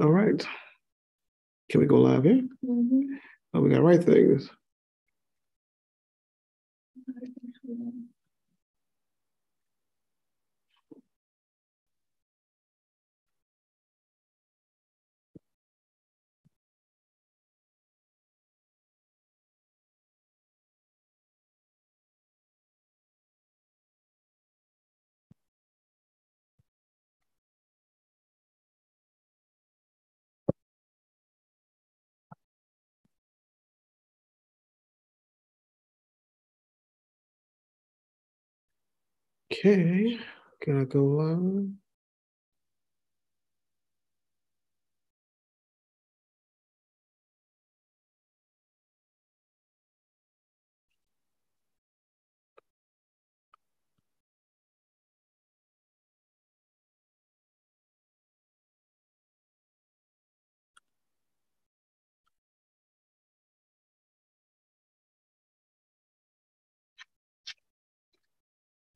All right. Can we go live here? Mm-hmm. Oh, we got right things. Okay, can I go live?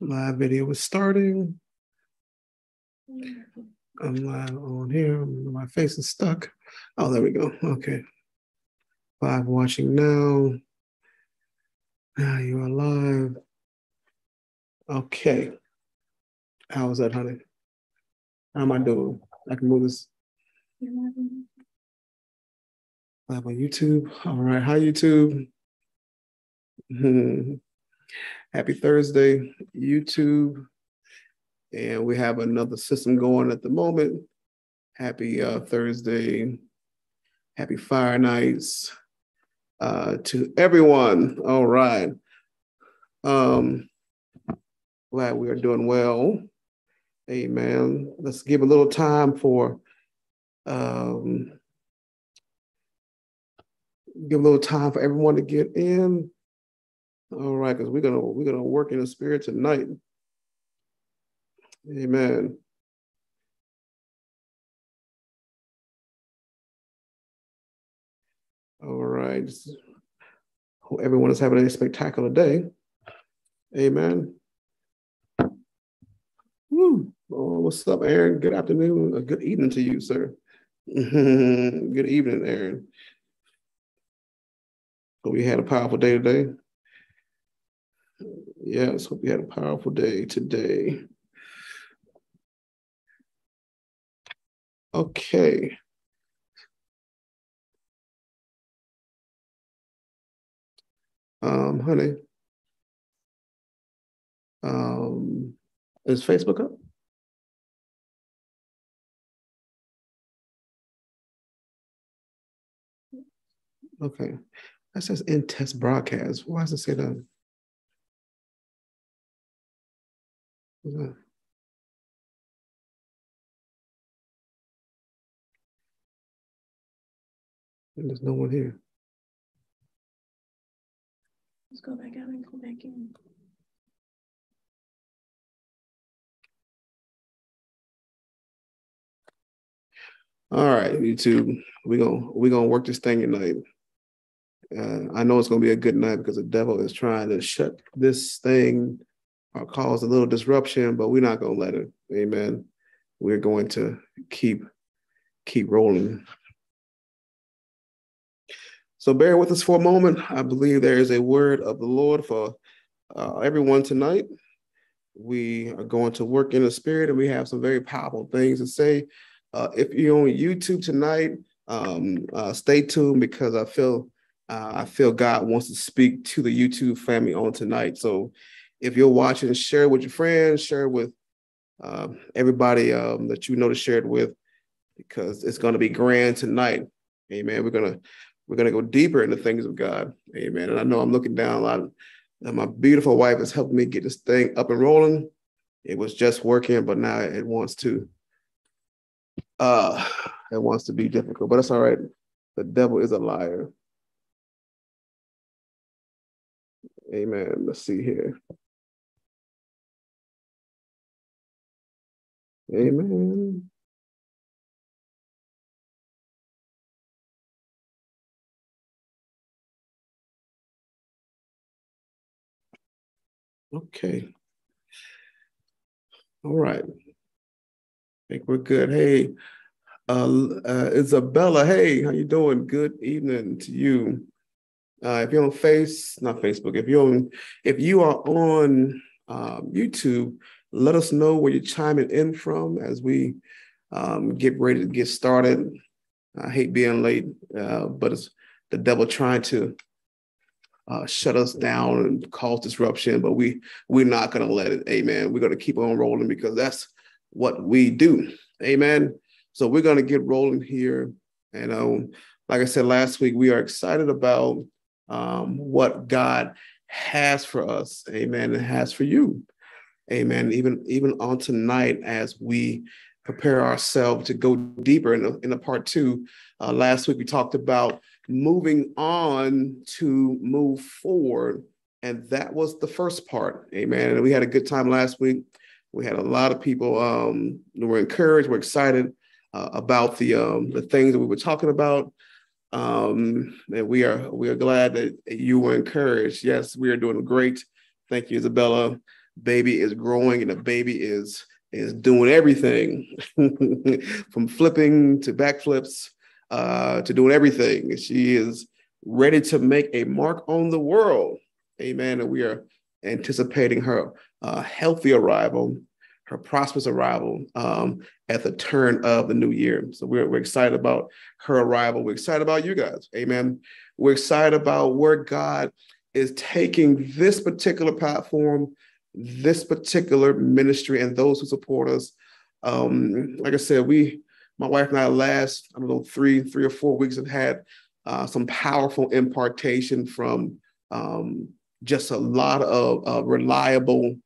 Live video is starting. I'm live on here. My face is stuck. Oh, there we go. Okay. Live watching now. Now you are live. Okay. How is that, honey? How am I doing? I can move this. Live on YouTube. All right. Hi, YouTube. Hmm. Happy Thursday, YouTube. And we have another system going at the moment. Happy uh, Thursday. Happy Fire Nights uh, to everyone. All right. Um, glad we are doing well. Amen. Let's give a little time for um, give a little time for everyone to get in. All right, because we're gonna we're gonna work in the spirit tonight. Amen. All right. Hope everyone is having a spectacular day. Amen. Oh, what's up, Aaron? Good afternoon. Uh, good evening to you, sir. good evening, Aaron. Hope we had a powerful day today. Yes, hope you had a powerful day today. Okay. Um, honey. Um, is Facebook up? Okay. That says in test broadcast. Why does it say that? And there's no one here. Let's go back out and go back in. All right, YouTube. We're gonna we're gonna work this thing tonight. Uh, I know it's gonna be a good night because the devil is trying to shut this thing or cause a little disruption, but we're not going to let it. Amen. We're going to keep keep rolling. So bear with us for a moment. I believe there is a word of the Lord for uh, everyone tonight. We are going to work in the spirit, and we have some very powerful things to say. Uh, if you're on YouTube tonight, um, uh, stay tuned because I feel uh, I feel God wants to speak to the YouTube family on tonight. So if you're watching, share it with your friends, share it with um, everybody um, that you know to share it with, because it's going to be grand tonight. Amen. We're gonna we're gonna go deeper into things of God. Amen. And I know I'm looking down a lot. And my beautiful wife is helping me get this thing up and rolling. It was just working, but now it wants to uh it wants to be difficult, but it's all right. The devil is a liar. Amen. Let's see here. Amen. Okay. All right. I think we're good. Hey, Uh, uh, Isabella, hey, how you doing? Good evening to you. Uh, if you're on Face, not Facebook, if you're on, if you are on um, YouTube, let us know where you're chiming in from as we um, get ready to get started. I hate being late, uh, but it's the devil trying to uh, shut us down and cause disruption. But we we're not going to let it. Amen. We're going to keep on rolling because that's what we do. Amen. So we're going to get rolling here. And um, like I said last week, we are excited about um, what God has for us. Amen. And has for you. Amen. Even even on tonight as we prepare ourselves to go deeper in the, in the part two. Uh, last week we talked about moving on to move forward. And that was the first part. Amen. And we had a good time last week. We had a lot of people um, who were encouraged, were excited uh, about the um, the things that we were talking about. Um, and we are we are glad that you were encouraged. Yes, we are doing great. Thank you, Isabella. Baby is growing, and the baby is is doing everything from flipping to backflips uh, to doing everything. She is ready to make a mark on the world. Amen. And we are anticipating her uh, healthy arrival, her prosperous arrival um, at the turn of the new year. So we're, we're excited about her arrival. We're excited about you guys. Amen. We're excited about where God is taking this particular platform, this particular ministry, and those who support us. Um, like I said, we my wife and I last, I don't know, three, three or four weeks have had uh, some powerful impartation from um, just a lot of uh, reliable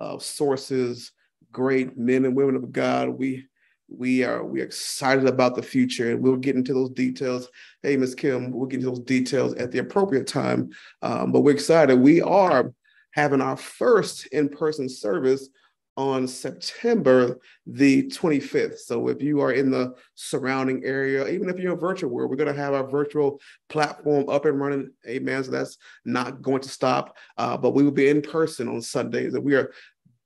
uh, sources, great men and women of God. We we are we are excited about the future, and we'll get into those details. Hey, Miss Kim, we'll get into those details at the appropriate time. Um, but we're excited. We are having our first in-person service on September the 25th. So if you are in the surrounding area, even if you're in virtual world, we're going to have our virtual platform up and running. Amen. So that's not going to stop. Uh, but we will be in person on Sundays, and we are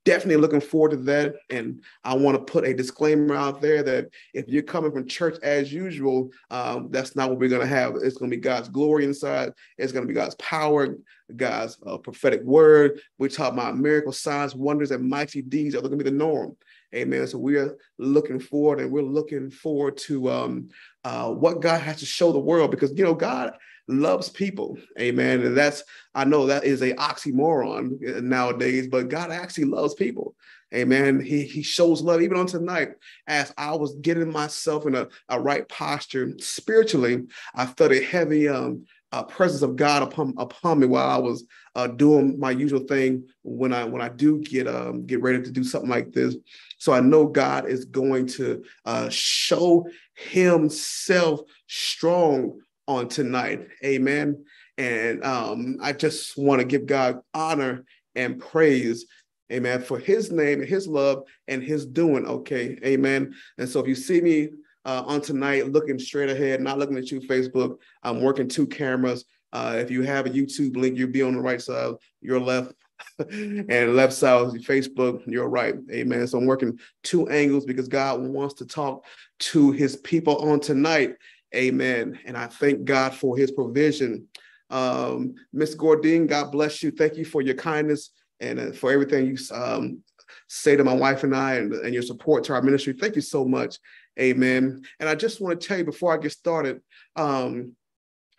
definitely looking forward to that. And I want to put a disclaimer out there that if you're coming from church as usual, um, that's not what we're going to have. It's going to be God's glory inside. It's going to be God's power, God's uh, prophetic word. We talk about miracle signs, wonders, and mighty deeds are going to be the norm. Amen. So we are looking forward and we're looking forward to um, uh, what God has to show the world because, you know, God loves people. Amen. And that's, I know that is a oxymoron nowadays, but God actually loves people. Amen. He, he shows love even on tonight. As I was getting myself in a, a right posture spiritually, I felt a heavy um, uh, presence of God upon upon me while I was uh, doing my usual thing when I when I do get um, get ready to do something like this. So I know God is going to uh, show Himself strong on tonight. Amen. And um, I just want to give God honor and praise, amen, for his name and his love and his doing. Okay. Amen. And so if you see me uh, on tonight looking straight ahead, not looking at you, Facebook, I'm working two cameras. Uh, if you have a YouTube link, you'll be on the right side, your left, and left side Facebook, you're right. Amen. So I'm working two angles because God wants to talk to his people on tonight. Amen. And I thank God for his provision. Um, Miss Gordine, God bless you. Thank you for your kindness and uh, for everything you um, say to my wife and I and, and your support to our ministry. Thank you so much. Amen. And I just want to tell you before I get started, um,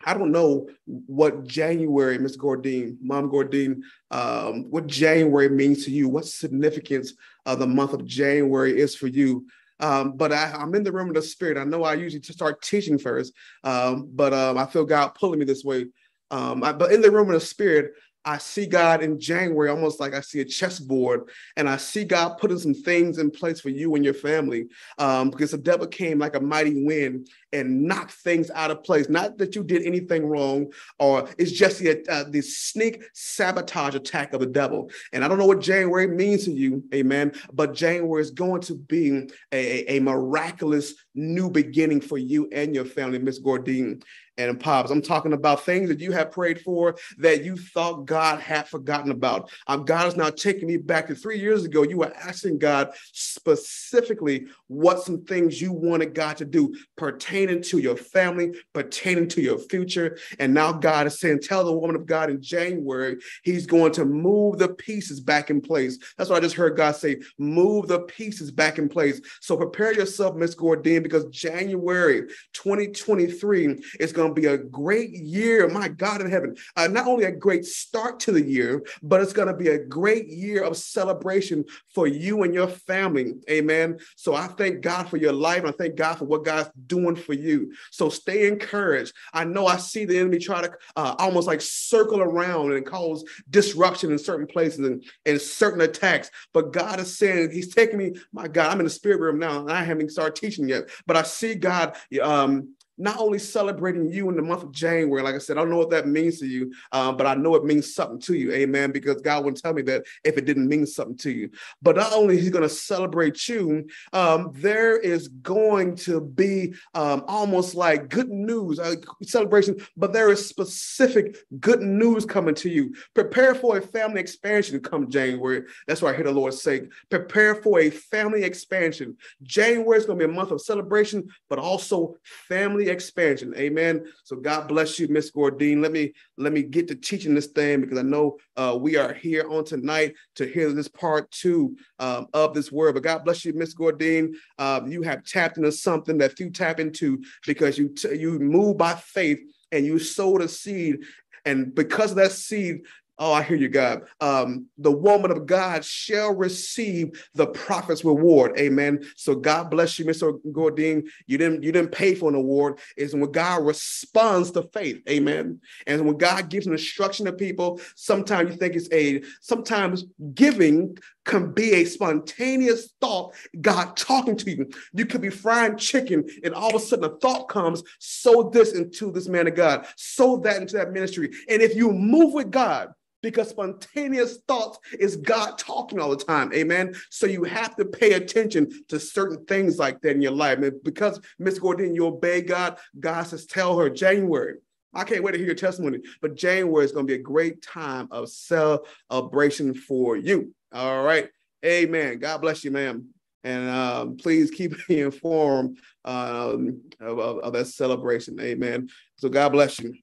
I don't know what January, Miss Gordine, Mom Gordine, um, what January means to you, what significance of the month of January is for you. Um, but I, am in the room of the spirit. I know I usually start teaching first, um, but um, I feel God pulling me this way. Um, I, but in the room of the spirit, I see God in January, almost like I see a chessboard, and I see God putting some things in place for you and your family. Um, because the devil came like a mighty wind and knocked things out of place. Not that you did anything wrong, or it's just the, uh, the sneak sabotage attack of the devil. And I don't know what January means to you, amen, but January is going to be a, a miraculous new beginning for you and your family, Miss Gordine. And pops. I'm talking about things that you have prayed for that you thought God had forgotten about. Um, God is now taking me back to three years ago. You were asking God specifically what some things you wanted God to do pertaining to your family, pertaining to your future. And now God is saying, Tell the woman of God in January, He's going to move the pieces back in place. That's what I just heard God say, Move the pieces back in place. So prepare yourself, Miss Gordine, because January 2023 is going to be a great year, my God in heaven. Uh, not only a great start to the year, but it's going to be a great year of celebration for you and your family. Amen. So I thank God for your life. I thank God for what God's doing for you. So stay encouraged. I know I see the enemy try to uh, almost like circle around and cause disruption in certain places and, and certain attacks. But God is saying, He's taking me, my God, I'm in the spirit room now, and I haven't started teaching yet. But I see God um, not only celebrating you in the month of January, like I said, I don't know what that means to you, um, but I know it means something to you, amen, because God wouldn't tell me that if it didn't mean something to you. But not only He's going to celebrate you, um, there is going to be um, almost like good news, uh, celebration, but there is specific good news coming to you. Prepare for a family expansion come January. That's why I hear the Lord say, prepare for a family expansion. January is going to be a month of celebration, but also family expansion. Amen. So God bless you, Miss Gordine. Let me let me get to teaching this thing because I know uh, we are here on tonight to hear this part two um, of this word. But God bless you, Miss Gordine. Um, you have tapped into something that few tap into because you t- you move by faith and you sowed a seed and because of that seed, Oh, I hear you, God. Um, the woman of God shall receive the prophet's reward. Amen. So God bless you, Mr. Gordine. You didn't you didn't pay for an award. Is when God responds to faith. Amen. And when God gives an instruction to people, sometimes you think it's a sometimes giving can be a spontaneous thought, God talking to you. You could be frying chicken, and all of a sudden a thought comes, sow this into this man of God, sow that into that ministry. And if you move with God, because spontaneous thoughts is God talking all the time. Amen. So you have to pay attention to certain things like that in your life. And because Miss Gordon, you obey God, God says, tell her January. I can't wait to hear your testimony, but January is going to be a great time of celebration for you. All right. Amen. God bless you, ma'am. And um, please keep me informed um, of, of, of that celebration. Amen. So God bless you.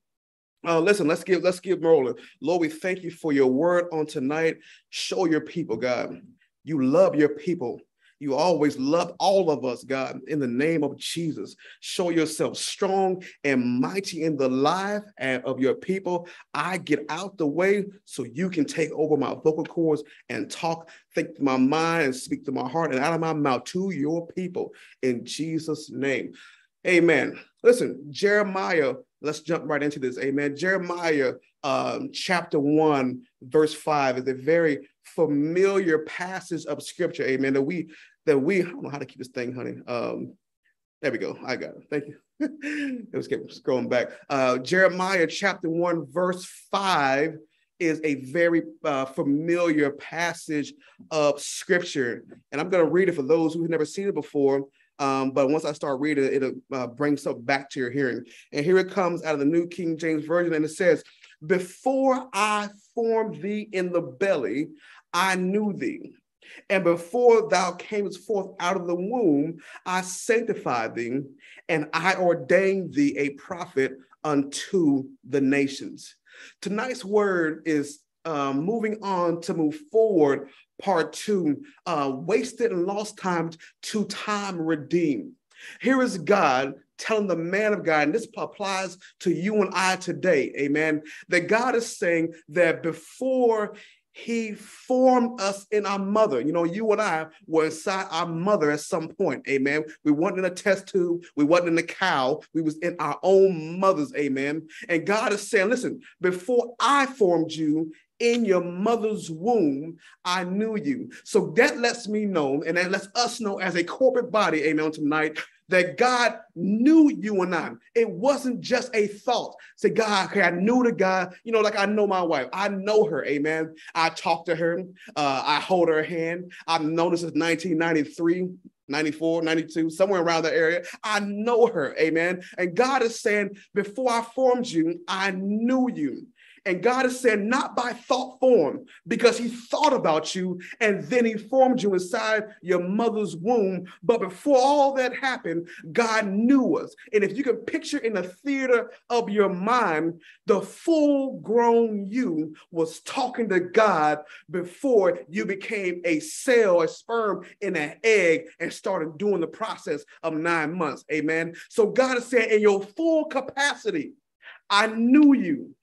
Uh, listen, let's give let's give rolling. Lord, we thank you for your word on tonight. Show your people, God. You love your people. You always love all of us, God, in the name of Jesus. Show yourself strong and mighty in the life of your people. I get out the way so you can take over my vocal cords and talk, think to my mind and speak to my heart and out of my mouth to your people in Jesus' name. Amen. Listen, Jeremiah let's jump right into this. Amen. Jeremiah um, chapter 1, verse 5 is a very familiar passage of scripture. Amen. That we, that we, I don't know how to keep this thing, honey. Um, there we go. I got it. Thank you. Let's get scrolling back. Uh, Jeremiah chapter 1, verse 5 is a very uh, familiar passage of scripture. And I'm going to read it for those who've never seen it before. Um, but once I start reading, it'll uh, bring back to your hearing. And here it comes out of the New King James Version, and it says, Before I formed thee in the belly, I knew thee. And before thou camest forth out of the womb, I sanctified thee, and I ordained thee a prophet unto the nations. Tonight's word is um, moving on to move forward part two, uh, wasted and lost time to time redeemed. Here is God telling the man of God, and this applies to you and I today, amen, that God is saying that before he formed us in our mother. You know, you and I were inside our mother at some point. Amen. We weren't in a test tube. We wasn't in a cow. We was in our own mothers. Amen. And God is saying, listen, before I formed you in your mother's womb, I knew you. So that lets me know, and that lets us know as a corporate body, amen, tonight, that God knew you and I. It wasn't just a thought. Say, God, okay, I knew the guy, you know, like I know my wife. I know her, amen. I talk to her, uh, I hold her hand. I've known this since 1993. 94, 92, somewhere around that area. I know her, amen. And God is saying, Before I formed you, I knew you. And God is saying, not by thought form, because He thought about you and then He formed you inside your mother's womb. But before all that happened, God knew us. And if you can picture in the theater of your mind, the full grown you was talking to God before you became a cell, a sperm in an egg, and started doing the process of nine months. Amen. So God is saying, in your full capacity, I knew you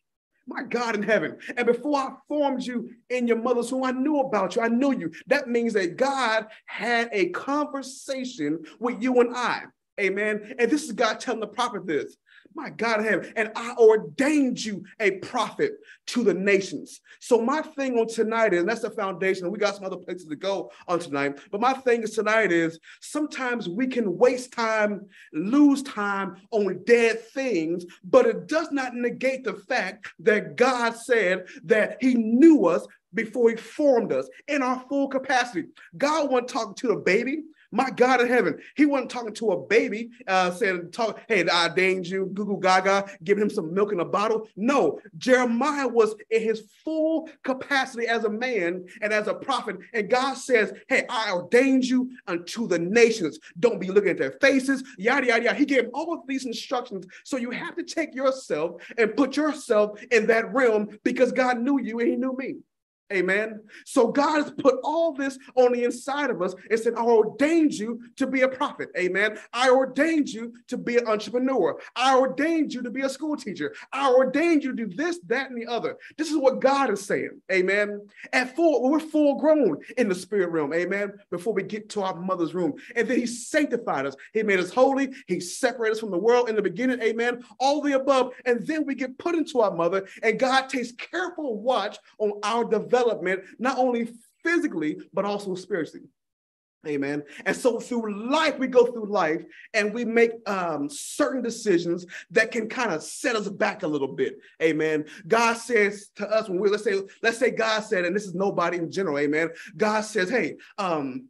my God in heaven. And before I formed you in your mother's womb, I knew about you. I knew you. That means that God had a conversation with you and I. Amen. And this is God telling the prophet this. My God in heaven. And I ordained you a prophet to the nations. So my thing on tonight is, that's the foundation. We got some other places to go on tonight. But my thing is tonight is sometimes we can waste time, lose time on dead things, but it does not negate the fact that God said that he knew us before he formed us in our full capacity. God wasn't talking to the baby. My God in heaven, he wasn't talking to a baby, uh, saying, talk, hey, I ordained you, Google Gaga, giving him some milk in a bottle. No, Jeremiah was in his full capacity as a man and as a prophet. And God says, hey, I ordained you unto the nations. Don't be looking at their faces, yada, yada, yada. He gave all of these instructions. So you have to take yourself and put yourself in that realm because God knew you and he knew me. Amen. So God has put all this on the inside of us and said, I ordained you to be a prophet. Amen. I ordained you to be an entrepreneur. I ordained you to be a school teacher. I ordained you to do this, that, and the other. This is what God is saying. Amen. At full, we're full grown in the spirit realm. Amen. Before we get to our mother's room. And then he sanctified us. He made us holy. He separated us from the world in the beginning. Amen. All the above. And then we get put into our mother and God takes careful watch on our development development, not only physically, but also spiritually. Amen. And so through life, we go through life and we make um, certain decisions that can kind of set us back a little bit. Amen. God says to us when we let's say, let's say God said, and this is nobody in general, amen. God says, hey, um,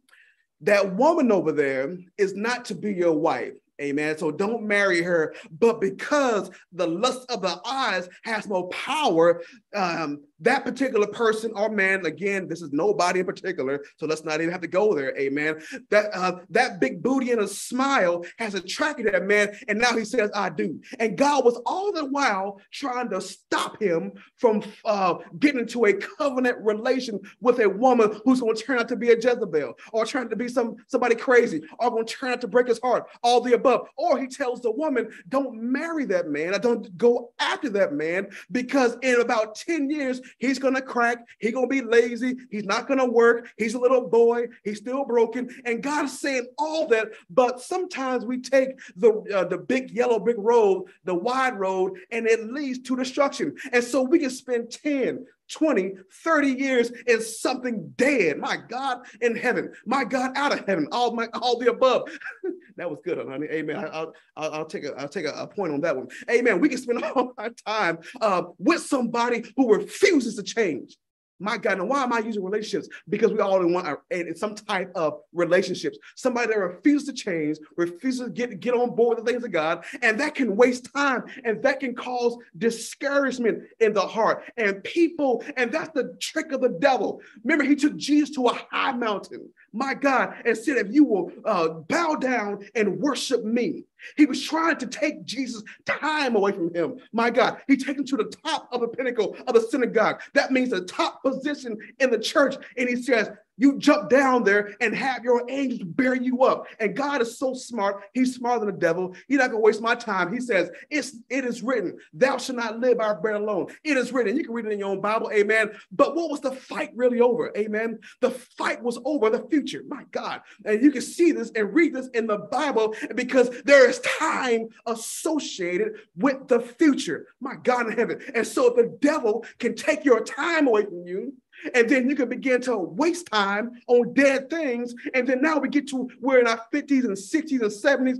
that woman over there is not to be your wife. Amen. So don't marry her. But because the lust of the eyes has more power, um, that particular person or man, again, this is nobody in particular, so let's not even have to go there. Amen. That uh, that big booty and a smile has attracted that man, and now he says, "I do." And God was all the while trying to stop him from uh, getting into a covenant relation with a woman who's going to turn out to be a Jezebel, or trying to be some somebody crazy, or going to turn out to break his heart. All the above. Or he tells the woman, "Don't marry that man. I don't go after that man because in about ten years." He's going to crack. He's going to be lazy. He's not going to work. He's a little boy. He's still broken. And God's saying all that. But sometimes we take the, uh, the big yellow brick road, the wide road, and it leads to destruction. And so we can spend 10, 20, 30 years in something dead. My God in heaven, my God out of heaven, all my all the above. that was good, honey. Amen. I, will I'll, I'll take a I'll take a, a, point on that one. Amen. We can spend all our time uh, with somebody who refuses to change. My God, and why am I using relationships? Because we all want our, in some type of relationships. Somebody that refuses to change, refuses to get, get on board with the things of God, and that can waste time and that can cause discouragement in the heart. And people, and that's the trick of the devil. Remember, he took Jesus to a high mountain, my God, and said, If you will uh, bow down and worship me, he was trying to take Jesus' time away from him. My God, he took him to the top of the pinnacle of the synagogue. That means the top position in the church. And he says, you jump down there and have your angels bear you up. And God is so smart. He's smarter than the devil. He's not going to waste my time. He says, it's, it is written, thou shalt not live by bread alone. It is written. You can read it in your own Bible. Amen. But what was the fight really over? Amen. The fight was over the future. My God. And you can see this and read this in the Bible because there is time associated with the future. My God in heaven. And so if the devil can take your time away from you, and then you can begin to waste time on dead things. And then now we get to we're in our 50s and 60s and 70s,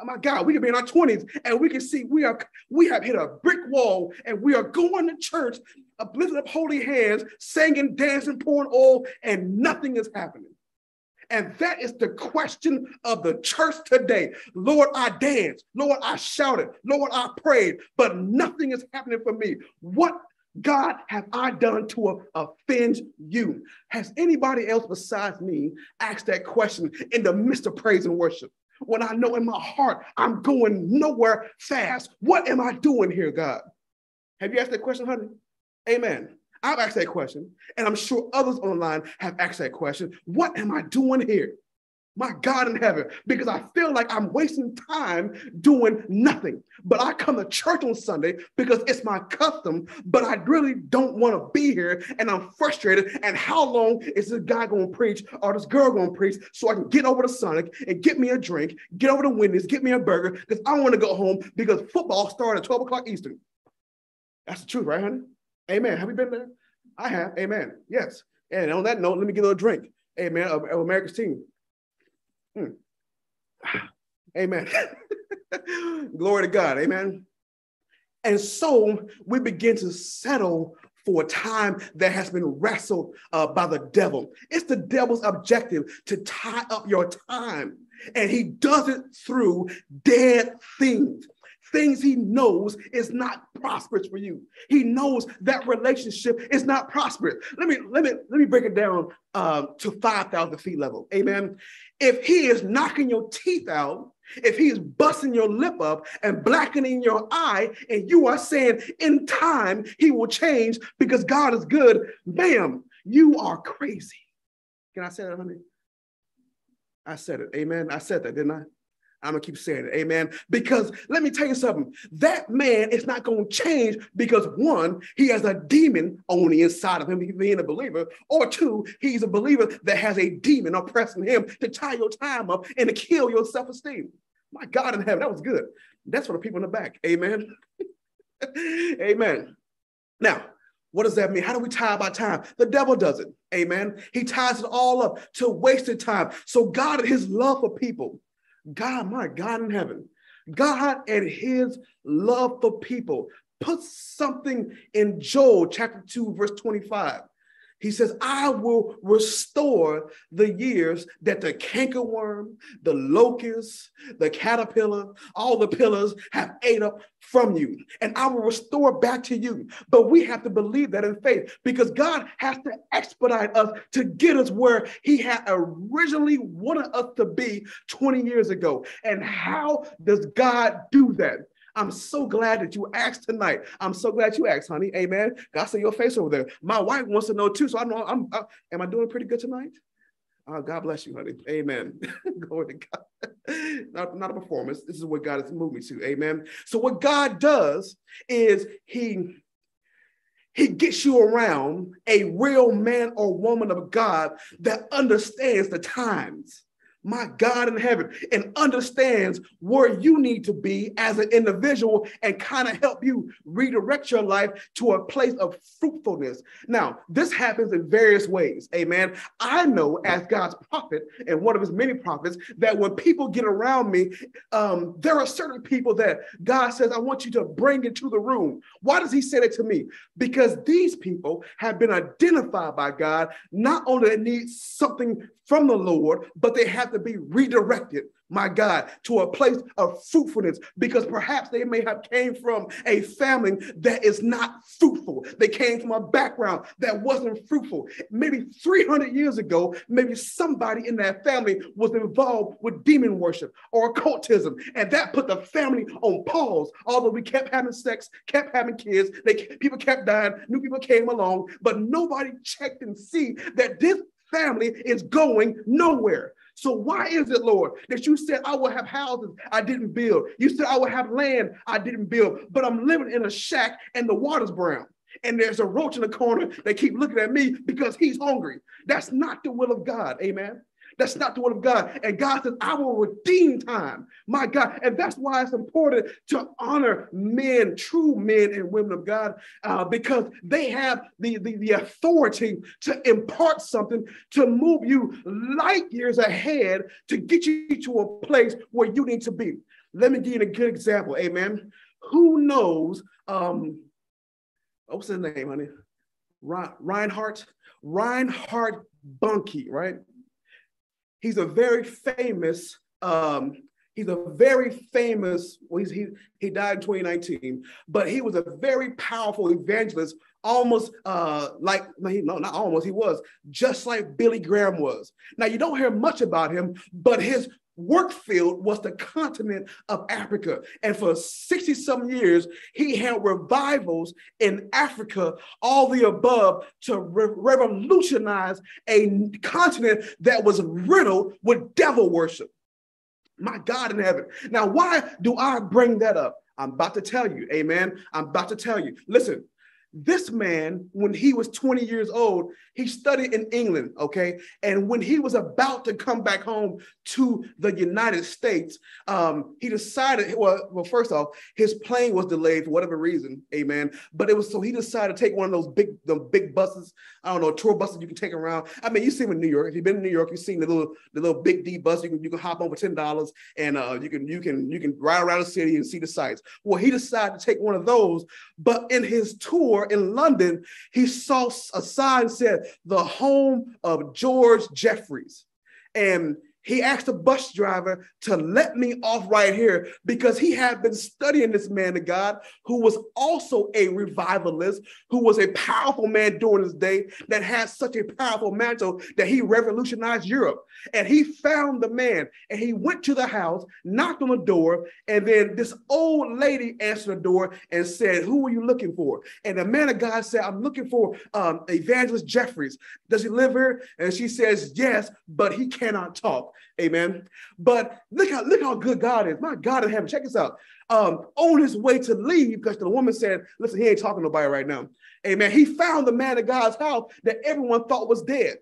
Oh my God, we could be in our 20s and we can see we are we have hit a brick wall and we are going to church, lifting up holy hands, singing, dancing, pouring oil, and nothing is happening. And that is the question of the church today. Lord, I danced. Lord, I shouted. Lord, I prayed, but nothing is happening for me. What God have I done to offend you? Has anybody else besides me asked that question in the midst of praise and worship? When I know in my heart I'm going nowhere fast. What am I doing here, God? Have you asked that question, honey? Amen. I've asked that question, and I'm sure others online have asked that question. What am I doing here? My God in heaven, because I feel like I'm wasting time doing nothing. But I come to church on Sunday because it's my custom, but I really don't want to be here and I'm frustrated. And how long is this guy going to preach or this girl going to preach so I can get over to Sonic and get me a drink, get over to Wendy's, get me a burger because I want to go home because football started at 12 o'clock Eastern. That's the truth, right, honey? Amen. Have you been there? I have. Amen. Yes. And on that note, let me get a drink. Amen. Of, of America's team. Hmm. Amen. Glory to God. Amen. And so we begin to settle for a time that has been wrestled uh, by the devil. It's the devil's objective to tie up your time. And he does it through dead things things he knows is not prosperous for you. He knows that relationship is not prosperous. Let me let me let me break it down uh, to five thousand feet level. Amen. If he is knocking your teeth out, if he is busting your lip up and blackening your eye, and you are saying in time he will change because God is good, ma'am, you are crazy. Can I say that, honey? I said it. Amen. I said that, didn't I? I'm gonna keep saying it, amen. Because let me tell you something, that man is not gonna change because one, he has a demon on the inside of him, being a believer, or two, he's a believer that has a demon oppressing him to tie your time up and to kill your self-esteem. My God in heaven, that was good. That's for the people in the back, amen. amen. Now, what does that mean? How do we tie up our time? The devil does it. Amen. He ties it all up to wasted time. So God, his love for people, God, my God in heaven, God and his love for people put something in Joel chapter 2, verse 25. He says, I will restore the years that the cankerworm, the locust, the caterpillar, all the pillars have ate up from you, and I will restore back to you. But we have to believe that in faith because God has to expedite us to get us where He had originally wanted us to be 20 years ago. And how does God do that? I'm so glad that you asked tonight. I'm so glad you asked, honey. Amen. God see your face over there. My wife wants to know too. So I know I'm. Uh, am I doing pretty good tonight? Uh, God bless you, honey. Amen. Glory to God. not, not a performance. This is what God has moved me to. Amen. So what God does is He he gets you around a real man or woman of God that understands the times my God in heaven, and understands where you need to be as an individual and kind of help you redirect your life to a place of fruitfulness. Now, this happens in various ways. Amen. I know as God's prophet and one of his many prophets that when people get around me, um, there are certain people that God says, I want you to bring into the room. Why does he say that to me? Because these people have been identified by God, not only they need something from the Lord, but they have to be redirected, my God, to a place of fruitfulness because perhaps they may have came from a family that is not fruitful. They came from a background that wasn't fruitful. Maybe 300 years ago, maybe somebody in that family was involved with demon worship or occultism, and that put the family on pause. Although we kept having sex, kept having kids, they people kept dying, new people came along, but nobody checked and see that this family is going nowhere. So why is it, Lord, that you said I will have houses I didn't build? You said I will have land I didn't build, but I'm living in a shack and the water's brown. And there's a roach in the corner that keep looking at me because he's hungry. That's not the will of God. Amen. That's not the word of God. And God says, I will redeem time. My God. And that's why it's important to honor men, true men and women of God, uh, because they have the, the, the authority to impart something, to move you light years ahead, to get you to a place where you need to be. Let me give you a good example. Amen. Who knows? Um, what's his name, honey? Reinhard, Reinhard Bonnke, right? He's a very famous, um, he's a very famous, well, he, he died in 2019, but he was a very powerful evangelist, almost uh, like, no, not almost, he was, just like Billy Graham was. Now, you don't hear much about him, but his work field was the continent of Africa. And for 60 some years, he held revivals in Africa, all the above, to re- revolutionize a continent that was riddled with devil worship. My God in heaven. Now, why do I bring that up? I'm about to tell you, amen. I'm about to tell you. Listen, this man, when he was 20 years old, he studied in England, okay? And when he was about to come back home to the United States, um, he decided, well, well, first off, his plane was delayed for whatever reason, amen. But it was so he decided to take one of those big, the big buses, I don't know, tour buses you can take around. I mean, you see them in New York. If you've been in New York, you've seen the little, the little big D bus. You can you can hop on for ten dollars, and uh, you can you can you can ride around the city and see the sights. Well, he decided to take one of those, but in his tour in London, he saw a sign said the home of George Jeffreys. And he asked the bus driver to let me off right here because he had been studying this man of God who was also a revivalist, who was a powerful man during his day that had such a powerful mantle that he revolutionized Europe. And he found the man and he went to the house, knocked on the door, and then this old lady answered the door and said, Who are you looking for? And the man of God said, I'm looking for um, Evangelist Jeffreys. Does he live here? And she says, Yes, but he cannot talk. Amen. But look how look how good God is. My God in heaven. Check this out. Um, on his way to leave, because the woman said, Listen, he ain't talking to nobody right now. Amen. He found the man of God's house that everyone thought was dead.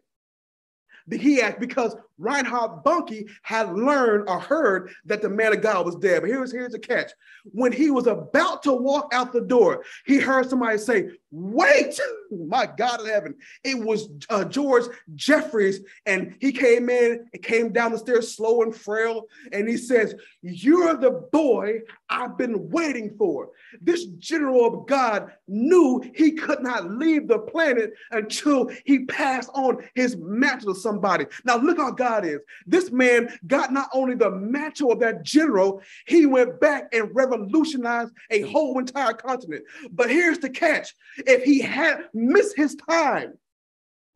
He asked because Reinhard Bonnke had learned or heard that the man of God was dead. But here's, here's the catch. When he was about to walk out the door, he heard somebody say, Wait, my God in heaven. It was uh, George Jeffreys. and he came in and came down the stairs slow and frail. And he says, You're the boy I've been waiting for. This general of God knew he could not leave the planet until he passed on his mantle to somebody. Now, look how God God is. This man got not only the mantle of that general, he went back and revolutionized a whole entire continent. But here's the catch if he had missed his time,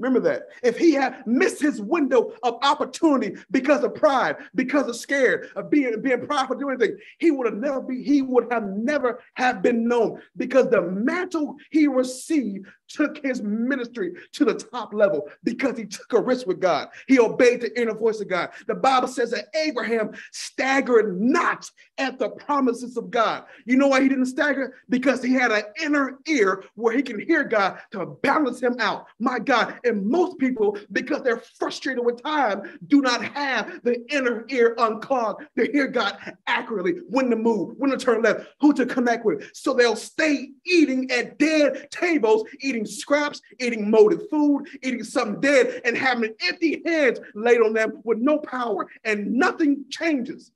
Remember that. If he had missed his window of opportunity because of pride, because of scared, of being, being prideful, doing anything, he would have never be, he would have never have been known because the mantle he received took his ministry to the top level because he took a risk with God. He obeyed the inner voice of God. The Bible says that Abraham staggered not at the promises of God. You know why he didn't stagger? Because he had an inner ear where he can hear God to balance him out. My God. And most people, because they're frustrated with time, do not have the inner ear unclogged to hear God accurately when to move, when to turn left, who to connect with. So they'll stay eating at dead tables, eating eating scraps, eating molded food, eating something dead, and having empty hands laid on them with no power, and nothing changes.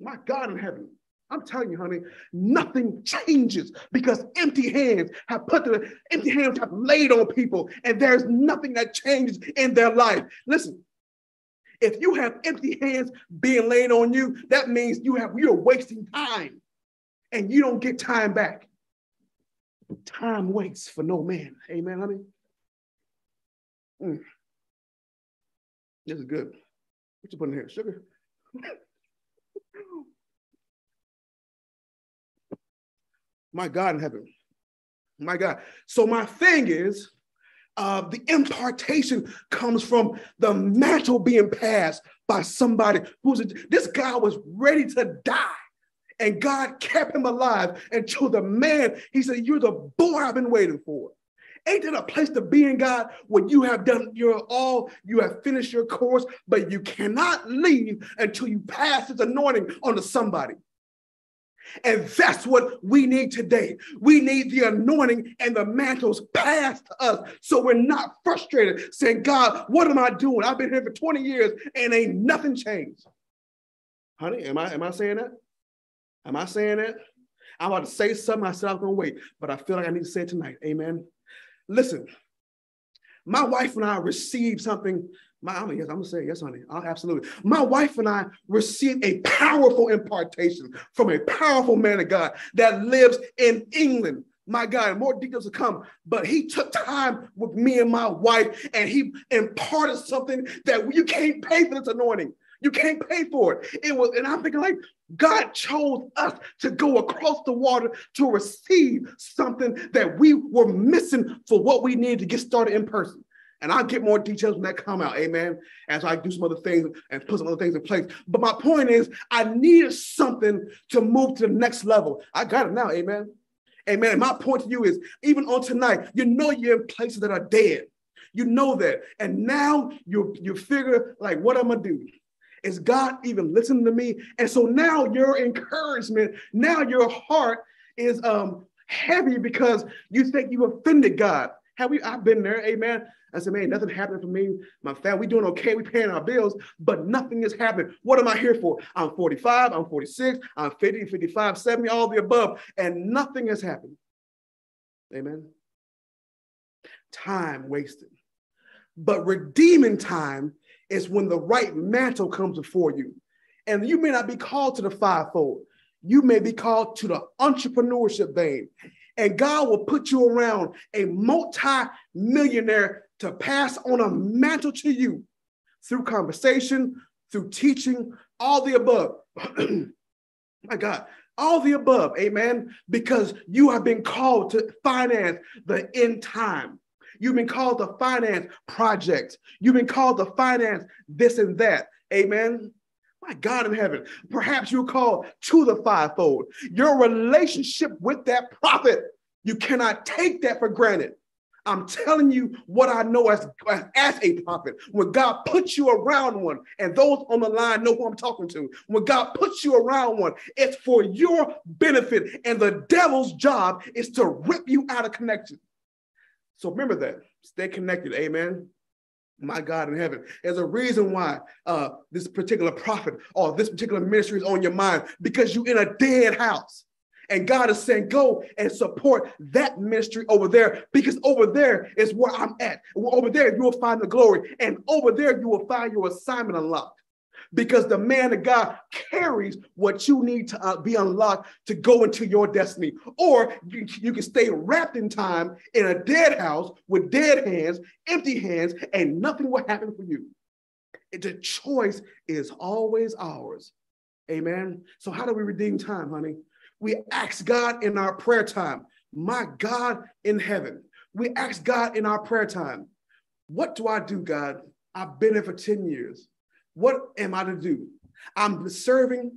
My God in heaven. I'm telling you, honey, nothing changes because empty hands have put the empty hands have laid on people, and there's nothing that changes in their life. Listen, if you have empty hands being laid on you, that means you have you're wasting time and you don't get time back. Time waits for no man. Amen, honey. Mm. This is good. What you putting here? Sugar? my God in heaven. My God. So my thing is, uh, the impartation comes from the mantle being passed by somebody who's a, this guy was ready to die and God kept him alive until the man, he said, You're the boy I've been waiting for. Ain't that a place to be in God when you have done your all, you have finished your course, but you cannot leave until you pass this anointing onto somebody. And that's what we need today. We need the anointing and the mantles passed to us so we're not frustrated saying, God, what am I doing? I've been here for 20 years and ain't nothing changed. Honey, am I am I saying that? Am I saying that? I'm about to say something. I said I was gonna wait, but I feel like I need to say it tonight. Amen. Listen, my wife and I received something. My, I'm, yes, I'm gonna say yes, honey. Absolutely. My wife and I received a powerful impartation from a powerful man of God that lives in England. My God, more details to come. But he took time with me and my wife, and he imparted something that you can't pay for this anointing. You can't pay for it. It was, and I'm thinking like God chose us to go across the water to receive something that we were missing for what we needed to get started in person. And I'll get more details when that come out, amen, as I do some other things and put some other things in place. But my point is, I needed something to move to the next level. I got it now, amen. Amen. And my point to you is, even on tonight, you know you're in places that are dead. You know that. And now you you figure like, what I'm gonna do? Is God even listening to me? And so now your encouragement, now your heart is um heavy because you think you offended God. Have we? I've been there, amen. I said, man, nothing happening for me. My family, we doing okay. We paying our bills, but nothing is happening. What am I here for? I'm 45, I'm 46, I'm 50, 55, 70, all the above, and nothing has happened. Amen. Time wasted. But redeeming time is when the right mantle comes before you. And you may not be called to the fivefold. You may be called to the entrepreneurship vein. And God will put you around a multi-millionaire to pass on a mantle to you through conversation, through teaching, all the above. My God, all the above, amen, because you have been called to finance the end time. You've been called to finance projects. You've been called to finance this and that. Amen. My God in heaven, perhaps you're called to the fivefold. Your relationship with that prophet, you cannot take that for granted. I'm telling you what I know as, as a prophet. When God puts you around one, and those on the line know who I'm talking to, when God puts you around one, it's for your benefit. And the devil's job is to rip you out of connection. So remember that. Stay connected. Amen. My God in heaven. There's a reason why uh, this particular prophet or this particular ministry is on your mind because you're in a dead house. And God is saying, go and support that ministry over there because over there is where I'm at. Over there, you will find the glory. And over there, you will find your assignment unlocked because the man of God carries what you need to uh, be unlocked to go into your destiny. Or you, you can stay wrapped in time in a dead house with dead hands, empty hands, and nothing will happen for you. The choice is always ours. Amen. So, how do we redeem time, honey? We ask God in our prayer time, my God in heaven. We ask God in our prayer time, what do I do, God? I've been here for 10 years. What am I to do? I'm serving,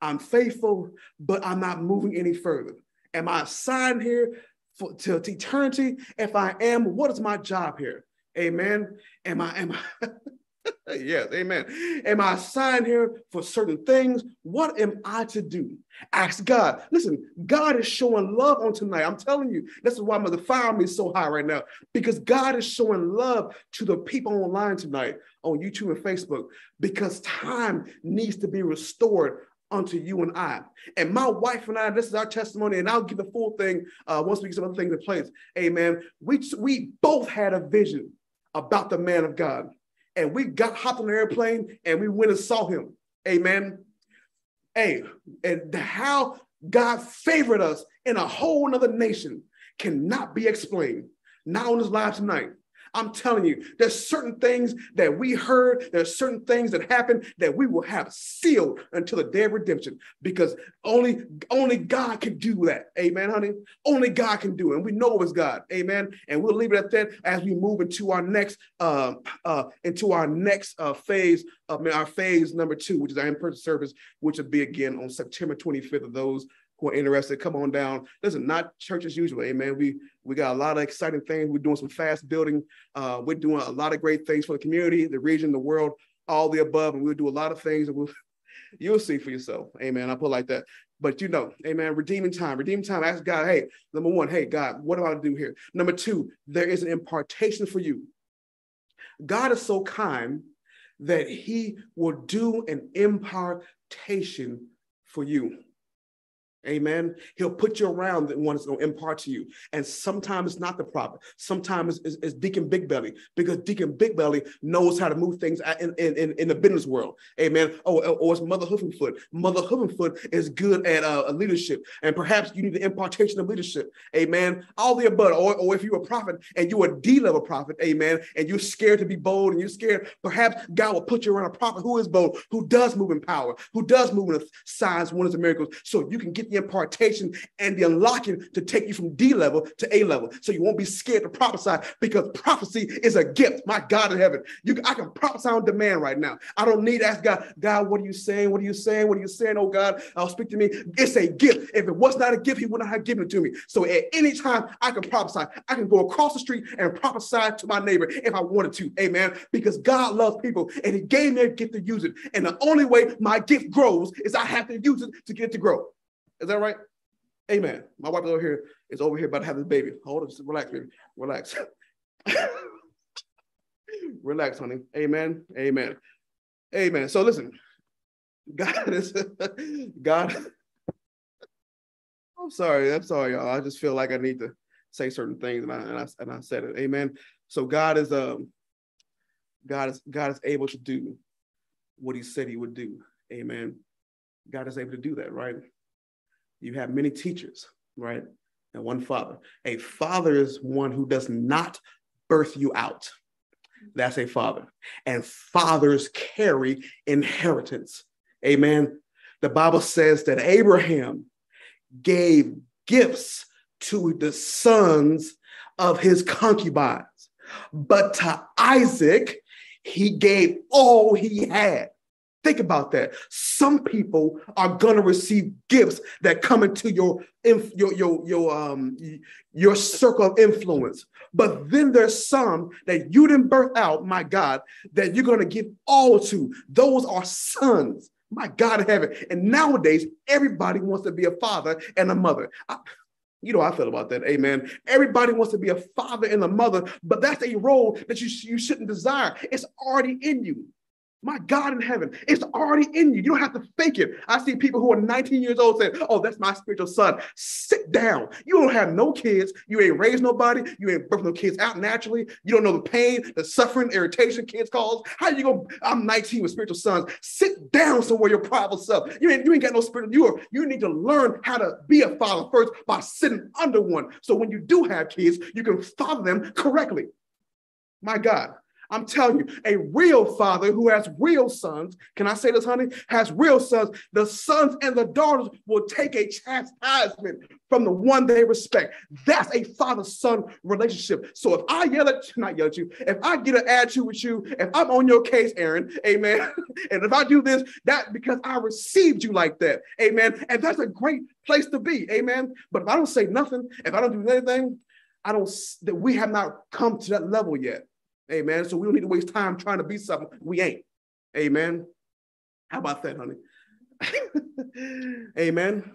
I'm faithful, but I'm not moving any further. Am I assigned here for to, eternity? If I am, what is my job here? Amen. Am I am I yes, amen. Am I assigned here for certain things? What am I to do? Ask God. Listen, God is showing love on tonight. I'm telling you, this is why the fire me is so high right now, because God is showing love to the people online tonight on YouTube and Facebook, because time needs to be restored unto you and I. And my wife and I, this is our testimony, and I'll give the full thing uh, once we get some other things in place. Amen. We, we both had a vision about the man of God and we got hopped on the airplane and we went and saw him. Amen. Hey, and how God favored us in a whole other nation cannot be explained. Not on this live tonight. I'm telling you, there's certain things that we heard, there's certain things that happened that we will have sealed until the day of redemption because only, only God can do that. Amen, honey. Only God can do it. And we know it was God. Amen. And we'll leave it at that as we move into our next uh, uh, into our next uh, phase of our phase number two, which is our in-person service, which will be again on September 25th of those who are interested, come on down. Listen, not church as usual, amen. We we got a lot of exciting things. We're doing some fast building. Uh, we're doing a lot of great things for the community, the region, the world, all the above, and we'll do a lot of things. And we'll you'll see for yourself, amen. I put like that. But you know, amen, redeeming time, redeeming time. Ask God, hey, number one, hey, God, what do I to do here? Number two, there is an impartation for you. God is so kind that he will do an impartation for you. Amen. He'll put you around the one that's going to impart to you. And sometimes it's not the prophet. Sometimes it's, it's, Deacon Big Belly because Deacon Big Belly knows how to move things in, in, in the business world. Amen. Or, or it's Mother Hoofenfoot. Mother Hoofenfoot is good at uh, leadership. And perhaps you need the impartation of leadership. Amen. All the above. Or, or if you're a prophet and you're a D level prophet. Amen. And you're scared to be bold and you're scared, perhaps God will put you around a prophet who is bold, who does move in power, who does move in signs, wonders, and miracles. So you can get the impartation and the unlocking to take you from D level to A level. So you won't be scared to prophesy because prophecy is a gift. My God in heaven, you I can prophesy on demand right now. I don't need to ask God, God, what are you saying? What are you saying? What are you saying? Oh God, I'll speak to me. It's a gift. If it was not a gift, He would not have given it to me. So at any time I can prophesy. I can go across the street and prophesy to my neighbor if I wanted to. Amen. Because God loves people and He gave me a gift to use it. And the only way my gift grows is I have to use it to get it to grow. Is that right? Amen. My wife over here is over here about to have this baby. Hold on, just relax, baby. Relax. relax, honey. Amen. Amen. Amen. So listen, God is God. I'm sorry. I'm sorry, y'all. I just feel like I need to say certain things, and I and I, and I said it. Amen. So God is um God is God is able to do what He said He would do. Amen. God is able to do that, right? You have many teachers, right? And one father. A father is one who does not birth you out. That's a father. And fathers carry inheritance. Amen. The Bible says that Abraham gave gifts to the sons of his concubines, but to Isaac, he gave all he had. Think about that. Some people are gonna receive gifts that come into your your your your um your circle of influence. But then there's some that you didn't birth out, my God, that you're gonna give all to. Those are sons, my God in heaven. And nowadays, everybody wants to be a father and a mother. I, you know I feel about that. Amen. Everybody wants to be a father and a mother, but that's a role that you, you shouldn't desire. It's already in you. My God in heaven, it's already in you. You don't have to fake it. I see people who are 19 years old saying, Oh, that's my spiritual son. Sit down. You don't have no kids. You ain't raised nobody. You ain't birthed no kids out naturally. You don't know the pain, the suffering, irritation kids cause. How you go? I'm 19 with spiritual sons. Sit down somewhere, your private self. You ain't, you ain't got no spiritual. You, are, you need to learn how to be a father first by sitting under one. So when you do have kids, you can father them correctly. My God. I'm telling you, a real father who has real sons, can I say this, honey? Has real sons. The sons and the daughters will take a chastisement from the one they respect. That's a father son relationship. So if I yell at you, not yell at you, if I get an attitude with you, if I'm on your case, Aaron, amen. and if I do this, that because I received you like that, amen. And that's a great place to be, amen. But if I don't say nothing, if I don't do anything, I don't that we have not come to that level yet. Amen. So we don't need to waste time trying to be something we ain't. Amen. How about that, honey? Amen.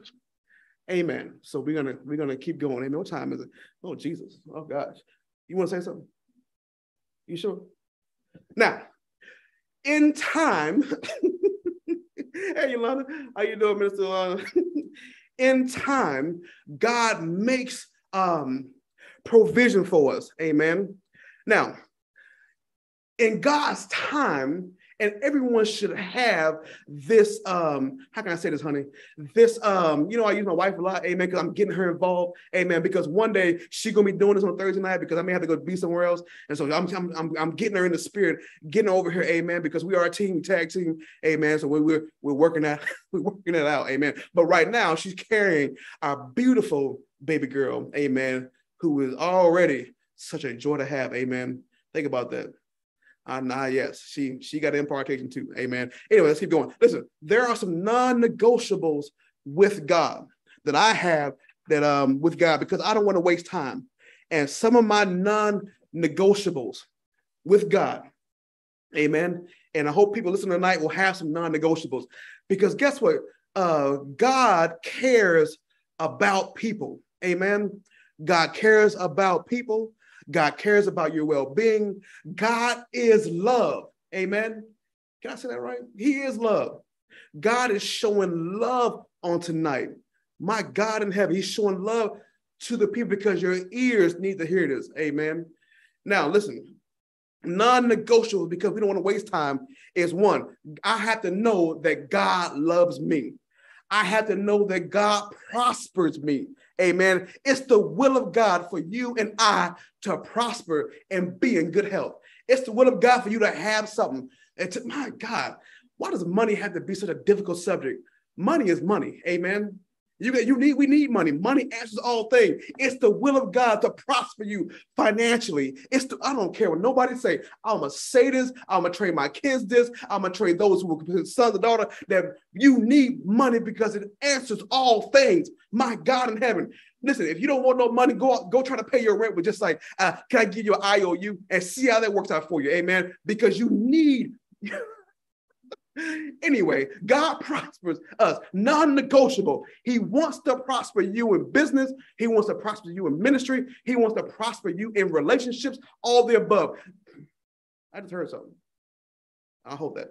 Amen. So we're gonna we're gonna keep going. Amen. What time is it? Oh Jesus. Oh gosh. You want to say something? You sure? Now, in time, hey Yolanda, how you doing, Minister Yolanda? in time, God makes um provision for us. Amen. Now, in God's time, and everyone should have this um how can i say this honey? This um you know i use my wife a lot amen because i'm getting her involved amen because one day she's gonna be doing this on thursday night because i may have to go be somewhere else and so i'm i'm, I'm, I'm getting her in the spirit getting over here amen because we are a team tag team amen so we're we're, we're working that we're working it out amen but right now she's carrying our beautiful baby girl amen who is already such a joy to have amen think about that uh, nah, yes, she she got impartation too. Amen. Anyway, let's keep going. Listen, there are some non-negotiables with God. that I have that um with God because I don't want to waste time. And some of my non-negotiables with God, amen. And I hope people listening tonight will have some non-negotiables because guess what? Uh, God cares about people. Amen. God cares about people. God cares about your well-being. God is love. Amen. Can I say that right? He is love. God is showing love on tonight. My God in heaven, He's showing love to the people because your ears need to hear this. Amen. Now, listen, non negotiable because we don't want to waste time is one, I have to know that God loves me. I have to know that God prospers me. Amen. It's the will of God for you and I to prosper and be in good health. It's the will of God for you to have something. And to, my God, why does money have to be such a difficult subject? Money is money. Amen. You, get you need, we need money. Money answers all things. It's the will of God to prosper you financially. It's the, I don't care what nobody say. I'm gonna say this. I'm gonna train my kids this. I'm gonna train those who will sons and daughter that you need money because it answers all things. My God in heaven. Listen, if you don't want no money, go out, go try to pay your rent with just like, uh, can I give you an IOU and see how that works out for you? Amen. Because you need Anyway, God prospers us, non negotiable. He wants to prosper you in business. He wants to prosper you in ministry. He wants to prosper you in relationships, all the above. I just heard something. I hope that.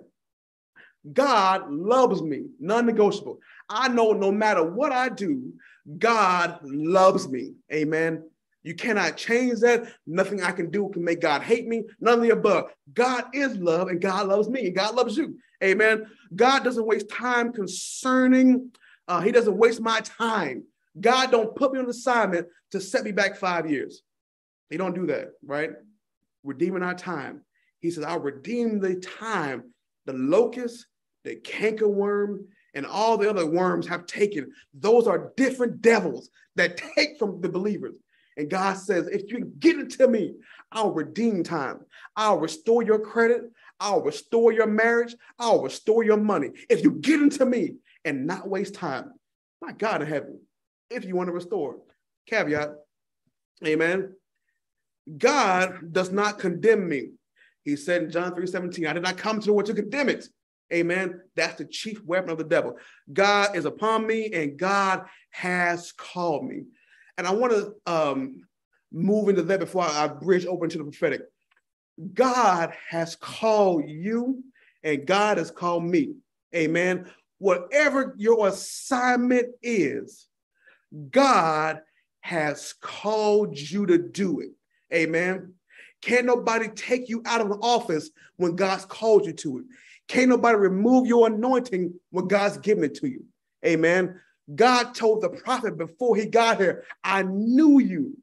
God loves me, non negotiable. I know no matter what I do, God loves me. Amen. You cannot change that. Nothing I can do can make God hate me. None of the above. God is love and God loves me and God loves you. Amen. God doesn't waste time concerning, uh, He doesn't waste my time. God don't put me on assignment to set me back five years. He don't do that, right? Redeeming our time. He says, I'll redeem the time the locust, the cankerworm, and all the other worms have taken. Those are different devils that take from the believers. And God says, if you get it to me, I'll redeem time. I'll restore your credit. I'll restore your marriage. I'll restore your money. If you get into me and not waste time, my God in heaven, if you want to restore. Caveat, amen. God does not condemn me. He said in John 3 17, I did not come to the world to condemn it. Amen. That's the chief weapon of the devil. God is upon me and God has called me. And I want to um, move into that before I, I bridge over to the prophetic. God has called you and God has called me. Amen. Whatever your assignment is, God has called you to do it. Amen. Can't nobody take you out of the office when God's called you to it. Can't nobody remove your anointing when God's given it to you. Amen. God told the prophet before he got here, I knew you.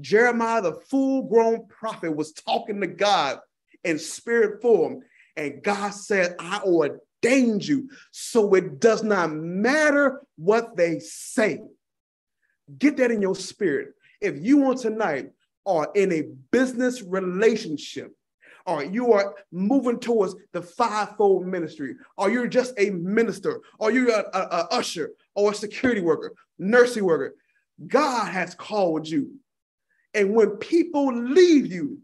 Jeremiah, the full grown prophet, was talking to God in spirit form. And God said, I ordained you. So it does not matter what they say. Get that in your spirit. If you want tonight are in a business relationship, or you are moving towards the fivefold ministry, or you're just a minister, or you're a, a, usher, or a security worker, nursing worker, God has called you. And when people leave you,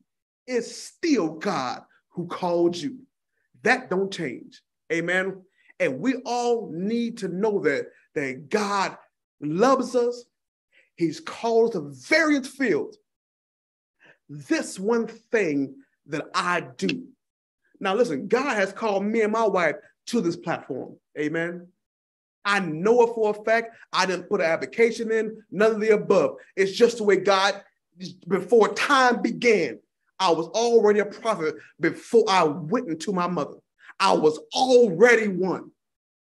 it's still God who called you. That don't change. Amen. And we all need to know that, that God loves us. He's called us to various fields. This one thing that I do. Now, listen, God has called me and my wife to this platform. Amen. I know it for a fact. I didn't put an application in, none of the above. It's just the way God, before time began, I was already a prophet before I went into my mother. I was already one.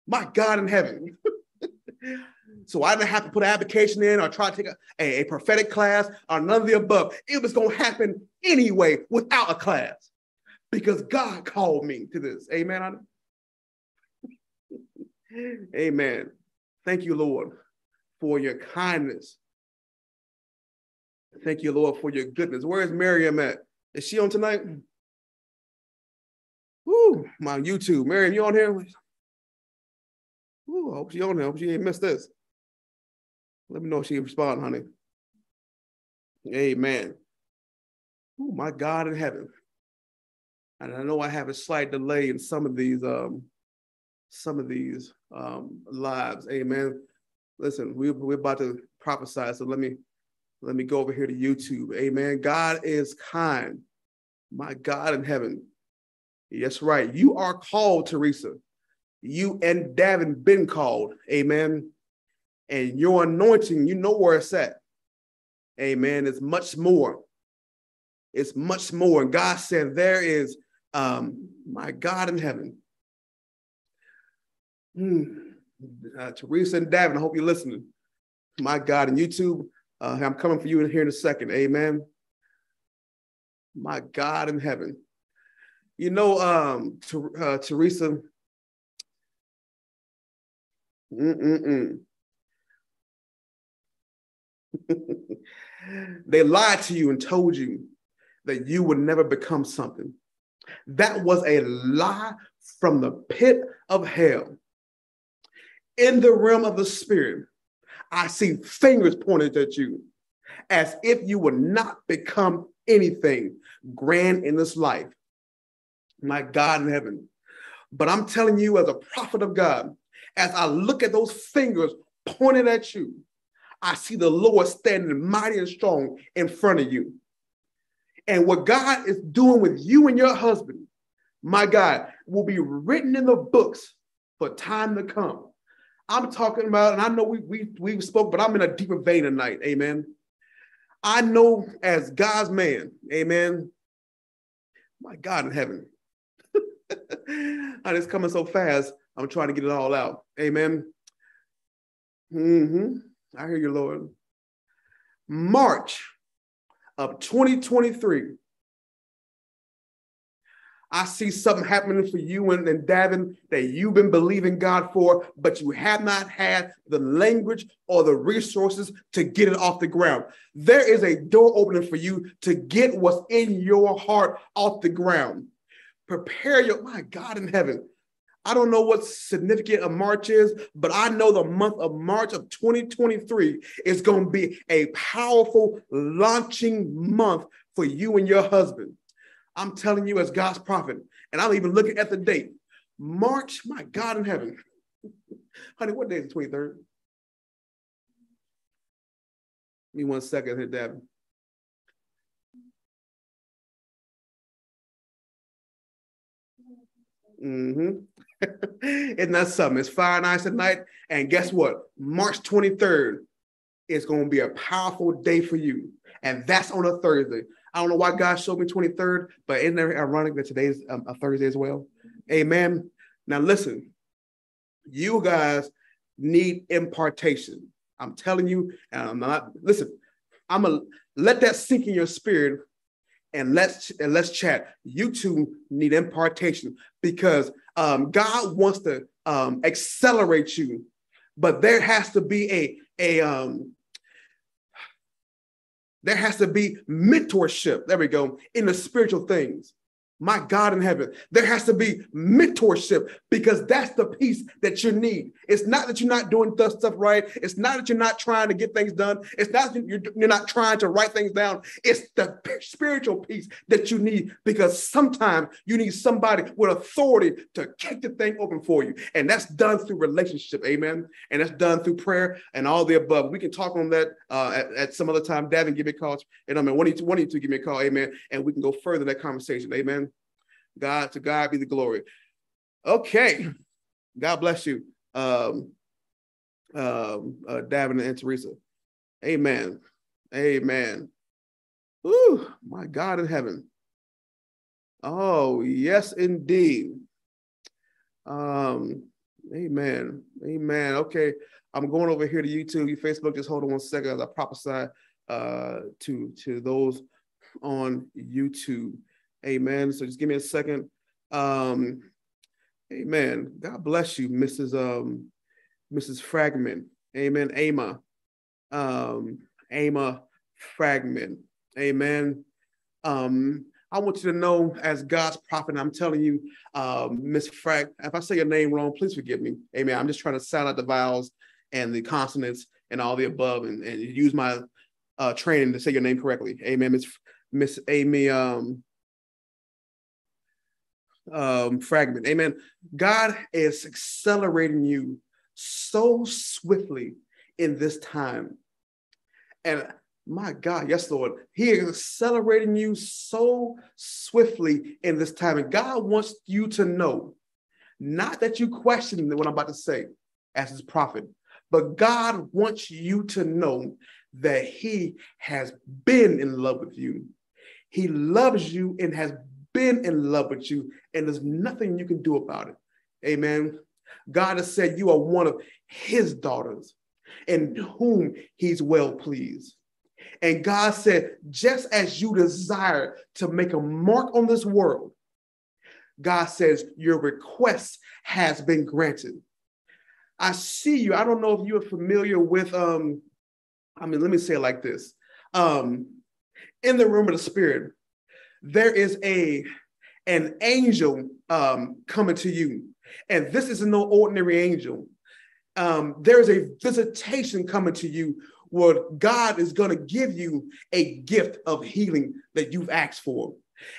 My God in heaven. so I didn't have to put an application in or try to take a, a, a prophetic class or none of the above. It was going to happen anyway without a class because God called me to this. Amen. Amen. Thank you, Lord, for your kindness. Thank you, Lord, for your goodness. Where is Miriam at? Is she on tonight? Woo, my YouTube. Miriam, you on here? Woo. I hope she on here. I hope she ain't missed this. Let me know if she respond, honey. Amen. Oh my God in heaven. And I know I have a slight delay in some of these um some of these um lives. Amen. Listen, we, we're about to prophesy, so let me let me go over here to YouTube. Amen. God is kind. My God in heaven. Yes, right. You are called, Teresa. You and Davin been called. Amen. And your anointing, you know where it's at. Amen. It's much more. It's much more. And God said, There is um, my God in heaven. Hmm. Uh, Teresa and Davin, I hope you're listening. My God, in YouTube, uh, I'm coming for you here in a second. Amen. My God in heaven. You know, um, uh, Teresa, Mm-mm-mm. they lied to you and told you that you would never become something. That was a lie from the pit of hell. In the realm of the spirit, I see fingers pointed at you as if you would not become anything grand in this life. My God in heaven. But I'm telling you, as a prophet of God, as I look at those fingers pointed at you, I see the Lord standing mighty and strong in front of you. And what God is doing with you and your husband, my God, will be written in the books for time to come. I'm talking about, and I know we we we spoke, but I'm in a deeper vein tonight. Amen. I know as God's man, amen. My God in heaven. it's coming so fast. I'm trying to get it all out. Amen. Mm-hmm. I hear you, Lord. March of 2023. I see something happening for you and, and Davin that you've been believing God for, but you have not had the language or the resources to get it off the ground. There is a door opening for you to get what's in your heart off the ground. Prepare your, my God in heaven. I don't know what significant a March is, but I know the month of March of 2023 is going to be a powerful launching month for you and your husband. I'm telling you as God's prophet, and I'm even looking at the date. March, my God in heaven. Honey, what day is the 23rd? Give me one second here, Devin. Mm-hmm. Isn't that something? It's fire nights at night. And guess what? March 23rd is going to be a powerful day for you. And that's on a Thursday. I don't know why God showed me 23rd, but isn't it ironic that today's a Thursday as well? Amen. Now, listen, you guys need impartation. I'm telling you, and I'm not, listen, I'm to let that sink in your spirit and let's and let's chat. You two need impartation because um, God wants to um, accelerate you, but there has to be a a um, there has to be mentorship. There we go in the spiritual things my God in heaven. There has to be mentorship because that's the piece that you need. It's not that you're not doing stuff right. It's not that you're not trying to get things done. It's not that you're, you're not trying to write things down. It's the spiritual piece that you need because sometimes you need somebody with authority to kick the thing open for you. And that's done through relationship. Amen. And that's done through prayer and all the above. We can talk on that uh, at, at, some other time. Davin, give me a call. And I mean, one of you, to give me a call. Amen. And we can go further that conversation. Amen. God, to God be the glory. Okay. God bless you, um, um, uh, Davin and Teresa. Amen. Amen. Ooh, my God in heaven. Oh, yes, indeed. Um, amen. Amen. Okay. I'm going over here to YouTube, you Facebook. Just hold on one second as I prophesy uh, to, to those on YouTube. Amen. So just give me a second. Um, amen. God bless you, Mrs. Um, Mrs. Fragment. Amen. Ama. Um, Ama Fragment. Amen. Um, I want you to know, as God's prophet, I'm telling you, um, Miss Frack, if I say your name wrong, please forgive me. Amen. I'm just trying to sound out the vowels and the consonants and all the above and, and use my uh, training to say your name correctly. Amen. Miss Miss Amy um, um, Fragment. Amen. God is accelerating you so swiftly in this time. And my God, yes, Lord, He is accelerating you so swiftly in this time. And God wants you to know, not that you question what I'm about to say as His prophet, but God wants you to know that He has been in love with you. He loves you and has been in love with you, and there's nothing you can do about it. Amen. God has said you are one of His daughters in whom He's well pleased. And God said, just as you desire to make a mark on this world, God says, your request has been granted. I see you. I don't know if you are familiar with, um, I mean, let me say it like this. Um, in the room of the spirit, there is a an angel um, coming to you. And this is no ordinary angel. Um, there is a visitation coming to you where God is going to give you a gift of healing that you've asked for.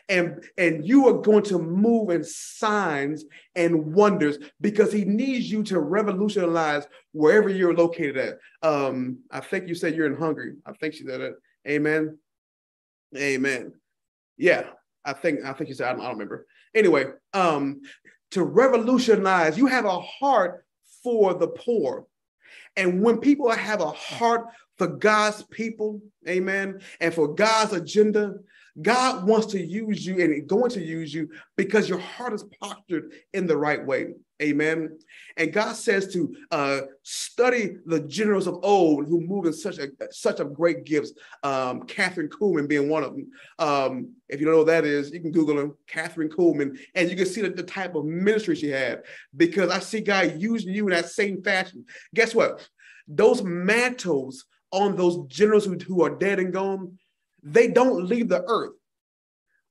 And, and you are going to move in signs and wonders because he needs you to revolutionize wherever you're located at. Um, I think you said you're in Hungary. I think she said it. Amen. Amen. Yeah, I think I think you said I don't, I don't remember. Anyway, um, to revolutionize, you have a heart for the poor. And when people have a heart for God's people, amen, and for God's agenda, God wants to use you and going to use you because your heart is postured in the right way. Amen. And God says to uh, study the generals of old who moved in such a such a great gifts. Um, Kathryn Kuhlman being one of them. Um, if you don't know what that is, you can Google him, Kathryn Kuhlman, and you can see the, the type of ministry she had. Because I see God using you in that same fashion. Guess what? Those mantles on those generals who, who are dead and gone, they don't leave the earth.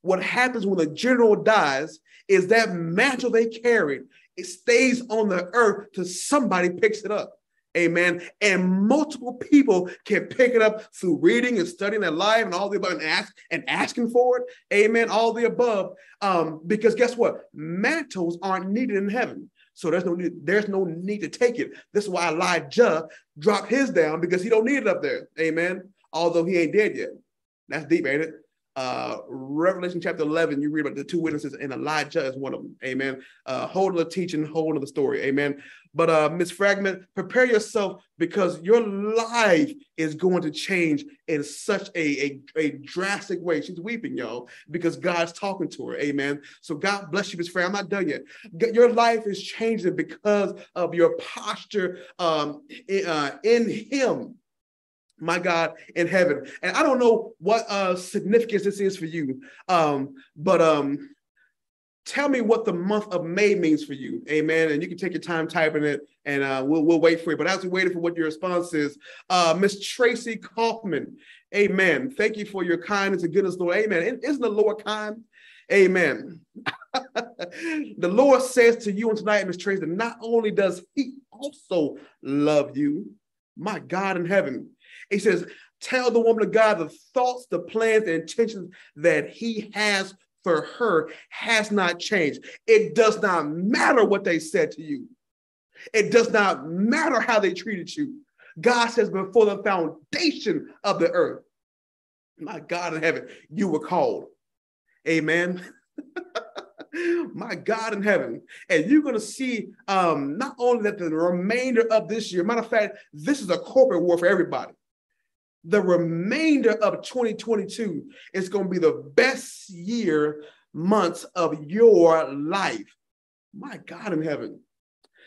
What happens when a general dies is that mantle they carried, it stays on the earth till somebody picks it up. Amen. And multiple people can pick it up through reading and studying their life and all the above and ask and asking for it. Amen. All the above. Um, because guess what? Mantles aren't needed in heaven. So there's no need, there's no need to take it. This is why Elijah dropped his down because he don't need it up there. Amen. Although he ain't dead yet. That's deep, ain't it? Uh, Revelation chapter 11, you read about the two witnesses, and Elijah is one of them. Amen. Uh, of the teaching, of the story. Amen. But uh, Miss Fragment, prepare yourself because your life is going to change in such a, a, a drastic way. She's weeping, y'all, because God's talking to her. Amen. So God bless you, Miss Fragment. I'm not done yet. Your life is changing because of your posture um, in, uh, in Him my God in heaven. And I don't know what uh, significance this is for you, um, but um, tell me what the month of May means for you. Amen. And you can take your time typing it and uh, we'll, we'll wait for you. But as we waiting for what your response is, uh, Miss Tracy Kaufman, amen. Thank you for your kindness and goodness, Lord. Amen. Isn't the Lord kind? Amen. the Lord says to you tonight, Miss Tracy, that not only does he also love you, my God in heaven, he says, Tell the woman of God the thoughts, the plans, the intentions that he has for her has not changed. It does not matter what they said to you, it does not matter how they treated you. God says, Before the foundation of the earth, my God in heaven, you were called. Amen. my God in heaven. And you're going to see um, not only that the remainder of this year, matter of fact, this is a corporate war for everybody the remainder of 2022 is going to be the best year months of your life. My God in heaven.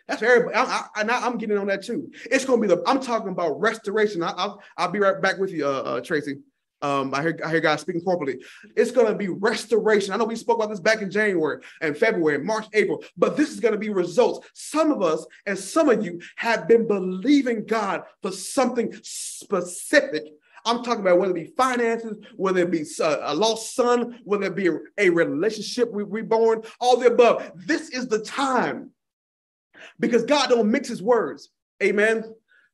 That's everybody. I, I, I'm getting on that too. It's going to be the, I'm talking about restoration. I, will I'll be right back with you, uh, uh, Tracy. Um, I hear I hear speaking corporately. It's going to be restoration. I know we spoke about this back in January and February, March, April, but this is going to be results. Some of us and some of you have been believing God for something specific I'm talking about whether it be finances, whether it be uh, a lost son, whether it be a relationship reborn, all the above. This is the time because God don't mix his words. Amen.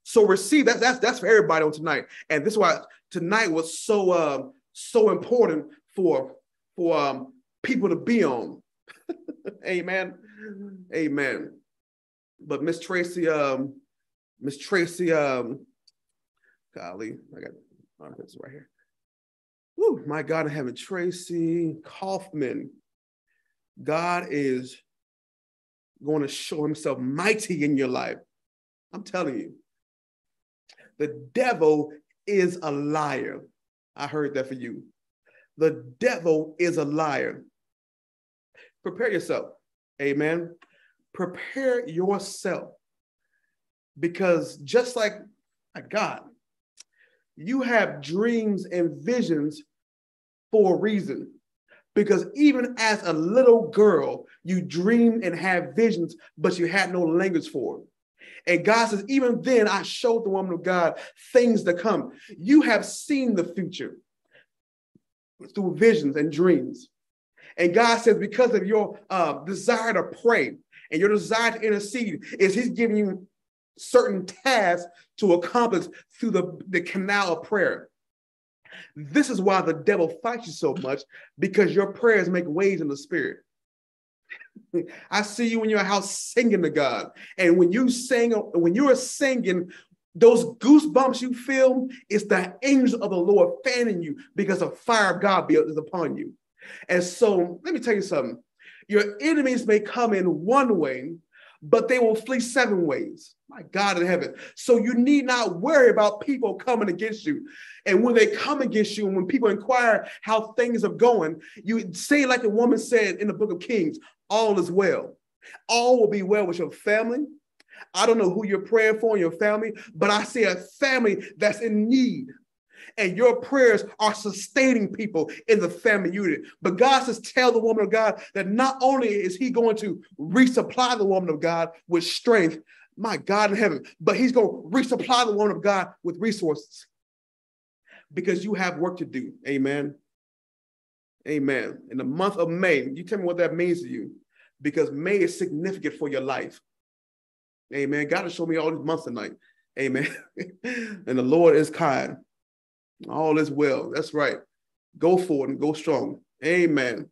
So receive that's That's that's for everybody on tonight. And this is why tonight was so uh, so important for for um, people to be on. Amen. Amen. But Miss Tracy, um, Miss Tracy, um, golly, I got oh, this right here. Woo, my God in heaven, Tracy Kaufman. God is going to show himself mighty in your life. I'm telling you. The devil is a liar. I heard that for you. The devil is a liar. Prepare yourself. Amen. Prepare yourself. Because just like my God, you have dreams and visions for a reason. Because even as a little girl, you dreamed and had visions, but you had no language for it. And God says, even then, I showed the woman of God things to come. You have seen the future through visions and dreams. And God says, because of your uh, desire to pray and your desire to intercede, is He's giving you certain tasks to accomplish through the, the canal of prayer. This is why the devil fights you so much because your prayers make waves in the spirit. I see you in your house singing to God. And when you sing, when you are singing, those goosebumps you feel is the angels of the Lord fanning you because the fire of God is upon you. And so let me tell you something. Your enemies may come in one way, but they will flee seven ways. My God in heaven. So you need not worry about people coming against you. And when they come against you, and when people inquire how things are going, you say, like the woman said in the book of Kings, all is well. All will be well with your family. I don't know who you're praying for in your family, but I see a family that's in need. And your prayers are sustaining people in the family unit. But God says, tell the woman of God that not only is He going to resupply the woman of God with strength, my God in heaven, but He's going to resupply the woman of God with resources because you have work to do. Amen. Amen. In the month of May, you tell me what that means to you because May is significant for your life. Amen. God has shown me all these months tonight. Amen. and the Lord is kind. All is well. That's right. Go forward and go strong. Amen.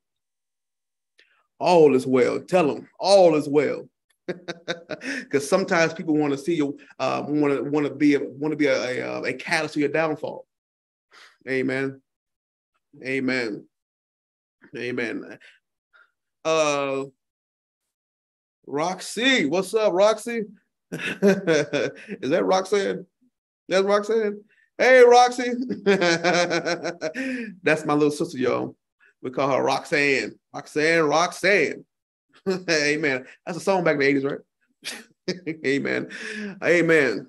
All is well. Tell them all is well. Because sometimes people want to see you, uh, want to want to be want to be a, a, a catalyst to your downfall. Amen. Amen. Amen. Uh, Roxy, what's up, Roxy? Is that Roxanne? That's Roxanne. Hey, Roxy. That's my little sister, y'all. We call her Roxanne. Roxanne, Roxanne. Amen. That's a song back in the 80s, right? Amen. Amen.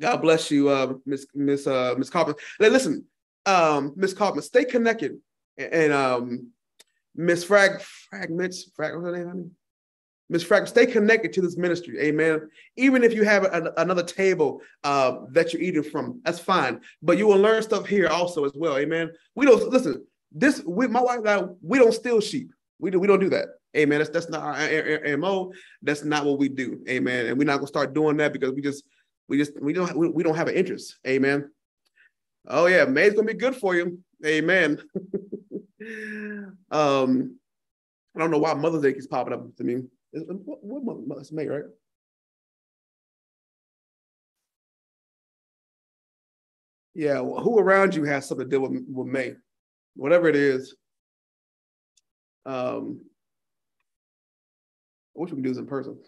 God bless you, uh, Miss Miss uh, Miss Carpenter. Listen, um, Miss Carpenter, stay connected. And um, Miss Frag Fragments, Frag, what's her name? Miss Frag, stay connected to this ministry. Amen. Even if you have a, another table uh, that you're eating from, that's fine. But you will learn stuff here also as well. Amen. We don't listen. This we, my wife and I, we don't steal sheep. We do, we don't do that. Amen. That's that's not our, our, MO. That's not what we do. Amen. And we're not gonna start doing that because we just we just we don't we, we don't have an interest. Amen. Oh yeah, May's gonna be good for you. Amen. um, I don't know why Mother's Day keeps popping up to me. What, what month? It's May, right? Yeah, who around you has something to do with, with May? Whatever it is. Um, I wish we could do this in person.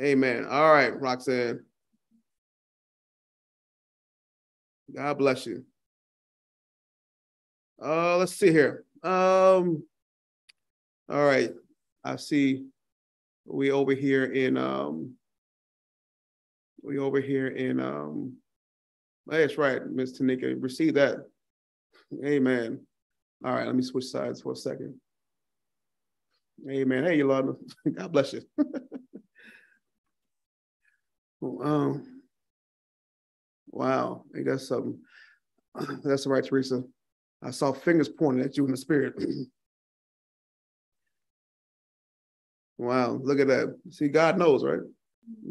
Amen. All right, Roxanne. God bless you. Uh, let's see here. Um, all right. I see we over here in um we over here in um that's right, Miss Tanika. Receive that. Amen. All right, let me switch sides for a second. Amen. Hey, Yolanda. God bless you. um, Wow, I got something. That's right, Teresa. I saw fingers pointing at you in the spirit. wow, look at that. See, God knows, right?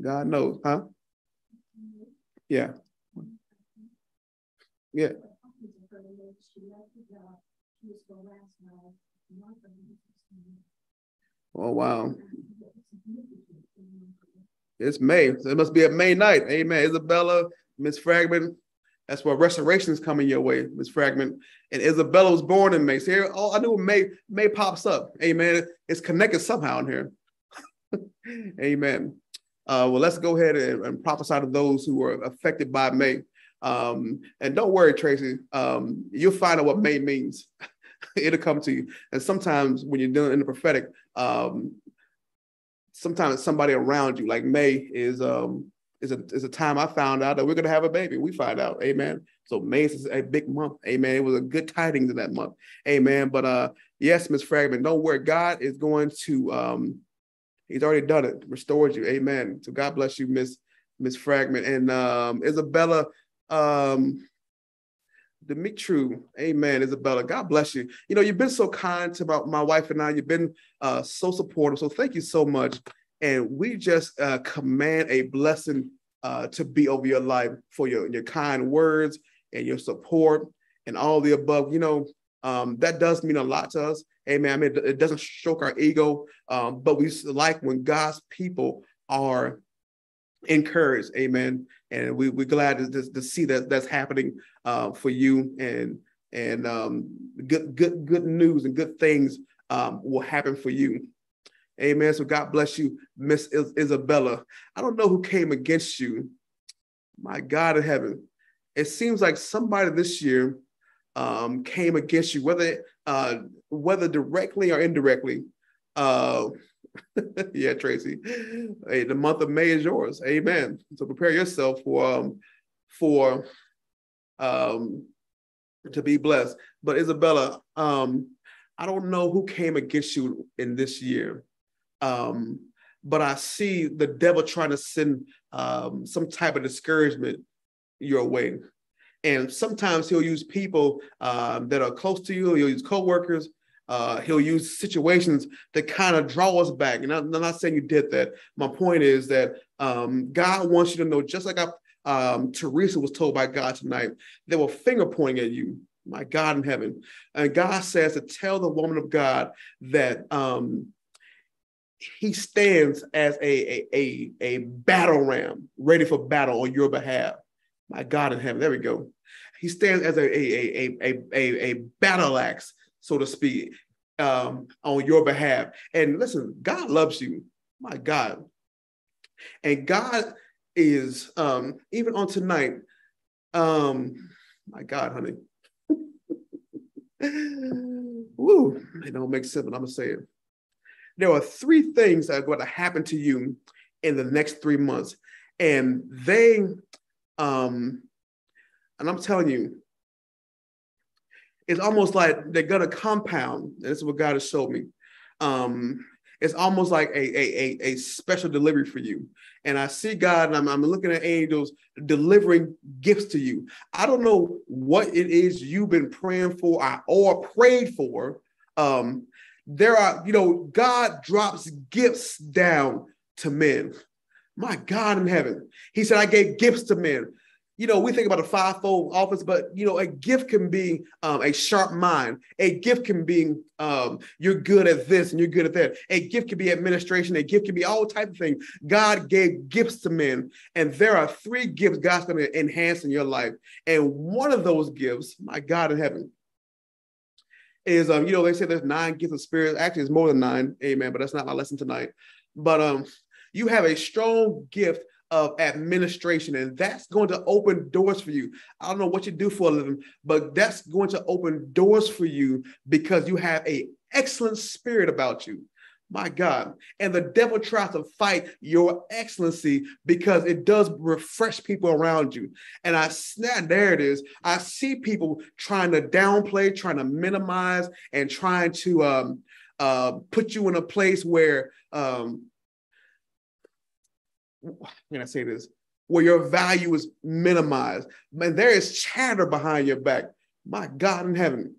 God knows, huh? Yeah. Yeah. Oh, wow. It's May. So it must be a May night. Amen. Isabella, Miss Fragment. That's where restoration is coming your way, Miss Fragment. And Isabella was born in May. See, oh, I knew May May pops up. Amen. It's connected somehow in here. Amen. Uh, well, let's go ahead and, and, prophesy to those who are affected by May. Um, and don't worry, Tracy. Um, you'll find out what May means. It'll come to you. And sometimes when you're doing in the prophetic, um, sometimes somebody around you, like May, is um is a is a time I found out that we're gonna have a baby. We find out, amen. So May is a big month, amen. It was a good tidings in that month, amen. But uh, yes, Miss Fragment, don't worry. God is going to um, He's already done it, restored you, amen. So God bless you, Miss Miss Fragment and um, Isabella. Um, Dimitru, amen, Isabella. God bless you. You know, you've been so kind to my, my wife and I. You've been uh, so supportive. So thank you so much. And we just uh, command a blessing uh, to be over your life for your, your kind words and your support and all the above. You know, um, that does mean a lot to us. Amen. I mean, it, doesn't stroke our ego, um, but we like when God's people are encouraged. Amen. And we, we're glad to, to, to see that that's happening uh, for you and and um, good good good news and good things um, will happen for you. Amen. So God bless you, Miss Isabella. I don't know who came against you. My God in heaven. It seems like somebody this year um, came against you, whether uh, whether directly or indirectly. Uh, yeah, Tracy. Hey, the month of May is yours. Amen. So prepare yourself for um, for um, to be blessed. But Isabella, um, I don't know who came against you in this year, um, but I see the devil trying to send um, some type of discouragement your way. And sometimes he'll use people um, that are close to you. He'll use coworkers. Uh, he'll use situations to kind of draw us back. And I'm, not saying you did that. My point is that um, God wants you to know, just like I, um, Teresa was told by God tonight, they were finger pointing at you, my God in heaven. And God says to tell the woman of God that um, he stands as a, a, a, a battle ram ready for battle on your behalf. My God in heaven. There we go. He stands as a, a, a, a, a, battle axe, so to speak, um, on your behalf. And listen, God loves you. My God. And God is, um, even on tonight, um, my God, honey. Woo, it don't make sense, but I'm gonna say it. There are three things that are going to happen to you in the next three months. And they um, and I'm telling you, it's almost like they're gonna compound. This is what God has showed me. Um, it's almost like a, a, a, a, special delivery for you. And I see God and I'm, I'm looking at angels delivering gifts to you. I don't know what it is you've been praying for or prayed for. Um, there are, you know, God drops gifts down to men. My God in heaven. He said, I gave gifts to men. You know, we think about a fivefold office, but you know, a gift can be um, a sharp mind. A gift can be um, you're good at this and you're good at that. A gift can be administration. A gift can be all type of things. God gave gifts to men, and there are three gifts God's going to enhance in your life. And one of those gifts, my God in heaven, is um, you know, they say there's nine gifts of spirit. Actually, it's more than nine. Amen. But that's not my lesson tonight. But um, you have a strong gift of administration, and that's going to open doors for you. I don't know what you do for a living, but that's going to open doors for you because you have a excellent spirit about you. My God. And the devil tries to fight your excellency because it does refresh people around you. And I snap, there it is. I see people trying to downplay, trying to minimize, and trying to um, uh, put you in a place where um, can I say this? where your value is minimized. Man, there is chatter behind your back. My God in heaven.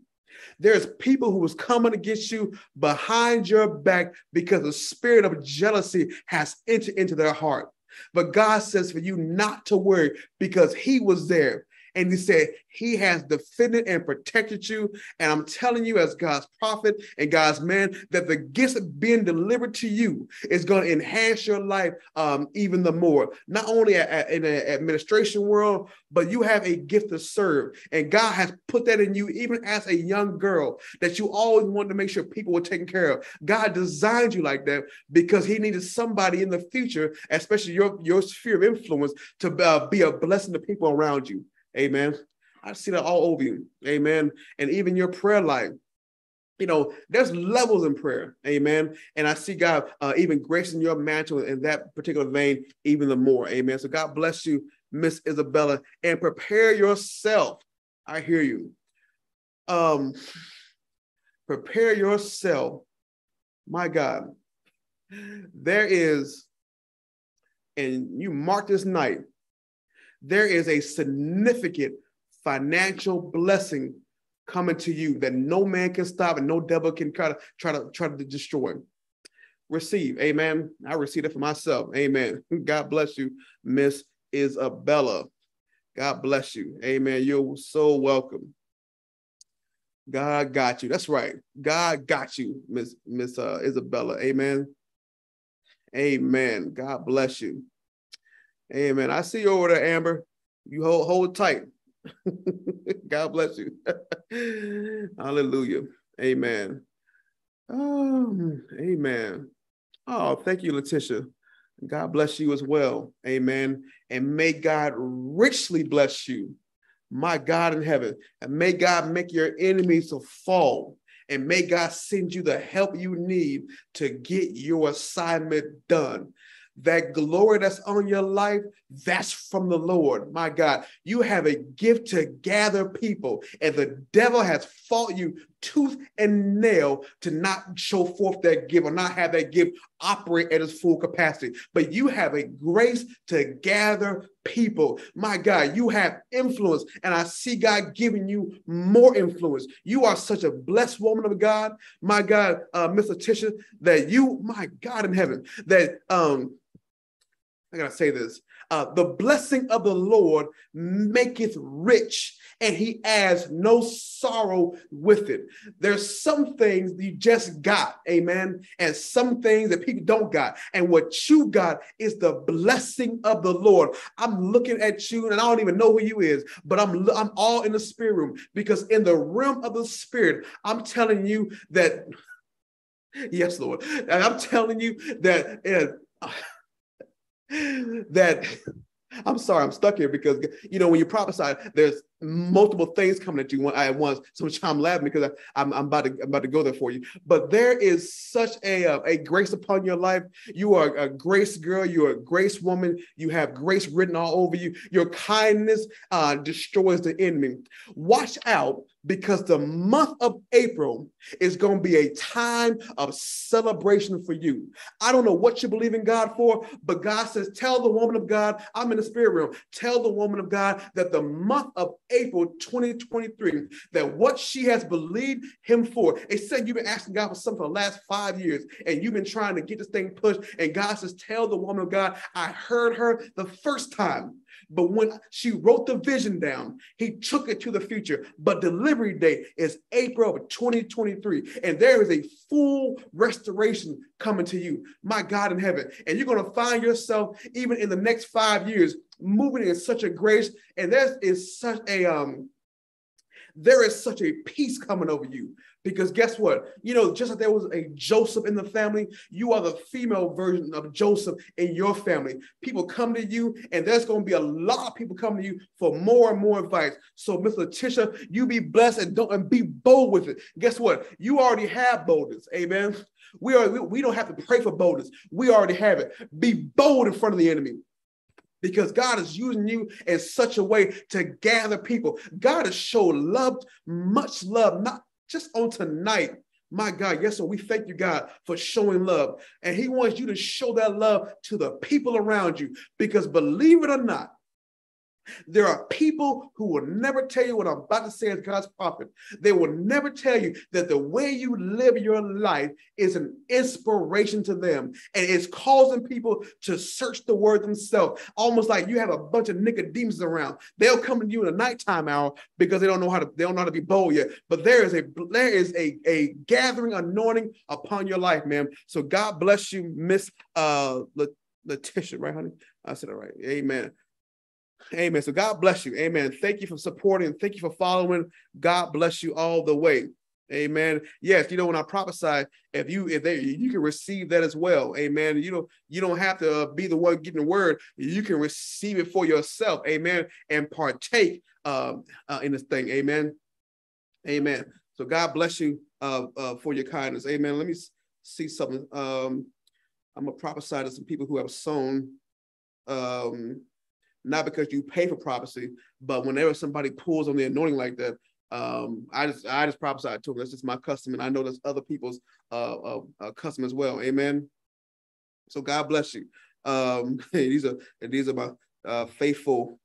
There's people who was coming against you behind your back because the spirit of jealousy has entered into their heart. But God says for you not to worry because He was there. And he said, He has defended and protected you. And I'm telling you, as God's prophet and God's man, that the gifts being delivered to you is going to enhance your life um, even the more. Not only at, at, in the administration world, but you have a gift to serve. And God has put that in you, even as a young girl, that you always wanted to make sure people were taken care of. God designed you like that because He needed somebody in the future, especially your, your sphere of influence, to uh, be a blessing to people around you. Amen. I see that all over you. Amen. And even your prayer life. You know, there's levels in prayer. Amen. And I see God uh, even gracing your mantle in that particular vein even the more. Amen. So God bless you, Miss Isabella, and prepare yourself. I hear you. Um, prepare yourself. My God, there is, and you mark this night, there is a significant financial blessing coming to you that no man can stop and no devil can try to try to try to destroy. Receive, amen. I receive it for myself, amen. God bless you, Miss Isabella. God bless you, amen. You're so welcome. God got you. That's right. God got you, Miss Miss uh, Isabella. Amen. Amen. God bless you. Amen. I see you over there, Amber. You hold hold tight. God bless you. Hallelujah. Amen. Um, amen. Oh, thank you, Letitia. God bless you as well. Amen. And may God richly bless you, my God in heaven. And may God make your enemies to fall. And may God send you the help you need to get your assignment done. That glory that's on your life, that's from the Lord. My God, you have a gift to gather people, and the devil has fought you tooth and nail to not show forth that gift or not have that gift operate at its full capacity. But you have a grace to gather people. My God, you have influence, and I see God giving you more influence. You are such a blessed woman of God, my God, uh, Miss Letitia, that you, my God in heaven, that um I gotta say this. Uh, the blessing of the Lord maketh rich, and he adds no sorrow with it. There's some things you just got, amen, and some things that people don't got. And what you got is the blessing of the Lord. I'm looking at you, and I don't even know who you is, but I'm I'm all in the spirit room because in the realm of the spirit, I'm telling you that. Yes, Lord. And I'm telling you that uh, that I'm sorry, I'm stuck here because you know when you prophesy, there's multiple things coming at you at once. So I'm laughing because I, am about to I'm about to go there for you. But there is such a uh, a grace upon your life. You are a grace girl. You're a grace woman. You have grace written all over you. Your kindness uh, destroys the enemy. Watch out because the month of April is going to be a time of celebration for you. I don't know what you believe in God for, but God says, Tell the woman of God, I'm in the spirit realm, tell the woman of God that the month of April 2023, that what she has believed Him for, it said you've been asking God for something for the last five years and you've been trying to get this thing pushed. And God says, Tell the woman of God, I heard her the first time. But when she wrote the vision down, he took it to the future. But delivery date is April of 2023. And there is a full restoration coming to you, my God in heaven. And you're going to find yourself, even in the next five years, moving in such a grace. And there is such a um there is such a peace coming over you because guess what? You know, just like there was a Joseph in the family, you are the female version of Joseph in your family. People come to you, and there's going to be a lot of people coming to you for more and more advice. So, Miss Letitia, you be blessed and don't and be bold with it. Guess what? You already have boldness. Amen. We are we, we don't have to pray for boldness. We already have it. Be bold in front of the enemy because God is using you in such a way to gather people. God has shown love, much love, not just on tonight, My God, yes, sir. We thank you, God, for showing love. And He wants you to show that love to the people around you. Because believe it or not, there are people who will never tell you what I'm about to say as God's prophet. They will never tell you that the way you live your life is an inspiration to them and it's causing people to search the word themselves, almost like you have a bunch of Nicodemus around. They'll come to you in the nighttime hour because they don't know how to they don't know how to be bold yet. But there is a there is a, a gathering anointing upon your life, man. So God bless you, Miss uh Letitia, right, honey? I said it right. Amen. Amen. So God bless you. Amen. Thank you for supporting. Thank you for following. God bless you all the way. Amen. Yes, you know when I prophesy, if you if they you can receive that as well. Amen. You don't you don't have to be the one getting the word. You can receive it for yourself. Amen. And partake um, uh, in this thing. Amen. Amen. So God bless you uh, uh, for your kindness. Amen. Let me see something. Um, I'm gonna prophesy to some people who have sown. Um, not because you pay for prophecy, but whenever somebody pulls on the anointing like that, um, I just I just prophesy to them. That's just my custom, and I know that's other people's uh, uh, uh, custom as well. Amen. So God bless you. Um, these are these are my uh, faithful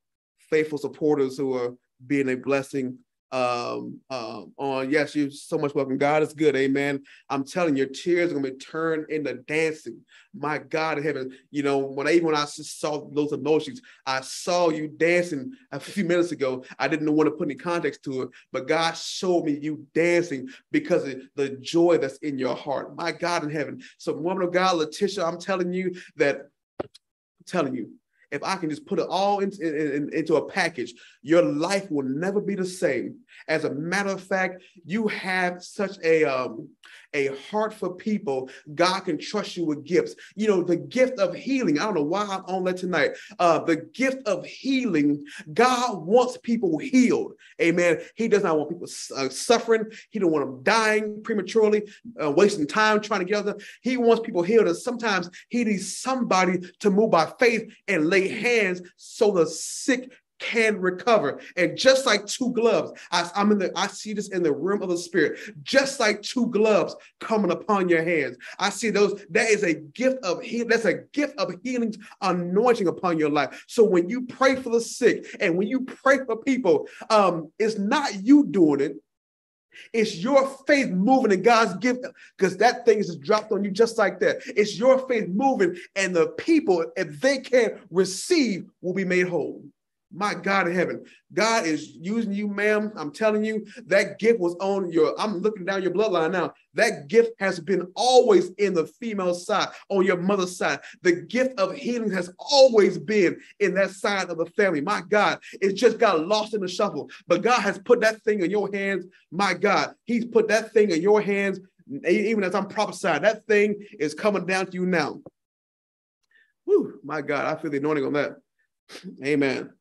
faithful supporters who are being a blessing um, um, on yes, you're so much welcome. God is good, amen. I'm telling you, your tears are gonna be turned into dancing. My God in heaven, you know, when I even when I saw those emotions, I saw you dancing a few minutes ago. I didn't want to put any context to it, but God showed me you dancing because of the joy that's in your heart. My God in heaven. So, woman of God, Letitia, I'm telling you that I'm telling you, if I can just put it all in, in, in, into a package, your life will never be the same. As a matter of fact, you have such a um, a heart for people. God can trust you with gifts. You know, the gift of healing. I don't know why I'm on that tonight. Uh, the gift of healing. God wants people healed. Amen. He does not want people uh, suffering. He don't want them dying prematurely, uh, wasting time trying to get other. He wants people healed. And sometimes he needs somebody to move by faith and lay hands so the sick can recover. And just like two gloves, I, am in the, I see this in the room of the spirit, just like two gloves coming upon your hands. I see those, that is a gift of healing. That's a gift of healing anointing upon your life. So when you pray for the sick and when you pray for people, um, it's not you doing it. It's your faith moving in God's gift because that thing is dropped on you just like that. It's your faith moving, and the people, if they can receive, will be made whole. My God in heaven, God is using you, ma'am. I'm telling you, that gift was on your. I'm looking down your bloodline now. That gift has been always in the female side, on your mother's side. The gift of healing has always been in that side of the family. My God, it just got lost in the shuffle. But God has put that thing in your hands. My God, He's put that thing in your hands. Even as I'm prophesying, that thing is coming down to you now. Whew, my God, I feel the anointing on that. Amen.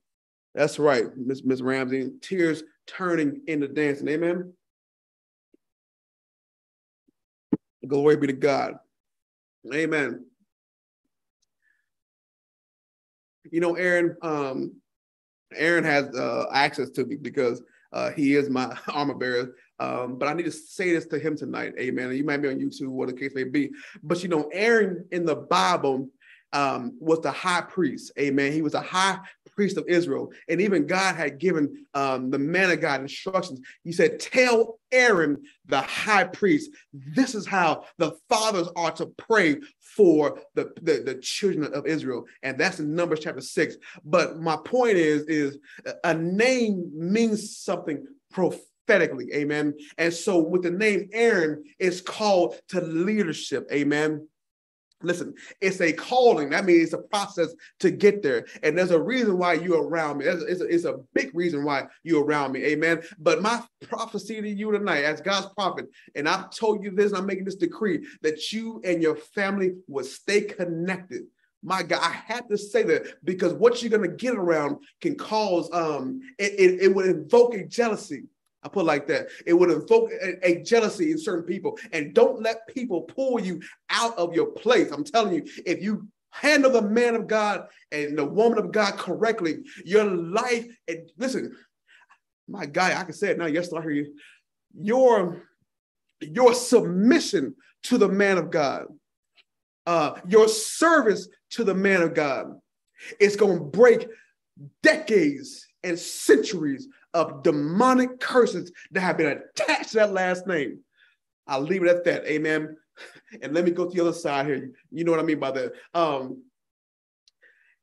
That's right, Miss Miss Ramsey. Tears turning into dancing. Amen. Glory be to God. Amen. You know, Aaron, um, Aaron has uh, access to me because uh, he is my armor bearer. Um, but I need to say this to him tonight. Amen. You might be on YouTube, what the case may be. But you know, Aaron in the Bible um, was the high priest. Amen. He was a high priest of Israel. And even God had given um, the man of God instructions. He said, Tell Aaron, the high priest, this is how the fathers are to pray for the, the, the children of Israel. And that's in Numbers chapter six. But my point is, is a name means something prophetically. Amen. And so with the name Aaron, it's called to leadership. Amen. Listen, it's a calling. That means it's a process to get there. And there's a reason why you're around me. It's a, it's a, big reason why you're around me. Amen. But my prophecy to you tonight, as God's prophet, and I've told you this, I'm making this decree that you and your family will stay connected. My God, I had to say that because what you're going to get around can cause, um, it, it, it would invoke a jealousy I put like that. It would invoke a, a, jealousy in certain people. And don't let people pull you out of your place. I'm telling you, if you handle the man of God and the woman of God correctly, your life, and listen, my guy, I can say it now. Yes, I hear you. Your your submission to the man of God, uh, your service to the man of God, it's going to break decades and centuries of demonic curses that have been attached to that last name. I'll leave it at that. Amen. And let me go to the other side here. You know what I mean by that. Um,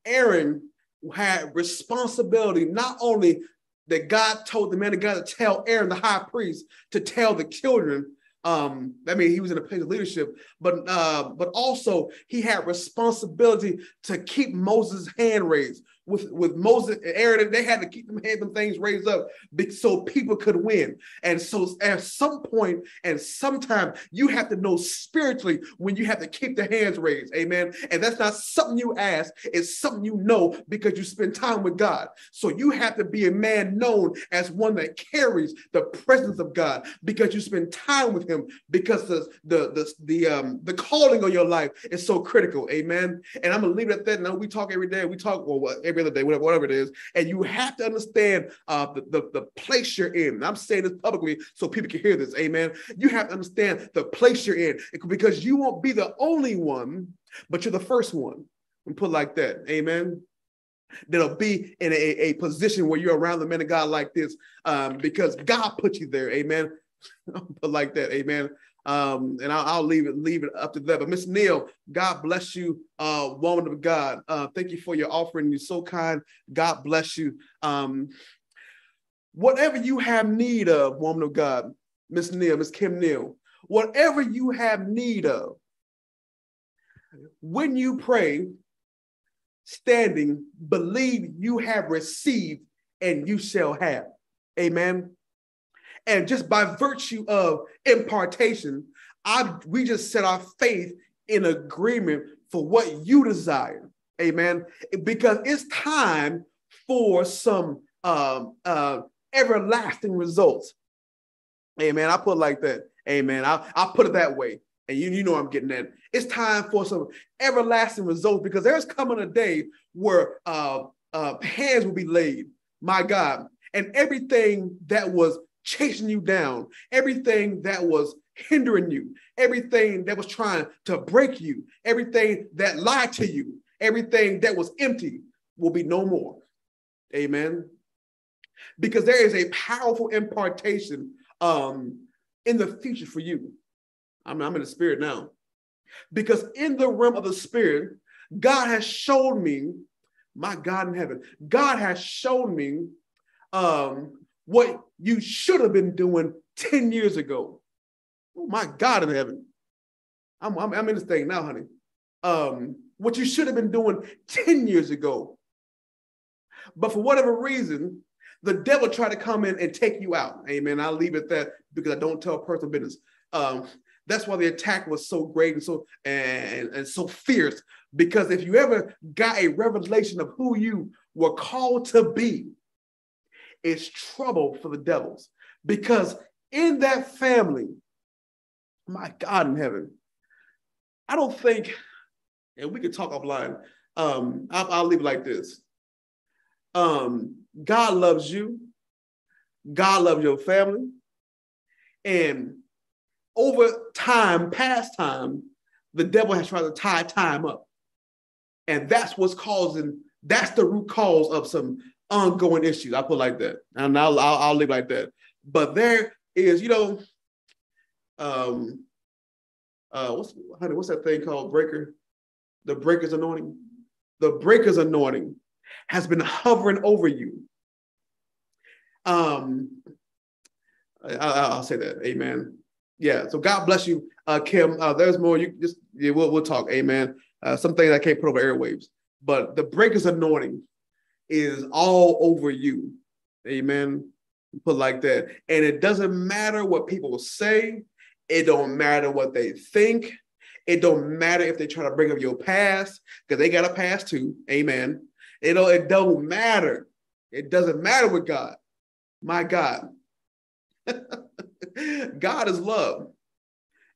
Aaron had responsibility not only that God told the man of God to tell Aaron, the high priest, to tell the children. Um, I mean, he was in a place of leadership, but uh, but also he had responsibility to keep Moses' hand raised with, with Moses and Aaron, they had to keep them them things raised up so people could win. And so at some point and sometime you have to know spiritually when you have to keep the hands raised. Amen. And that's not something you ask, it's something you know because you spend time with God. So you have to be a man known as one that carries the presence of God because you spend time with him because the the the the um the calling on your life is so critical. Amen. And I'm gonna leave it at that. Now we talk every day. We talk well every other day, whatever, whatever it is. And you have to understand uh, the, the, the place you're in. And I'm saying this publicly so people can hear this. Amen. You have to understand the place you're in because you won't be the only one, but you're the first one. And put like that. Amen that'll be in a, a position where you're around the men of God like this um, because God put you there. Amen. but like that. Amen. Um, and I'll, I'll, leave it leave it up to that. But Miss Neil, God bless you, uh, woman of God. Uh, thank you for your offering. You're so kind. God bless you. Um, whatever you have need of, woman of God, Miss Neil, Miss Kim Neil, whatever you have need of, when you pray, standing, believe you have received and you shall have. Amen. And just by virtue of impartation, I we just set our faith in agreement for what you desire. Amen. Because it's time for some um, uh, everlasting results. Amen. I put it like that. Amen. I, I'll put it that way. And you, you know I'm getting that. It's time for some everlasting results because there's coming a day where uh, uh, hands will be laid, my God, and everything that was chasing you down, everything that was hindering you, everything that was trying to break you, everything that lied to you, everything that was empty will be no more. Amen. Because there is a powerful impartation um, in the future for you. I'm, I'm in the spirit now. Because in the realm of the spirit, God has shown me, my God in heaven, God has shown me um, what you should have been doing 10 years ago. Oh my God in heaven. I'm, I'm, I'm in this thing now, honey. Um, what you should have been doing 10 years ago. But for whatever reason, the devil tried to come in and take you out. Amen. I'll leave it that because I don't tell personal business. Um, that's why the attack was so great and so and, and so fierce. Because if you ever got a revelation of who you were called to be, is trouble for the devils because in that family, my God in heaven, I don't think, and we could talk offline. Um, I'll, I'll leave it like this. Um, God loves you. God loves your family. And over time, past time, the devil has tried to tie time up. And that's what's causing, that's the root cause of some ongoing issues. I put like that, and I'll, I'll, I'll leave like that. But there is, you know, um, uh, what's honey, what's that thing called? Breaker, the breaker's anointing. The breaker's anointing has been hovering over you. Um, I, will say that. Amen. Yeah. So God bless you, uh, Kim. Uh, there's more. You just yeah, we'll we'll talk. Amen. Uh, some things I can't put over airwaves, but the breaker's anointing is all over you. Amen. Put like that. And it doesn't matter what people say. It don't matter what they think. It don't matter if they try to bring up your past because they got a past too. Amen. It don't, it don't matter. It doesn't matter with God. My God. God is love.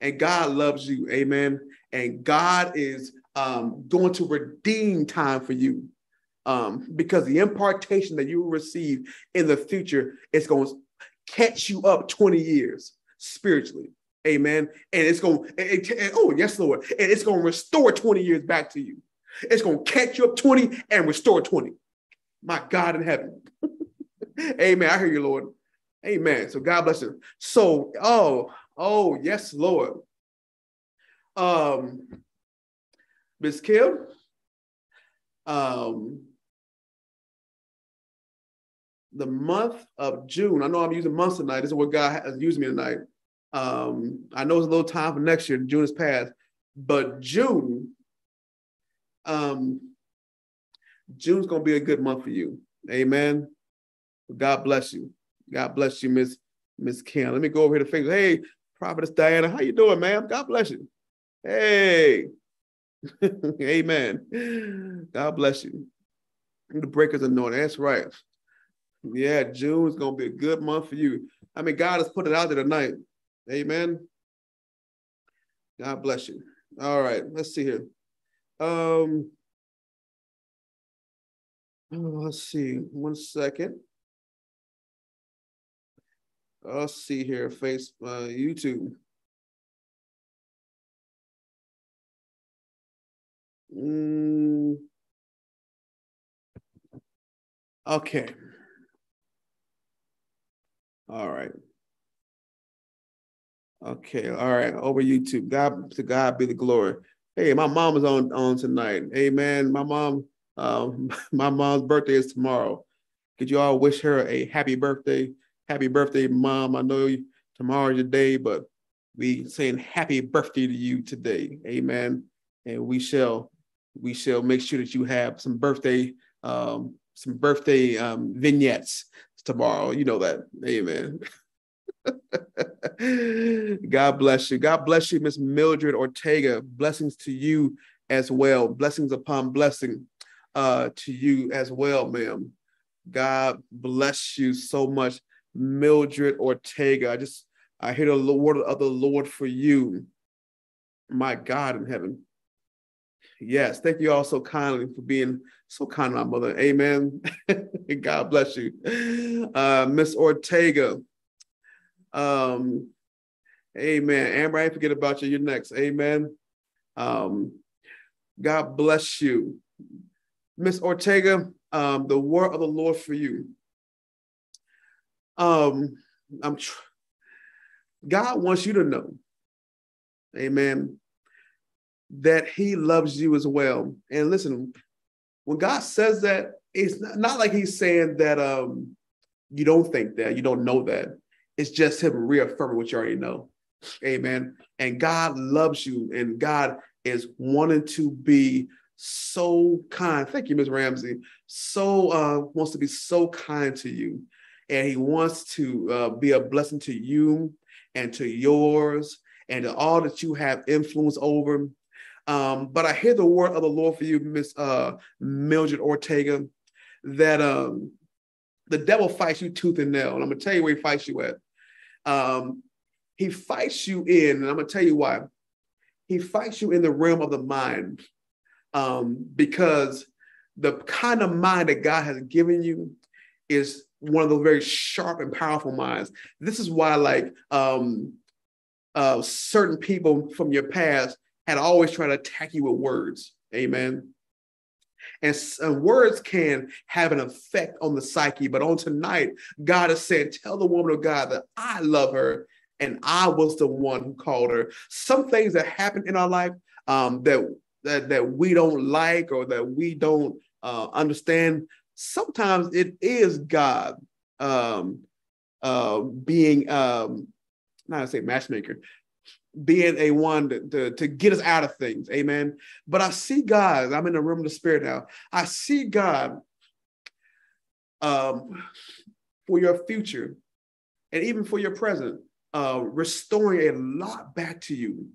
And God loves you. Amen. And God is um, going to redeem time for you um, because the impartation that you will receive in the future is going to catch you up 20 years spiritually. Amen. And it's going, to oh, yes, Lord. And it's going to restore 20 years back to you. It's going to catch you up 20 and restore 20. My God in heaven. Amen. I hear you, Lord. Amen. So God bless you. So, oh, oh, yes, Lord. Um, Miss Kim, um, the month of June. I know I'm using months tonight. This is what God has used me tonight. Um, I know it's a little time for next year. June is past, but June, um, June's gonna be a good month for you. Amen. God bless you. God bless you, Miss Miss Kim. Let me go over here to Facebook. Hey, Prophetess Diana, how you doing, ma'am? God bless you. Hey, Amen. God bless you. The breakers anointing. That's right. Yeah, June is gonna be a good month for you. I mean, God has put it out there tonight. Amen. God bless you. All right, let's see here. Um, oh, let's see. One second. Let's see here. Face uh, YouTube. Mm. Okay. All right. Okay. All right. Over YouTube. God to God be the glory. Hey, my mom is on on tonight. Amen. My mom, um, my mom's birthday is tomorrow. Could you all wish her a happy birthday? Happy birthday, mom. I know tomorrow's your day, but we saying happy birthday to you today. Amen. And we shall we shall make sure that you have some birthday um, some birthday um, vignettes tomorrow. You know that. Amen. God bless you. God bless you, Miss Mildred Ortega. Blessings to you as well. Blessings upon blessing uh, to you as well, ma'am. God bless you so much, Mildred Ortega. I just I hear the word of the Lord for you. My God in heaven. Yes, thank you all so kindly for being so kind my mother. Amen. God bless you. Uh, Miss Ortega. Um, amen. Amber, I forget about you. You're next. Amen. Um, God bless you. Miss Ortega, um, the word of the Lord for you. Um, I'm tr- God wants you to know, amen, that he loves you as well. And listen, when God says that, it's not, like he's saying that um, you don't think that, you don't know that. It's just him reaffirming what you already know. Amen. And God loves you, and God is wanting to be so kind. Thank you, Ms. Ramsey. So uh, wants to be so kind to you, and He wants to uh, be a blessing to you and to yours and to all that you have influence over. Um, but I hear the word of the Lord for you, Miss uh, Mildred Ortega, that um, the devil fights you tooth and nail. And I'm gonna tell you where he fights you at. Um, he fights you in, and I'm gonna tell you why. He fights you in the realm of the mind, um, because the kind of mind that God has given you is one of those very sharp and powerful minds. This is why, like, um, uh, certain people from your past had always tried to attack you with words. Amen. And, and, words can have an effect on the psyche. But on tonight, God is saying, Tell the woman of God that I love her and I was the one who called her. Some things that happen in our life um, that, that, that we don't like or that we don't uh, understand, sometimes it is God um, uh, being, um, not to say matchmaker, being a one to, to, to, get us out of things. Amen. But I see God, I'm in the room of the spirit now. I see God um, for your future and even for your present, uh, restoring a lot back to you.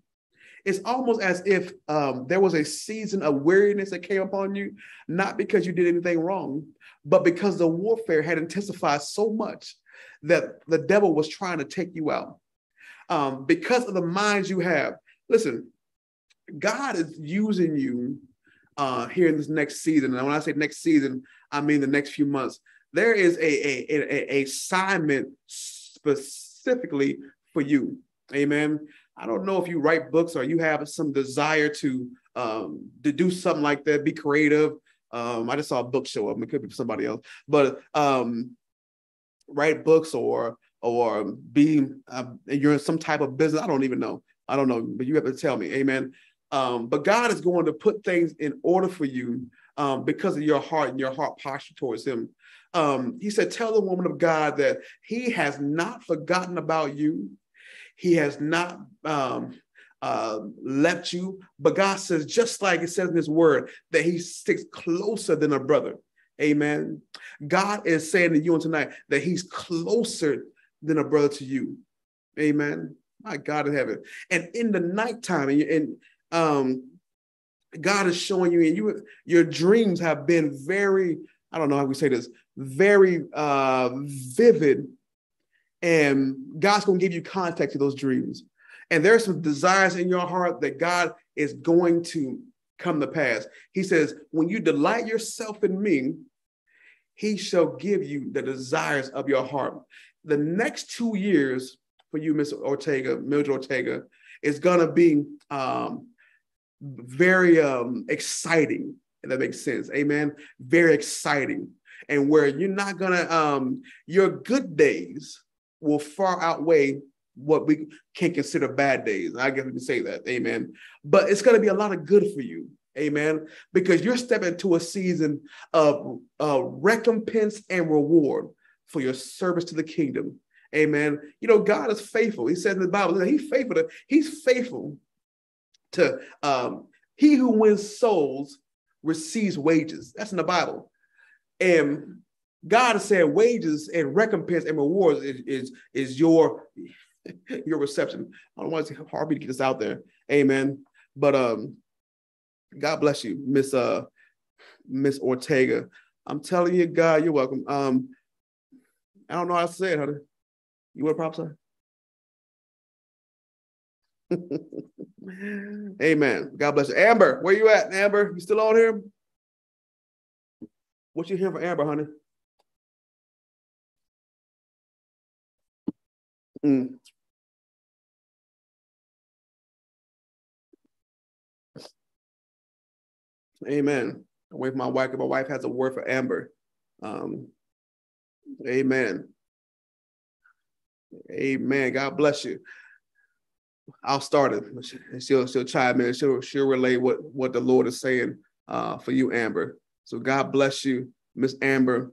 It's almost as if um, there was a season of weariness that came upon you, not because you did anything wrong, but because the warfare had intensified so much that the devil was trying to take you out um, because of the minds you have. Listen, God is using you uh, here in this next season. And when I say next season, I mean the next few months. There is a, a, a, a assignment specifically for you. Amen. I don't know if you write books or you have some desire to um, to do something like that, be creative. Um, I just saw a book show up. It could be somebody else, but um, write books or or be uh, you're in some type of business. I don't even know. I don't know, but you have to tell me. Amen. Um, but God is going to put things in order for you um, because of your heart and your heart posture towards Him. Um, he said, Tell the woman of God that He has not forgotten about you. He has not um, uh, left you. But God says, just like it says in His word, that He sticks closer than a brother. Amen. God is saying to you tonight that He's closer than a brother to you. Amen. My God in heaven. And in the nighttime, and, and um, God is showing you, and you your dreams have been very, I don't know how we say this, very uh, vivid. And God's to give you context to those dreams. And there's some desires in your heart that God is going to come to pass. He says, when you delight yourself in me, he shall give you the desires of your heart the next two years for you, Miss Ortega, Mildred Ortega, is gonna be um, very um, exciting. If that makes sense, Amen. Very exciting, and where you're not gonna um, your good days will far outweigh what we can consider bad days. I guess we can say that, Amen. But it's gonna be a lot of good for you. Amen. Because you're stepping into a season of uh, recompense and reward for your service to the kingdom. Amen. You know, God is faithful. He said in the Bible that He's faithful to, He's faithful to um, he who wins souls receives wages. That's in the Bible. And God is saying wages and recompense and rewards is, is, is your your reception. I don't want to say hard to get this out there. Amen. But um, God bless you, Miss uh Miss Ortega. I'm telling you, God, you're welcome. Um, I don't know how to say it, honey. You want to prophesy? Amen. God bless you. Amber, where you at, Amber? You still on here? What you hearing from Amber, honey? Mm. Amen. Waiting for my wife. My wife has a word for Amber. Um, Amen. Amen. God bless you. I'll start it. and She'll she'll chime in. She'll she'll relay what what the Lord is saying uh, for you, Amber. So God bless you, Miss Amber.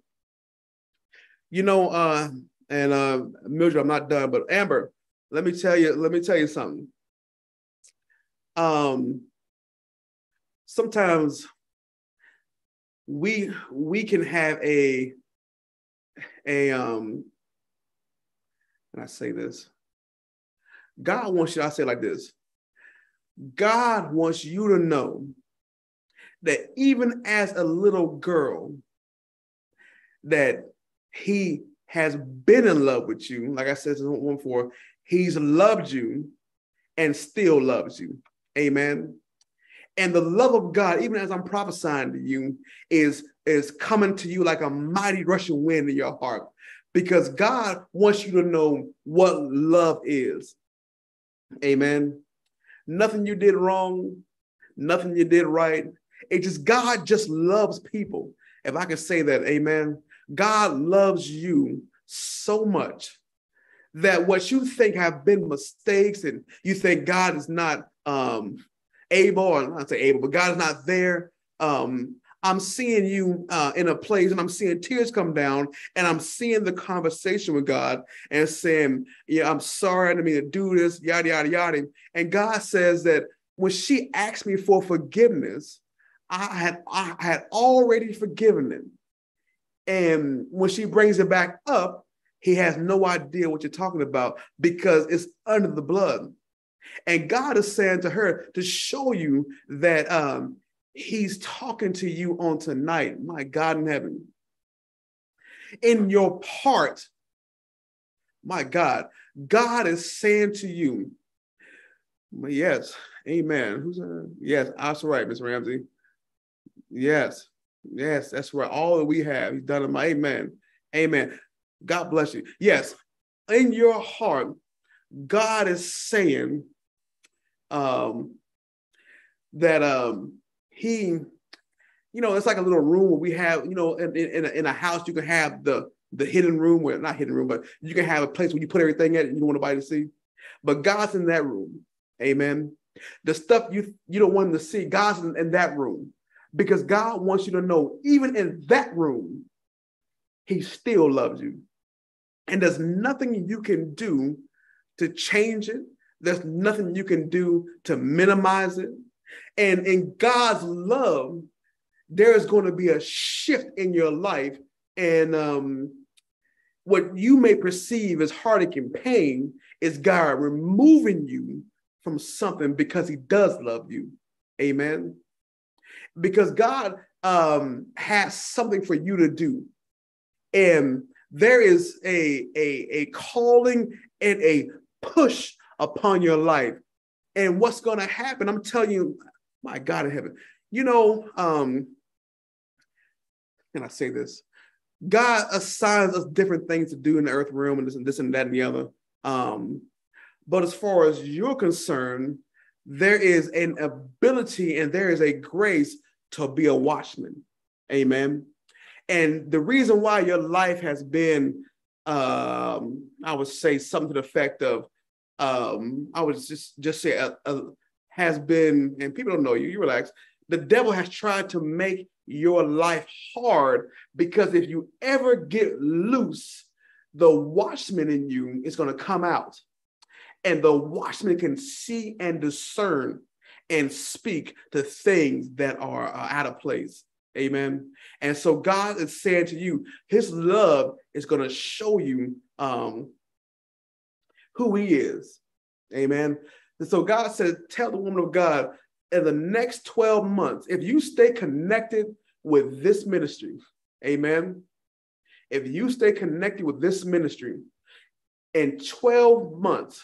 You know, uh, and uh, Mildred, I'm not done, but Amber, let me tell you. Let me tell you something. Um, sometimes we we can have a a um and I say this. God wants you, I say like this. God wants you to know that even as a little girl, that he has been in love with you. Like I said one before, he's loved you and still loves you. Amen. And the love of God, even as I'm prophesying to you, is, is coming to you like a mighty rushing wind in your heart because God wants you to know what love is. Amen. Nothing you did wrong, nothing you did right. It just, God just loves people. If I can say that, amen. God loves you so much that what you think have been mistakes and you think God is not um, able, or not say able, but God is not there. Um, I'm seeing you uh, in a place and I'm seeing tears come down and I'm seeing the conversation with God and saying, Yeah, I'm sorry, I didn't mean to do this, yada, yada, yada. And God says that when she asked me for forgiveness, I had, I had already forgiven him. And when she brings it back up, he has no idea what you're talking about because it's under the blood. And God is saying to her to show you that um, He's talking to you on tonight, my God in heaven. In your part, my God, God is saying to you, yes, amen. Who's uh, yes, that's right, Miss Ramsey. Yes, yes, that's right. All that we have, he's done it. My amen. Amen. God bless you. Yes, in your heart, God is saying um, that um, he, you know, it's like a little room where we have, you know, in, in, a, in a house, you can have the the hidden room where not hidden room, but you can have a place where you put everything at you don't want nobody to see. But God's in that room. Amen. The stuff you you don't want them to see, God's in, in that room. Because God wants you to know, even in that room, He still loves you. And there's nothing you can do to change it. There's nothing you can do to minimize it. And in God's love, there is going to be a shift in your life. And um, what you may perceive as heartache and pain is God removing you from something because He does love you. Amen. Because God um, has something for you to do. And there is a, a, a calling and a push upon your life. And what's going to happen, I'm telling you, my God in heaven, you know, um, can I say this? God assigns us different things to do in the earth realm and this and this and that and the other. Um, but as far as you're concerned, there is an ability and there is a grace to be a watchman. Amen. And the reason why your life has been, um, I would say something to the effect of, um, I would just just say, a, a, has been, and people don't know you, you relax. The devil has tried to make your life hard because if you ever get loose, the watchman in you is going to come out. And the watchman can see and discern and speak to things that are uh, out of place. Amen. And so God is saying to you, his love is going to show you um, who he is. Amen. And so God said, tell the woman of God, in the next 12 months, if you stay connected with this ministry, amen. If you stay connected with this ministry, in 12 months,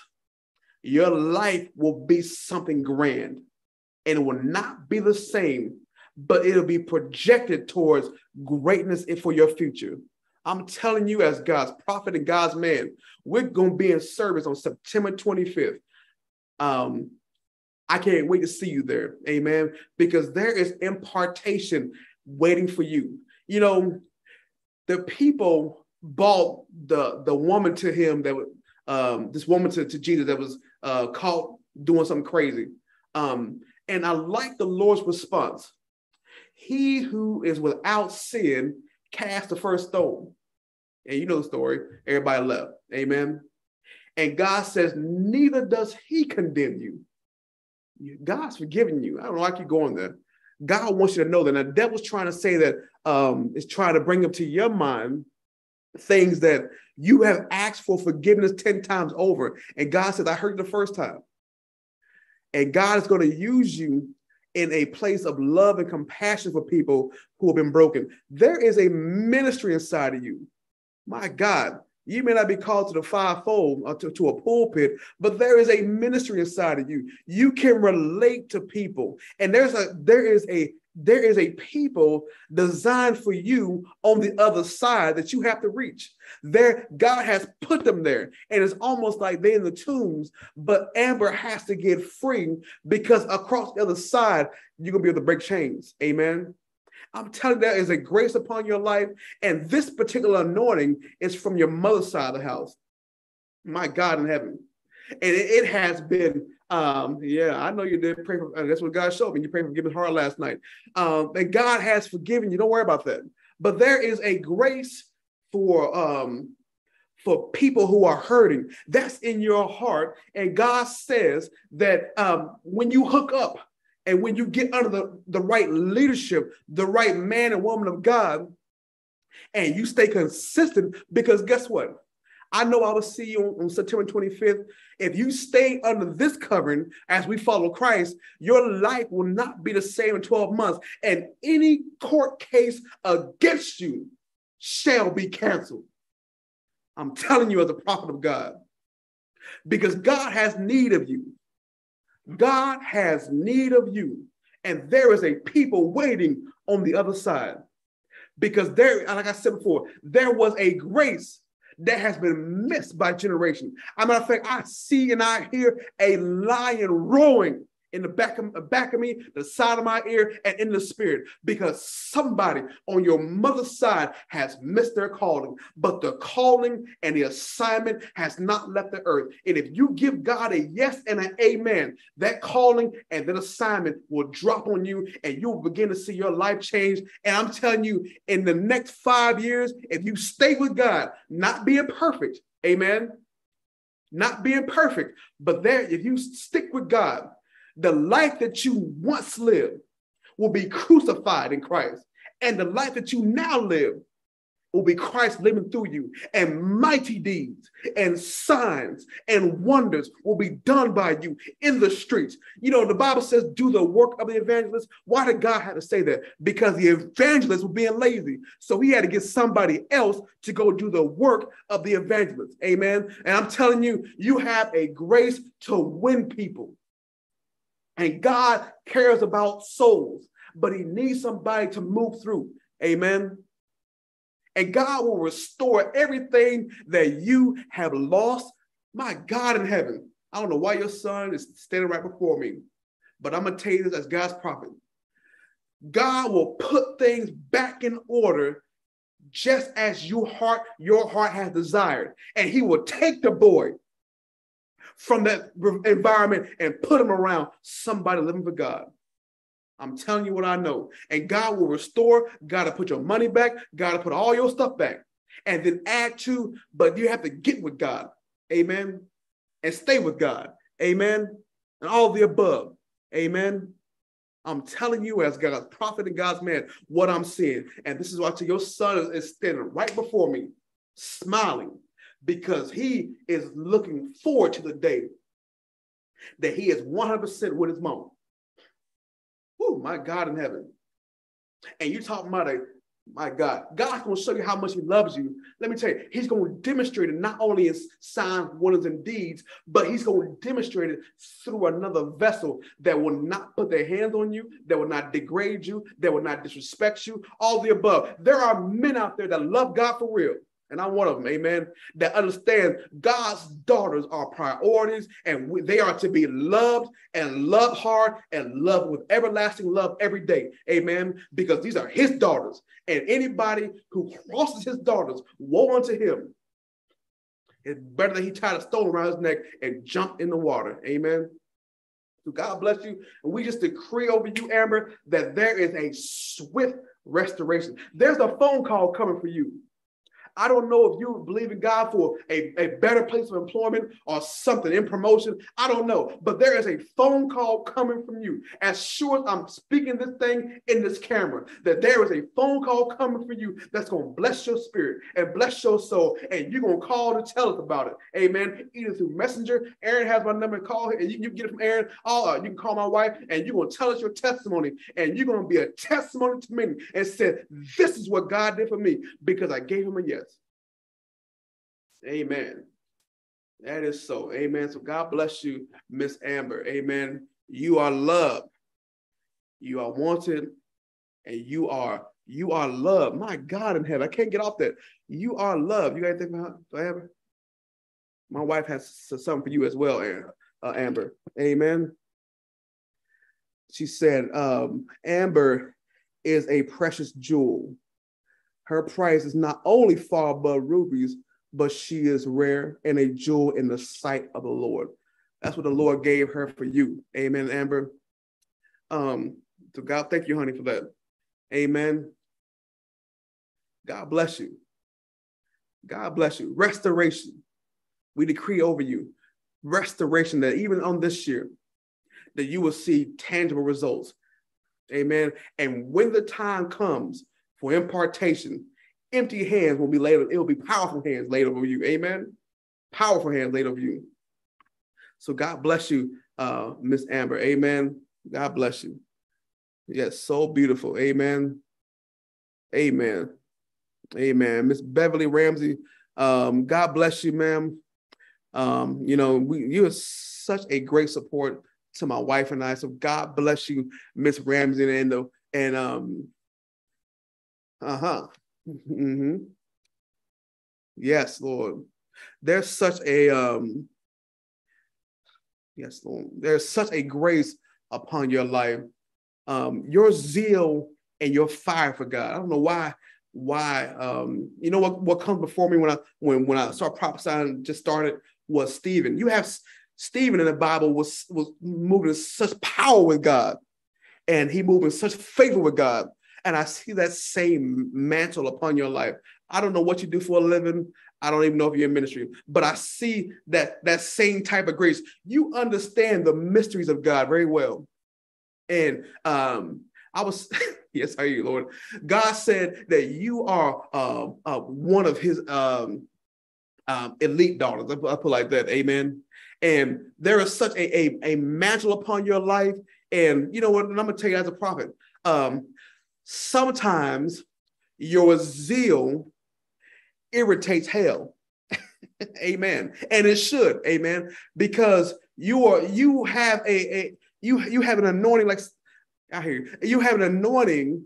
your life will be something grand and it will not be the same but it'll be projected towards greatness for your future. I'm telling you, as God's prophet and God's man, we're going to be in service on September 25th. Um, I can't wait to see you there. Amen. Because there is impartation waiting for you. You know, the people bought the, the woman to him that um, this woman to, to Jesus that was uh, caught doing something crazy. Um, and I like the Lord's response. He who is without sin cast the first stone. And you know the story. Everybody left. Amen. And God says, neither does he condemn you. God's forgiven you. I don't know why I keep going there. God wants you to know that. Now, the devil's trying to say that um, is trying to bring up to your mind things that you have asked for forgiveness 10 times over. And God says, I heard the first time. And God is going to use you in a place of love and compassion for people who have been broken. There is a ministry inside of you. My God, you may not be called to the fivefold or to, to a pulpit, but there is a ministry inside of you. You can relate to people. And there's a there is a there is a people designed for you on the other side that you have to reach. There, God has put them there, and it's almost like they're in the tombs. But Amber has to get free because across the other side, you're gonna be able to break chains. Amen. I'm telling you, there is a grace upon your life, and this particular anointing is from your mother's side of the house. My God in heaven, and it, it has been um, yeah, I know you did pray for. Uh, that's what God showed me. You prayed for forgiveness heart last night. Um, and God has forgiven you. Don't worry about that. But there is a grace for um for people who are hurting. That's in your heart. And God says that um, when you hook up and when you get under the, the right leadership, the right man and woman of God, and you stay consistent, because guess what? I know I will see you on, on, September 25th. If you stay under this covering as we follow Christ, your life will not be the same in 12 months. And any court case against you shall be canceled. I'm telling you as a prophet of God, because God has need of you. God has need of you. And there is a people waiting on the other side. Because there, like I said before, there was a grace that has been missed by generation. As a matter of fact, I see and I hear a lion roaring in the back of, back of me, the side of my ear, and in the spirit, because somebody on your mother's side has missed their calling, but the calling and the assignment has not left the earth. And if you give God a yes and an amen, that calling and that assignment will drop on you, and you'll begin to see your life change. And I'm telling you, in the next five years, if you stay with God, not being perfect, amen. Not being perfect, but there, if you stick with God, the life that you once lived will be crucified in Christ. And the life that you now live will be Christ living through you. And mighty deeds and signs and wonders will be done by you in the streets. You know, the Bible says, do the work of the evangelist. Why did God have to say that? Because the evangelist was being lazy. So he had to get somebody else to go do the work of the evangelist. Amen. And I'm telling you, you have a grace to win people. And God cares about souls, but He needs somebody to move through. Amen. And God will restore everything that you have lost. My God in heaven. I don't know why your son is standing right before me, but I'm going to tell you this as God's prophet. God will put things back in order just as your heart, your heart has desired. And he will take the boy from that environment and put them around somebody living for God. I'm telling you what I know. And God will restore, God to put your money back, God to put all your stuff back, and then add to, but you have to get with God. Amen. And stay with God. Amen. And all the above. Amen. I'm telling you, as God's prophet and God's man, what I'm seeing. And this is why your son is standing right before me, smiling, because he is looking forward to the day that he is 100% with his mom. Oh, my God in heaven. And you talking about a my God, God's going to show you how much He loves you. Let me tell you, He's going to demonstrate it not only in signs, wonders, and deeds, but He's going to demonstrate it through another vessel that will not put their hands on you, that will not degrade you, that will not disrespect you, all the above. There are men out there that love God for real and I'm one of them, amen, that understand God's daughters are priorities and they are to be loved and loved hard and loved with everlasting love every day, amen, because these are his daughters. And anybody who crosses his daughters, woe unto him. It's better that he tied a stone around his neck and jump in the water, amen. So God bless you. And we just decree over you, Amber, that there is a swift restoration. There's a phone call coming for you. I don't know if you believe in God for a, a better place of employment or something in promotion. I don't know. But there is a phone call coming from you. As sure as I'm speaking this thing in this camera, that there is a phone call coming for you that's going to bless your spirit and bless your soul. And you're going to call to tell us about it. Amen. Either through Messenger. Aaron has my number. Call him and you, you get it from Aaron. Or uh, you can call my wife and you're going to tell us your testimony. And you're going to be a testimony to many and say, This is what God did for me because I gave him a yes. Amen. That is so. Amen. So God bless you, Miss Amber. Amen. You are loved. You are wanted, and you are you are loved. My God in heaven, I can't get off that. You are loved. You got anything for Amber? My wife has something for you as well, uh, Amber. Amen. She said, um, Amber is a precious jewel. Her price is not only far above rubies, but she is rare and a jewel in the sight of the Lord. That's what the Lord gave her for you. Amen, Amber. Um, so God, thank you, honey, for that. Amen. God bless you. God bless you. Restoration. We decree over you restoration that even on this year, that you will see tangible results. Amen. And when the time comes for impartation, empty hands will be laid, it will be powerful hands laid over you. Amen. Powerful hands laid over you. So God bless you, uh, Miss Amber. Amen. God bless you. Yes, so beautiful. Amen. Amen. Amen. Miss Beverly Ramsey, um, God bless you, ma'am. Um, you know, we, you are such a great support to my wife and I. So God bless you, Miss Ramsey, and the and um, uh huh. Mm-hmm. Yes, Lord. There's such a um yes, Lord. There's such a grace upon your life. Um, your zeal and your fire for God. I don't know why why um you know what what comes before me when I when when I start prophesying just started was Stephen. You have Stephen in the Bible was was moving in such power with God and he moved in such favor with God. And I see that same mantle upon your life. I don't know what you do for a living. I don't even know if you're in ministry, but I see that that same type of grace. You understand the mysteries of God very well. And um, I was, yes, hear you, Lord. God said that you are uh, uh, one of his um, um, elite daughters. I put like that. Amen. And there is such a, a, a mantle upon your life. And you know what? And I'm going to tell you as a prophet, um, sometimes your zeal irritates hell. amen. And it should, amen, because you are you have a, a you you have an anointing like I hear you. You have an anointing.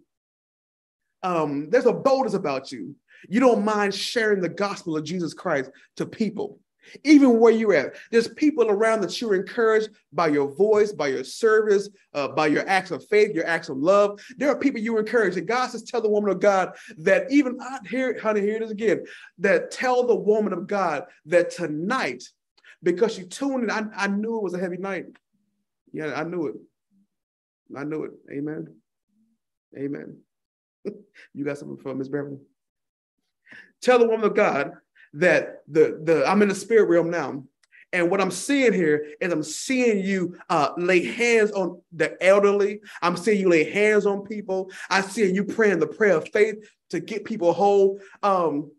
Um, there's a boldness about you. You don't mind sharing the gospel of Jesus Christ to people, even where you're at. There's people around that you're encouraged by your voice, by your service, uh, by your acts of faith, your acts of love. There are people you encourage. And God says, tell the woman of God that even I hear, honey, here it is again, that tell the woman of God that tonight, because she tuned in, I, I knew it was a heavy night. Yeah, I knew it. I knew it. Amen. Amen. you got something for Miss Beverly? Tell the woman of God that the the I'm in the spirit realm now. And what I'm seeing here is I'm seeing you uh, lay hands on the elderly. I'm seeing you lay hands on people. I see you praying the prayer of faith to get people whole. Um,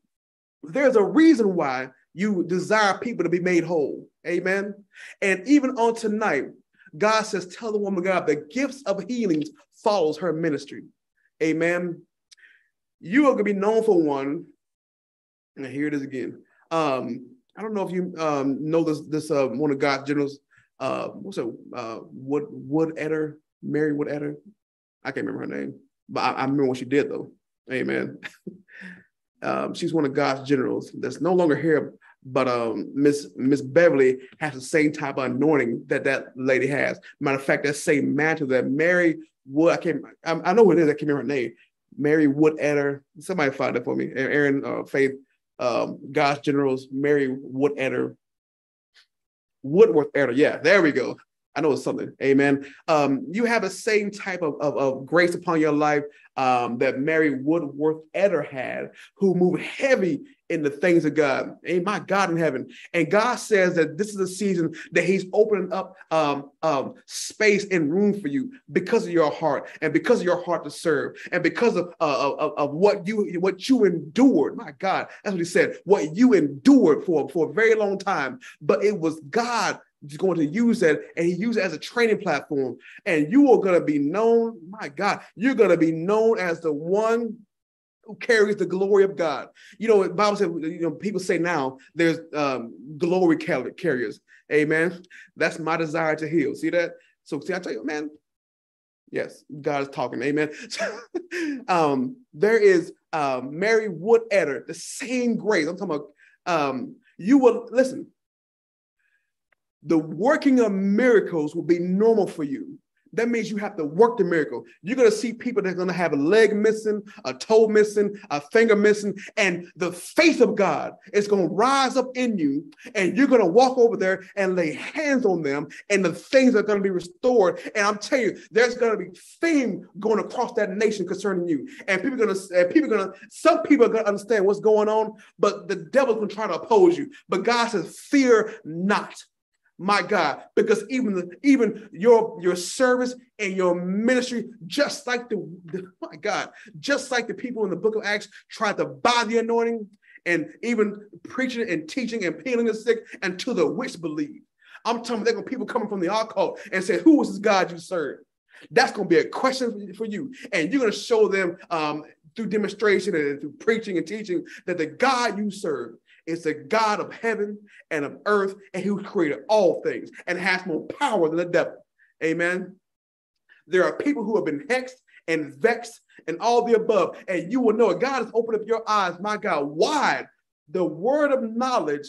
there's a reason why you desire people to be made whole. Amen. And even on tonight, God says, tell the woman God, the gifts of healings follows her ministry. Amen. You are going to be known for one. And here it is again. Um, I don't know if you um, know this, this uh, one of God's generals, uh, what's it, uh, Wood, Wood Etter, Mary Wood Etter. I can't remember her name, but I, I remember what she did though. Amen. um, she's one of God's generals that's no longer here, but um, Miss Miss Beverly has the same type of anointing that that lady has. Matter of fact, that same mantle that Mary Wood, I can't, I, I know who it is. I can't remember her name. Mary Wood Etter. Somebody find it for me. Aaron uh, Faith, um, God's generals. Mary Wood Etter. Woodworth Etter. Yeah, there we go. I know it's something. Amen. Um, you have the same type of, of, of grace upon your life um, that Mary Woodworth Etter had, who moved heavy in the things of God. Hey, my God in heaven. And God says that this is a season that He's opening up um, um, space and room for you because of your heart and because of your heart to serve and because of, uh, of, of what you what you endured. My God, that's what He said. What you endured for for a very long time, but it was God He's going to use that and he used it as a training platform. And you are going to be known, my God, you're going to be known as the one carries the glory of God. You know, Bible says, you know, people say now there's um, glory carriers. Amen. That's my desire to heal. See that? So, see, I tell you, man, yes, God is talking. Amen. um, there is um, Mary Wood Etter, the same grace. I'm talking about um, you will listen the working of miracles will be normal for you. That means you have to work the miracle. You're going to see people that are going to have a leg missing, a toe missing, a finger missing, and the faith of God is going to rise up in you. And you're going to walk over there and lay hands on them, and the things are going to be restored. And I'm telling you, there's going to be fame going across that nation concerning you. And people are going to, and people are going to, some people are going to understand what's going on, but the devil's going to try to oppose you. But God says, fear not my God, because even even your your service and your ministry, just like the, the, my God, just like the people in the book of Acts tried to buy the anointing and even preaching and teaching and healing the sick until the witch believed. I'm telling you, people coming from the occult and say, "Who is this God you serve?" That's going to be a question for you, and you're going to show them um, through demonstration and through preaching and teaching that the God you serve is the God of heaven and of earth, and who created all things and has more power than the devil. Amen. There are people who have been hexed and vexed and all the above, and you will know it. God has opened up your eyes, my God, wide the word of knowledge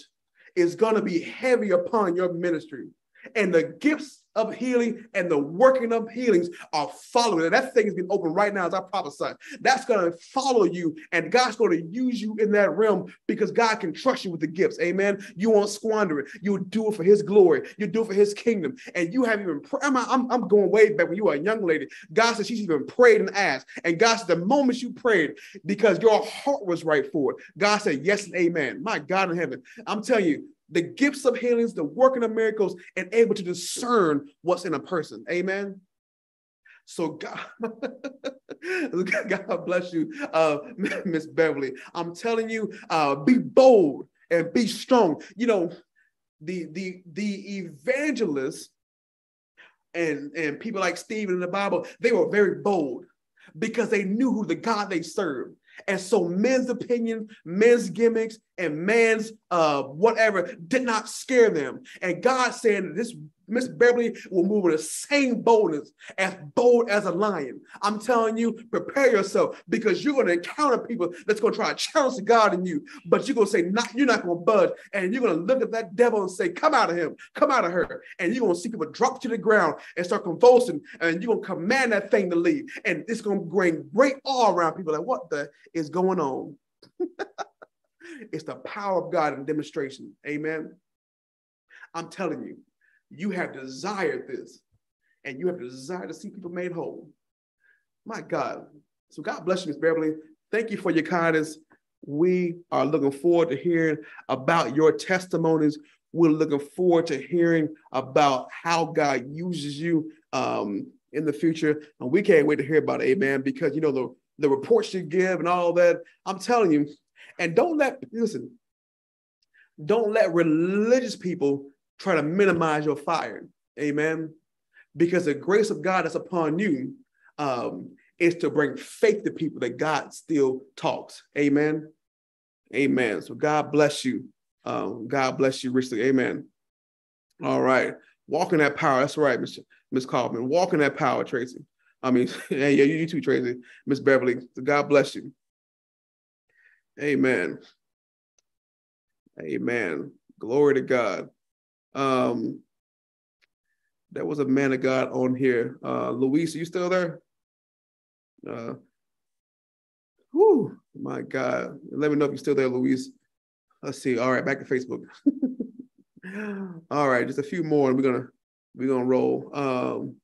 is going to be heavy upon your ministry. And the gifts of healing and the working of healings are following. And that thing has been open right now as I prophesy. That's going to follow you, and God's going to use you in that realm because God can trust you with the gifts. Amen. You won't squander it. You do it for His glory. You do it for His kingdom. And you have even. I'm, I'm, I'm going way back when you were a young lady. God said she's even prayed and asked, and God said the moment you prayed because your heart was right for it, God said yes and amen. My God in heaven, I'm telling you, the gifts of healings, the working of miracles, and able to discern what's in a person. Amen. So God, God bless you, uh, Miss Beverly. I'm telling you, uh, be bold and be strong. You know, the the the evangelists and and people like Stephen in the Bible, they were very bold because they knew who the God they served. And so men's opinion, men's gimmicks, and man's uh, whatever did not scare them. And God said this Miss Beverly will move with the same boldness, as bold as a lion. I'm telling you, prepare yourself because you're going to encounter people that's going to try to challenge God in you, but you're going to say, not, you're not going to budge. And you're going to look at that devil and say, come out of him, come out of her. And you're going to see people drop to the ground and start convulsing, and you're going to command that thing to leave. And it's going to bring great awe around people like, what the is going on? it's the power of God in demonstration. Amen. I'm telling you, you have desired this, and you have desired to see people made whole. My God. So God bless you, Miss Beverly. Thank you for your kindness. We are looking forward to hearing about your testimonies. We're looking forward to hearing about how God uses you um, in the future. And we can't wait to hear about it, amen, because you know the, the reports you give and all that. I'm telling you, and don't let listen, don't let religious people try to minimize your fire. Amen. Because the grace of God that's upon you um, is to bring faith to people that God still talks. Amen. Amen. So God bless you. Um, God bless you richly. Amen. All right. Walking that power. That's right, Miss Kaufman. Walking that power, Tracy. I mean, yeah, you too, Tracy. Miss Beverly. So God bless you. Amen. Amen. Glory to God. Um, there was a man of God on here. Uh, Luis, are you still there? Uh, whew, my God. Let me know if you're still there, Luis. Let's see. All right, back to Facebook. All right, just a few more, and we're gonna we're gonna roll. Um,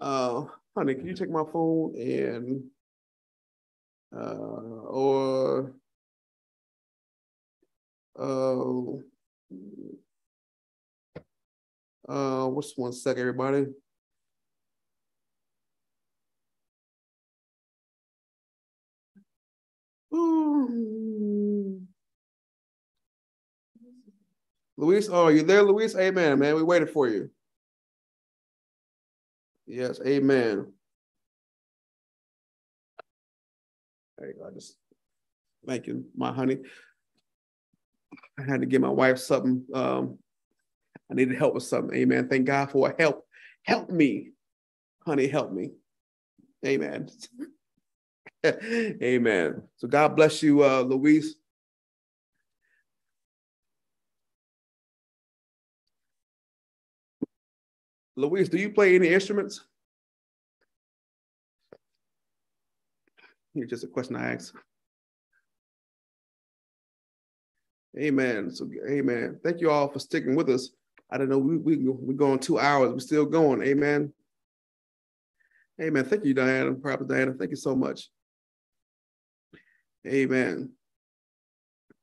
uh, honey, can you take my phone and uh, or uh, uh, what's one sec, everybody? Luis, oh, you there, Luis? Amen, man. We waited for you. Yes, amen. There you go. I just thank you, my honey. I had to give my wife something um, I needed help with something. Amen. Thank God for help. Help me. Honey, help me. Amen. Amen. So God bless you, uh, Luis. Luis, do you play any instruments? Here's just a question I asked. Amen. So, amen. Thank you all for sticking with us. I don't know. We we we going two hours. We're still going. Amen. Amen. Thank you, Diana. Prophet Diana. Thank you so much. Amen.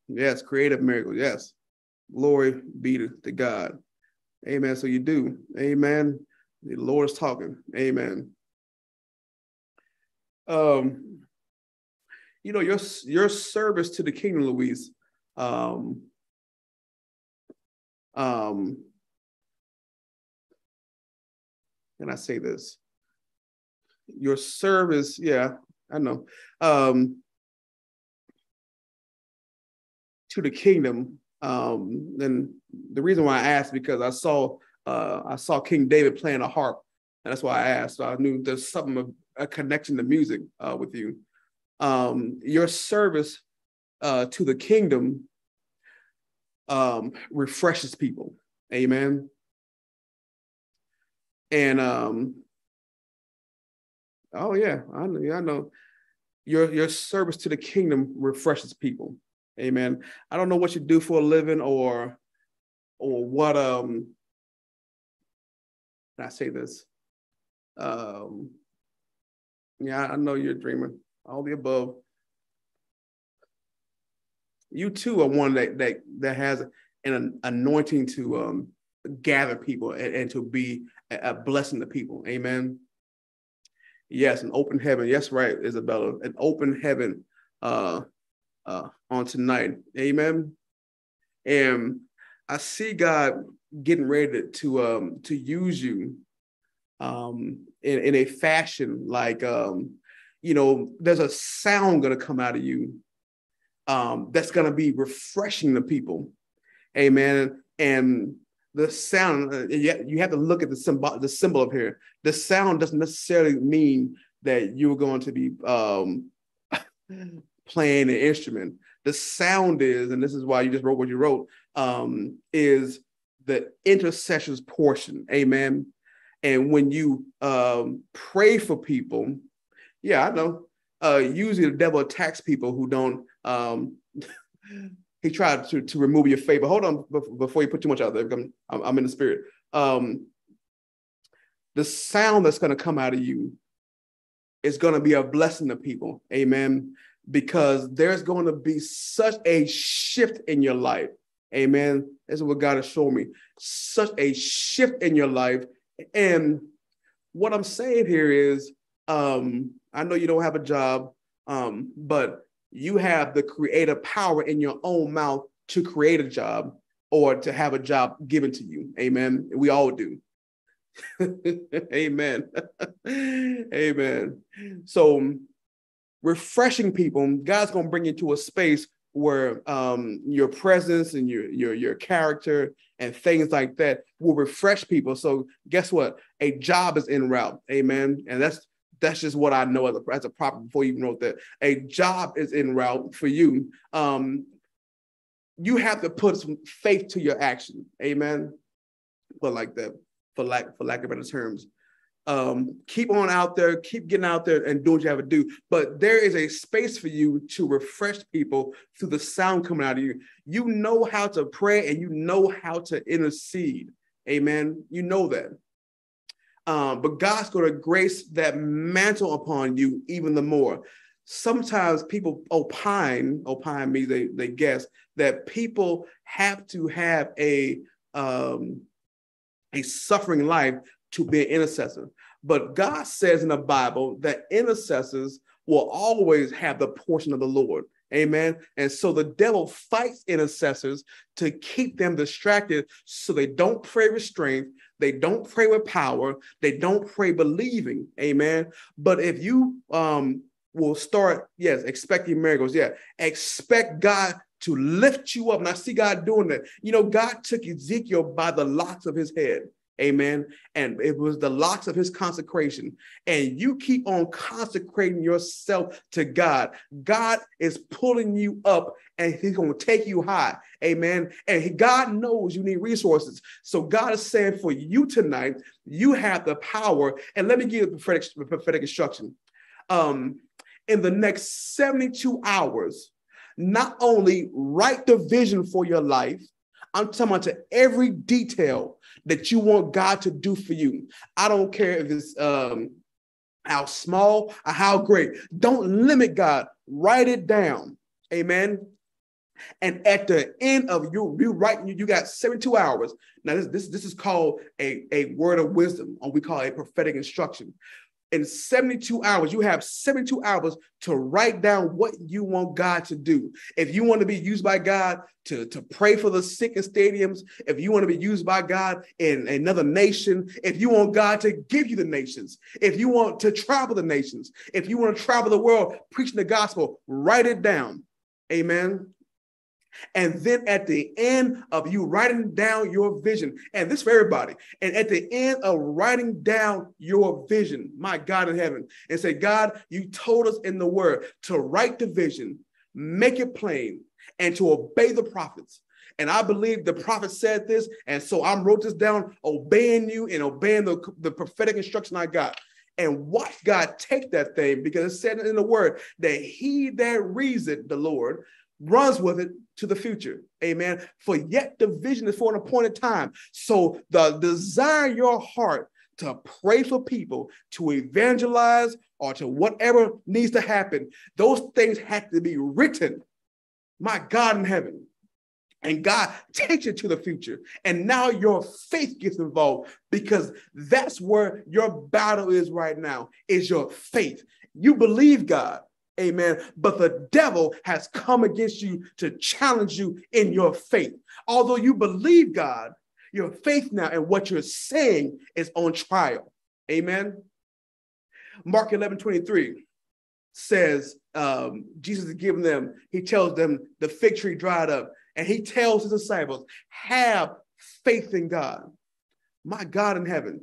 Yes, creative miracle. Yes. Glory be to, to God. Amen. So you do. Amen. The Lord is talking. Amen. Um, you know, your your service to the kingdom, Luis. Um, um, can I say this? Your service, yeah, I know. Um, to the kingdom. Um, and the reason why I asked because I saw uh, I saw King David playing a harp, and that's why I asked. I knew there's something of a connection to music uh, with you. Um, your service uh, to the kingdom um, refreshes people. Amen. And um, oh yeah, I know, I know. Your your service to the kingdom refreshes people. Amen. I don't know what you do for a living or or what um Can I say this. Um yeah, I know you're a dreamer. All the above. You too are one that that that has an anointing to um gather people and, and to be a, a blessing to people. Amen. Yes, an open heaven. Yes, right, Isabella. An open heaven uh, uh, on tonight. Amen. And I see God getting ready to, to um to use you um in, in a fashion like um you know there's a sound gonna come out of you um that's gonna be refreshing to people amen and the sound uh, you have to look at the symbol the symbol up here. The sound doesn't necessarily mean that you're going to be um, playing an instrument. The sound is and this is why you just wrote what you wrote um, is the intercessions portion. Amen? And when you um, pray for people yeah i know uh, usually the devil attacks people who don't um, he tried to, to remove your favor. Hold on before you put too much out there. I'm, I'm in the spirit. Um, the sound that's going to come out of you is going to be a blessing to people. Amen. Because there's going to be such a shift in your life. Amen. This is what God has shown me. Such a shift in your life. And what I'm saying here is, um, I know you don't have a job, um, but you have the creative power in your own mouth to create a job or to have a job given to you. Amen. We all do. Amen. Amen. So, refreshing people, God's going to bring you to a space where um, your presence and your, your, your character and things like that will refresh people. So, guess what? A job is in route. Amen. And that's that's just what I know as a, as a prophet before you wrote that. A job is en route for you. Um, you have to put some faith to your action. Amen. But like that, for lack for lack of better terms. Um, keep on out there, keep getting out there and do what you have to do. But there is a space for you to refresh people through the sound coming out of you. You know how to pray and you know how to intercede. Amen. You know that. Um, but God's going to grace that mantle upon you even the more. Sometimes people opine, opine me, they, they guess that people have to have a um, a suffering life to be an intercessor. But God says in the Bible that intercessors will always have the portion of the Lord. Amen. And so the devil fights intercessors to keep them distracted so they don't pray strength, they don't pray with power, they don't pray believing. Amen. But if you um will start, yes, expecting miracles, yeah, expect God to lift you up. And I see God doing that. You know, God took Ezekiel by the locks of his head. Amen. And it was the locks of his consecration. And you keep on consecrating yourself to God. God is pulling you up and he's going to take you high. Amen. And God knows you need resources. So God is saying for you tonight, you have the power. And let me give you the prophetic, prophetic instruction. Um, in the next 72 hours, not only write the vision for your life, I'm talking about to every detail that you want God to do for you. I don't care if it's um, how small or how great. Don't limit God. Write it down. Amen. And at the end of you, you writing, you, you got 72 hours. Now, this, this, this is called a, a word of wisdom, or we call it a prophetic instruction in 72 hours, you have 72 hours to write down what you want God to do. If you want to be used by God to, to pray for the sick in stadiums, if you want to be used by God in another nation, if you want God to give you the nations, if you want to travel the nations, if you want to travel the world preaching the gospel, write it down. Amen. And then at the end of you writing down your vision, and this for everybody, and at the end of writing down your vision, my God in heaven, and say, God, you told us in the word to write the vision, make it plain, and to obey the prophets. And I believe the prophet said this. And so I wrote this down, obeying you and obeying the, the prophetic instruction I got. And watch God take that thing because it said in the word that he that reads it, the Lord, runs with it to the future. Amen. For yet the vision is for an appointed time. So the desire your heart to pray for people, to evangelize, or to whatever needs to happen, those things have to be written. My God in heaven. And God takes you to the future. And now your faith gets involved because that's where your battle is right now, is your faith. You believe God. Amen. But the devil has come against you to challenge you in your faith. Although you believe God, your faith now and what you're saying is on trial. Amen. Mark 11 23 says, um, Jesus is giving them, he tells them the fig tree dried up, and he tells his disciples, have faith in God, my God in heaven.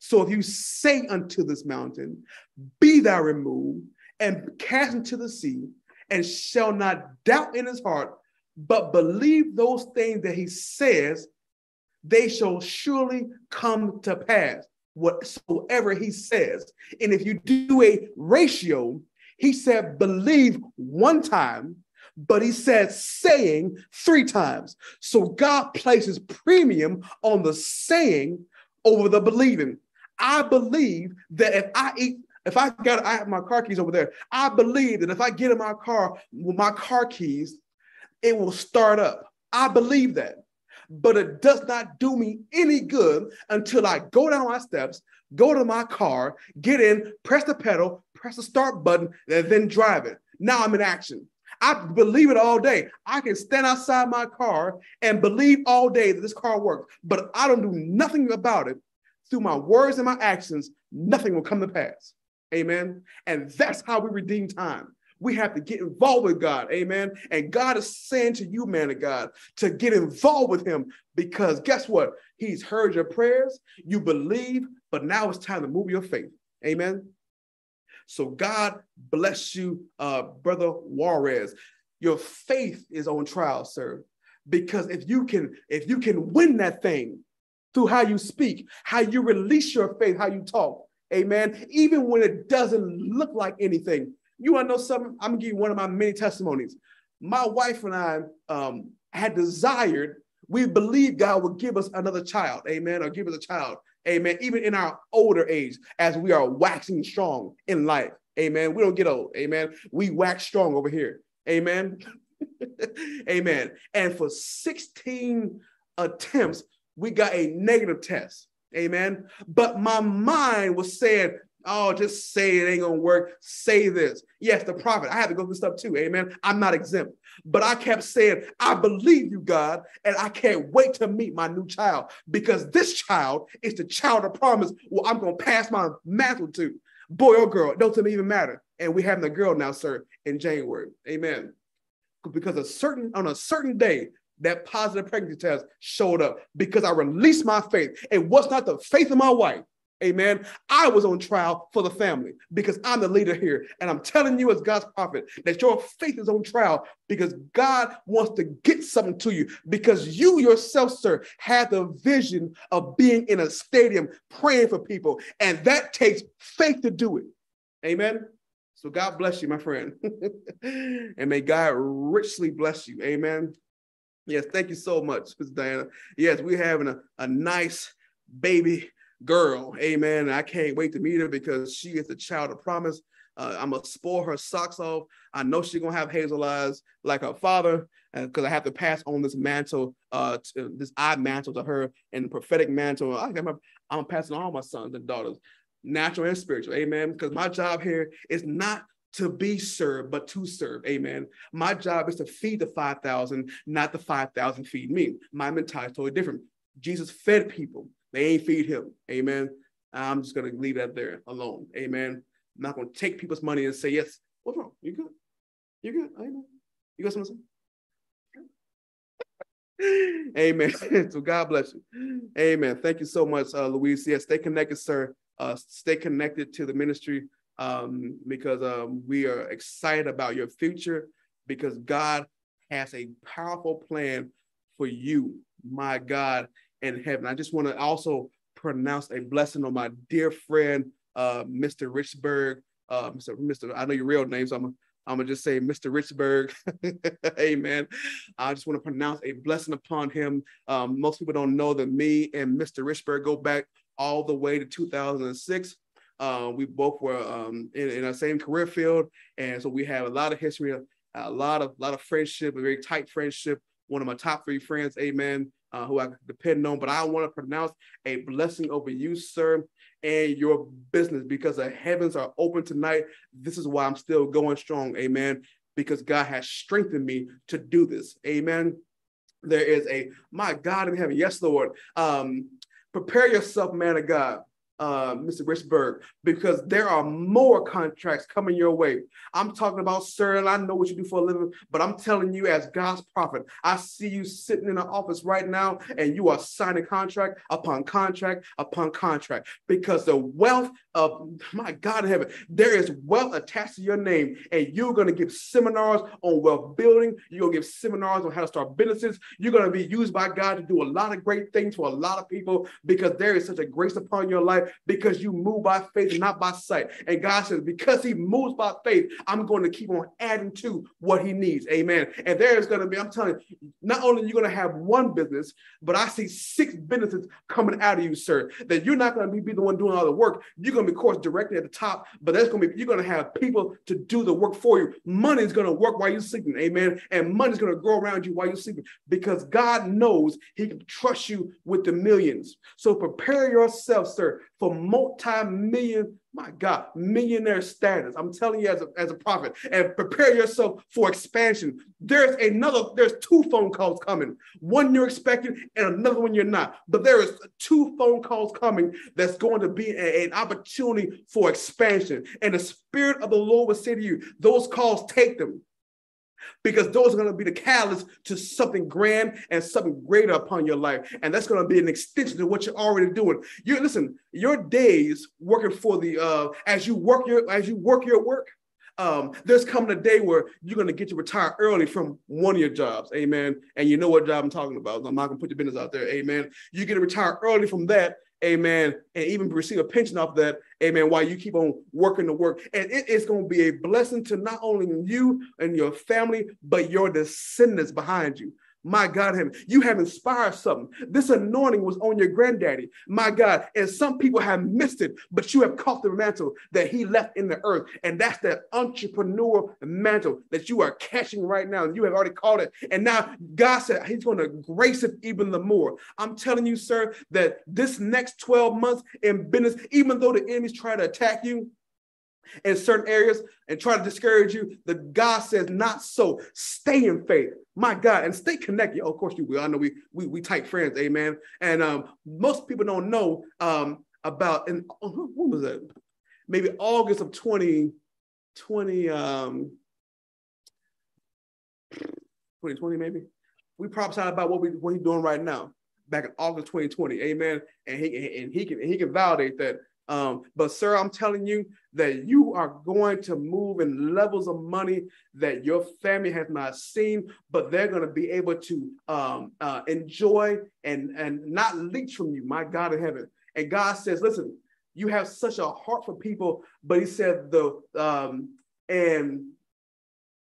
So if you say unto this mountain, be thou removed and cast into the sea, and shall not doubt in his heart, but believe those things that he says, they shall surely come to pass, whatsoever he says. And if you do a ratio, he said, believe one time, but he said saying three times. So God places premium on the saying over the believing. I believe that if I eat, if I got, I have my car keys over there. I believe that if I get in my car with my car keys, it will start up. I believe that but it does not do me any good until I go down my steps, go to my car, get in, press the pedal, press the start button, and then drive it. Now I'm in action. I believe it all day. I can stand outside my car and believe all day that this car works, but I don't do nothing about it. Through my words and my actions, nothing will come to pass. Amen. And that's how we redeem time. We have to get involved with God. Amen. And God is saying to you, man of God, to get involved with Him because guess what? He's heard your prayers. You believe, but now it's time to move your faith. Amen. So God bless you, uh, Brother Juarez. Your faith is on trial, sir. Because if you can, if you can win that thing through how you speak, how you release your faith, how you talk, amen. Even when it doesn't look like anything, you want to know something? I'm gonna give you one of my many testimonies. My wife and I um, had desired, we believed God would give us another child, amen, or give us a child, amen, even in our older age, as we are waxing strong in life, amen. We don't get old, amen. We wax strong over here, amen, amen. And for 16 attempts, we got a negative test, amen. But my mind was saying, Oh, just say it ain't gonna work. Say this. Yes, the prophet. I had to go through stuff too. Amen. I'm not exempt. But I kept saying, I believe you, God, and I can't wait to meet my new child because this child is the child of promise. Well, I'm gonna pass my mantle to. Boy or girl, doesn't even matter. And we having a girl now, sir, in January. Amen. Because a certain on a certain day, that positive pregnancy test showed up because I released my faith. It was not the faith of my wife. Amen. I was on trial for the family because I'm the leader here. And I'm telling you, as God's prophet, that your faith is on trial because God wants to get something to you because you yourself, sir, had the vision of being in a stadium praying for people. And that takes faith to do it. Amen. So God bless you, my friend. and may God richly bless you. Amen. Yes, thank you so much, Ms. Diana. Yes, we're having a, a nice baby girl. Amen. I can't wait to meet her because she is the child of promise. Uh, I'm gonna spoil her socks off. I know she's gonna have hazel eyes like her father, because I have to pass on this mantle, uh, to, this eye mantle to her, and prophetic mantle. I, I'm, I'm passing all my sons and daughters, natural and spiritual. Amen. Because my job here is not to be served, but to serve. Amen. My job is to feed the 5,000, not the 5,000 feed me. My mentality is totally different. Jesus fed people. They ain't feed him. Amen. I'm just going to leave that there alone. Amen. I'm not going to take people's money and say, yes, what's wrong? You good? You good? Amen. You got something Amen. so God bless you. Amen. Thank you so much, uh, Luis. Yes, stay connected, sir. Uh, stay connected to the ministry um, because um, we are excited about your future. because God has a powerful plan for you, my God in heaven. I just want to also pronounce a blessing on my dear friend, uh, Mr. Richburg. Uh, Mr. Mr. I know your real name, so I'm, I'm gonna just say Mr. Richburg. Amen. I just want to pronounce a blessing upon him. Um, most people don't know that me and Mr. Richburg go back all the way to 2006. Uh, we both were um, in, in our same career field, and so we have a lot of history, a lot of lot of friendship, a very tight friendship. One of my top three friends, Amen uh, who I depend on. But I want to pronounce a blessing over you, sir, and your business because the heavens are open tonight. This is why I'm still going strong. Amen. Because God has strengthened me to do this. Amen. There is a my God in heaven. Yes, Lord. Um, prepare yourself, man of God uh, Mr. Richburg, because there are more contracts coming your way. I'm talking about, sir, and I know what you do for a living, but I'm telling you, as God's prophet, I see you sitting in the office right now and you are signing contract upon contract upon contract because the wealth of my God in heaven, there is wealth attached to your name, and you're going to give seminars on wealth building. You're going to give seminars on how to start businesses. You're going to be used by God to do a lot of great things for a lot of people because there is such a grace upon your life because you move by faith and not by sight. And God says, because he moves by faith, I'm going to keep on adding to what he needs. Amen. And there is going to be, I'm telling you, not only you're going to have one business, but I see six businesses coming out of you, sir, that you're not going to be, the one doing all the work. You're going to be, of course, directly at the top, but that's going to be, you're going to have people to do the work for you. Money is going to work while you're sleeping. Amen. And money is going to grow around you while you're sleeping because God knows he can trust you with the millions. So prepare yourself, sir, for multi-million, my God, millionaire status. I'm telling you as a, as a prophet, and prepare yourself for expansion. There's another, there's two phone calls coming. One you're expecting and another one you're not. But there is two phone calls coming that's going to be a, an opportunity for expansion. And the spirit of the Lord will say to you, those calls, take them because those are going to be the catalyst to something grand and something greater upon your life. And that's going to be an extension of what you're already doing. You listen, your days working for the uh as you work your as you work your work. Um, there's coming a day where you're going to get to retire early from one of your jobs, amen. And you know what job I'm talking about. I'm not going to put your business out there, amen. You get to retire early from that, amen, and even receive a pension off that, amen, while you keep on working the work. And it is going to be a blessing to not only you and your family, but your descendants behind you. My God, him, you have inspired something. This anointing was on your granddaddy. My God, and some people have missed it, but you have caught the mantle that he left in the earth. And that's that entrepreneur mantle that you are catching right now. And You have already caught it. And now God said he's going to grace it even the more. I'm telling you, sir, that this next 12 months in business, even though the enemies trying to attack you, in certain areas and try to discourage you, the God says, not so. Stay in faith, my God, and stay connected. Oh, of course you will. I know we we we tight friends, amen. And um, most people don't know um about and what was that? Maybe August of 2020, um 2020, maybe. We prophesied about what we what he's doing right now back in August 2020, amen. And he and he can he can validate that um, but sir, I'm telling you that you are going to move in levels of money that your family has not seen, but they're going to be able to um, uh, enjoy and and not leech from you, my God in heaven. And God says, listen, you have such a heart for people, but He said the um, and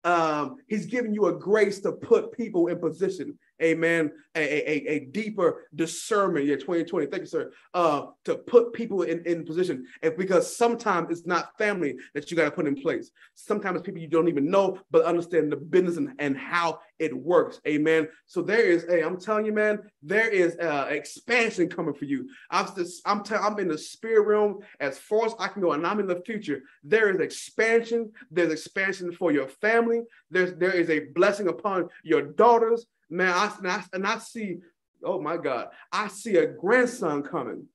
um, He's giving you a grace to put people in position amen, a, a, a deeper discernment. Yeah, 2020. Thank you, sir. Uh, to put people in, in position. And because sometimes it's not family that you got to put in place. Sometimes people you don't even know, but understand the business and, and how it works. Amen. So there is, hey, I'm telling you, man, there is uh, expansion coming for you. I'm just, I'm, t- I'm in the spirit realm as far as I can go, and I'm in the future. There is expansion. There's expansion for your family. There's there is a blessing upon your daughters. Man, I, and I, and I see, oh my God, I see a grandson coming.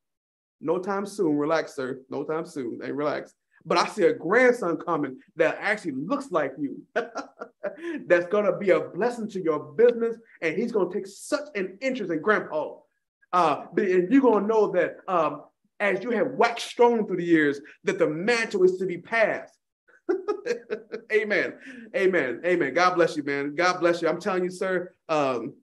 No time soon. Relax, sir. No time soon. Hey, relax. But I see a grandson coming that actually looks like you. That's going to be a blessing to your business. And he's going to take such an interest in grandpa. Uh, and you're to know that um, as you have waxed strong through the years, that the mantle is to be passed. Amen. Amen. Amen. God bless you, man. God bless you. I'm telling you, sir. Um,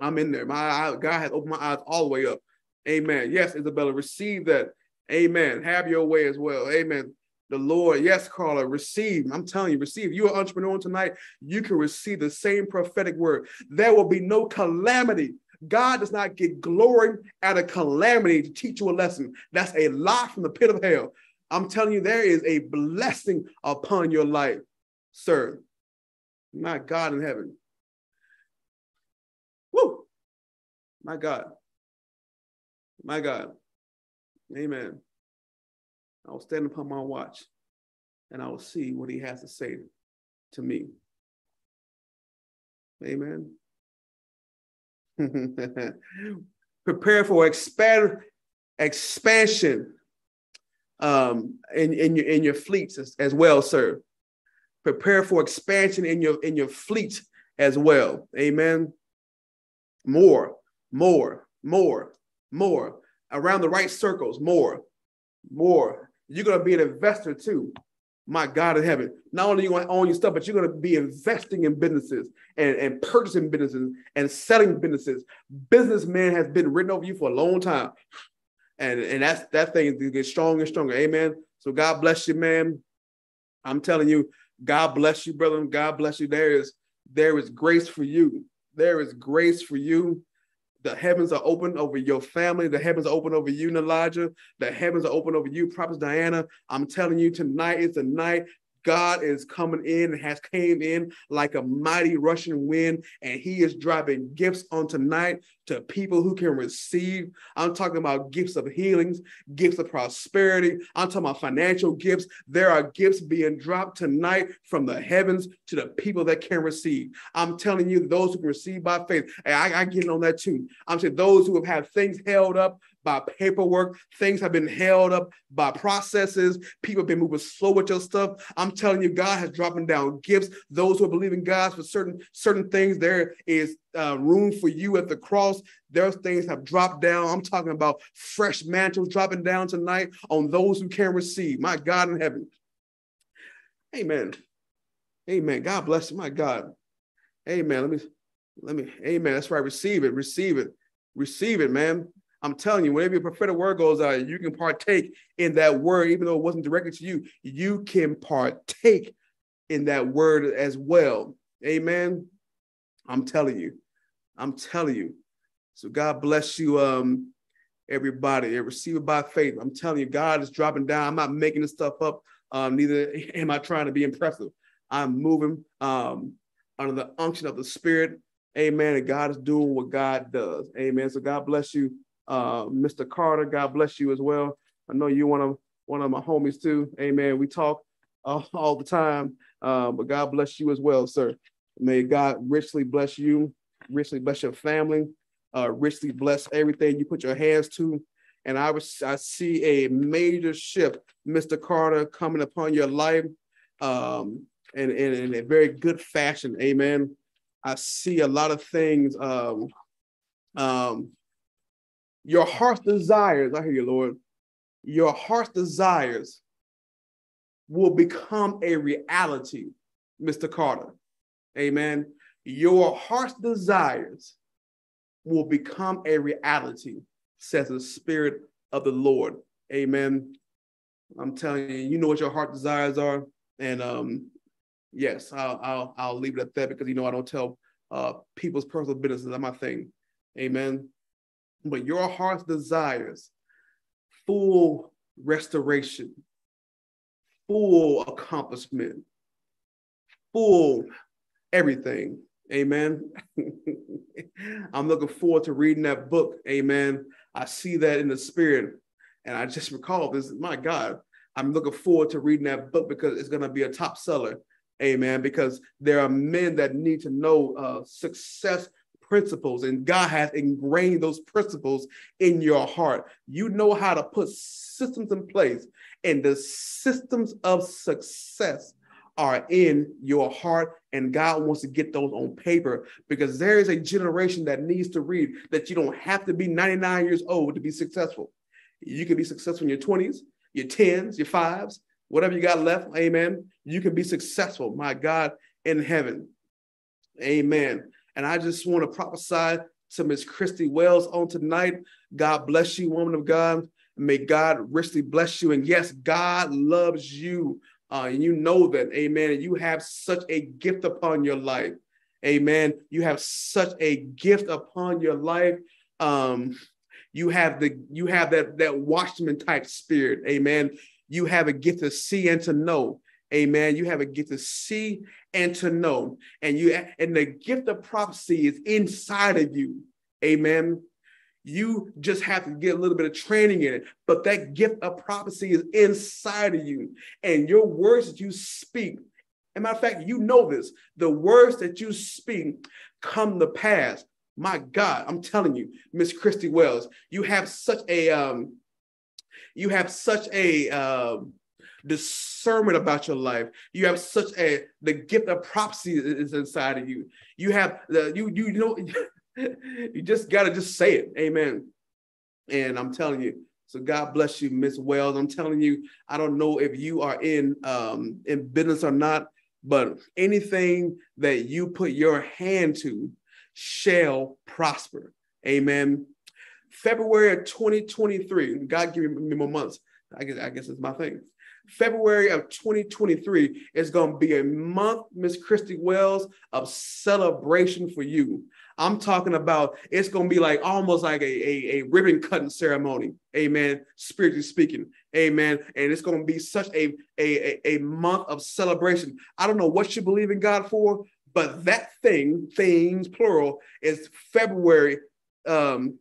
I'm in there. My God has opened my eyes all the way up. Amen. Yes, Isabella, receive that. Amen. Have your way as well. Amen. The Lord, yes, Carla, receive. I'm telling you, receive. You're an entrepreneur tonight. You can receive the same prophetic word. There will be no calamity. God does not get glory out of calamity to teach you a lesson. That's a lie from the pit of hell. I'm telling you, there is a blessing upon your life, sir. My God in heaven. Woo! My God. My God. Amen. I will stand upon my watch and I will see what he has to say to me. Amen. Prepare for expand, expansion um, in, in, your, in your fleets as, as well, sir. Prepare for expansion in your in your fleet as well. Amen. More, more, more, more. Around the right circles, more, more. You're gonna be an investor too. My God in heaven. Not only you going to own your stuff, but you're going to be investing in businesses and, and purchasing businesses and selling businesses. Businessman has been written over you for a long time and and that's that thing is get stronger and stronger. Amen. So God bless you, man. I'm telling you, God bless you, brother. God bless you. There is there is grace for you. There is grace for you. The heavens are open over your family. The heavens are open over you, Elijah. The heavens are open over you, Prophet Diana. I'm telling you, tonight is the night God is coming in and has came in like a mighty rushing wind, and He is dropping gifts on tonight to people who can receive. I'm talking about gifts of healings, gifts of prosperity. I'm talking about financial gifts. There are gifts being dropped tonight from the heavens to the people that can receive. I'm telling you, those who can receive by faith. I, I get on that too. I'm saying those who have had things held up by paperwork. Things have been held up by processes. People have been moving slow with your stuff. I'm telling you, God has dropping down gifts. Those who are believing God for certain certain things, there is uh, room for you at the cross. Those things have dropped down. I'm talking about fresh mantles dropping down tonight on those who can receive. My God in heaven. Amen. Amen. God bless you. My God. Amen. Let me, let me, amen. That's right. Receive it. Receive it. Receive it, man. I'm telling you, whenever your prophetic word goes out, you can partake in that word, even though it wasn't directed to you. You can partake in that word as well. Amen. I'm telling you. I'm telling you. So God bless you, um, everybody. Receive it by faith. I'm telling you, God is dropping down. I'm not making this stuff up. Um, neither am I trying to be impressive. I'm moving um, under the unction of the Spirit. Amen. And God is doing what God does. Amen. So God bless you uh, Mr. Carter, God bless you as well. I know you're one of one of my homies too. Amen. We talk uh, all the time, uh, but God bless you as well, sir. May God richly bless you, richly bless your family, uh, richly bless everything you put your hands to. And I was I see a major shift, Mr. Carter, coming upon your life, um, and, and in a very good fashion. Amen. I see a lot of things um, um, your heart's desires, I hear you, Lord, your heart's desires will become a reality, Mr. Carter. Amen. Your heart's desires will become a reality, says the Spirit of the Lord. Amen. I'm telling you, you know what your heart desires are. And um, yes, I'll, I'll, I'll leave it at that because you know I don't tell uh, people's personal business. That's my thing. Amen but your heart's desires full restoration, full accomplishment, full everything. Amen. I'm looking forward to reading that book. Amen. I see that in the spirit. And I just recall this, my God, I'm looking forward to reading that book because it's going to be a top seller. Amen. Because there are men that need to know uh, success principles, and God has ingrained those principles in your heart. You know how to put systems in place, and the systems of success are in your heart, and God wants to get those on paper because there is a generation that needs to read that you don't have to be 99 years old to be successful. You can be successful in your 20s, your 10s, your 5s, whatever you got left, amen, you can be successful, my God, in heaven. Amen. And I just want to prophesy to Miss Christy Wells on tonight. God bless you, woman of God. May God richly bless you. And yes, God loves you. Uh, and you know that, amen. And you have such a gift upon your life. Amen. You have such a gift upon your life. Um, you have the you have that that watchman type spirit. Amen. You have a gift to see and to know. Amen. You have a gift to see and to know. And you and the gift of prophecy is inside of you. Amen. You just have to get a little bit of training in it. But that gift of prophecy is inside of you. And your words that you speak, and matter of fact, you know this. The words that you speak come to pass. My God, I'm telling you, Miss Christy Wells, you have such a um, you have such a um, discernment about your life. You have such a the gift of prophecy is inside of you. You have the you you know you just gotta just say it. Amen. And I'm telling you, so God bless you, Miss Wells. I'm telling you, I don't know if you are in um in business or not, but anything that you put your hand to shall prosper. Amen. February of 2023, God give me more months. I guess I guess it's my thing. February of 2023 is going to be a month, Miss Christy Wells, of celebration for you. I'm talking about it's going to be like almost like a, a, a ribbon cutting ceremony. Amen. Spiritually speaking. Amen. And it's going to be such a, a, a month of celebration. I don't know what you believe in God for, but that thing, things plural, is February. Um,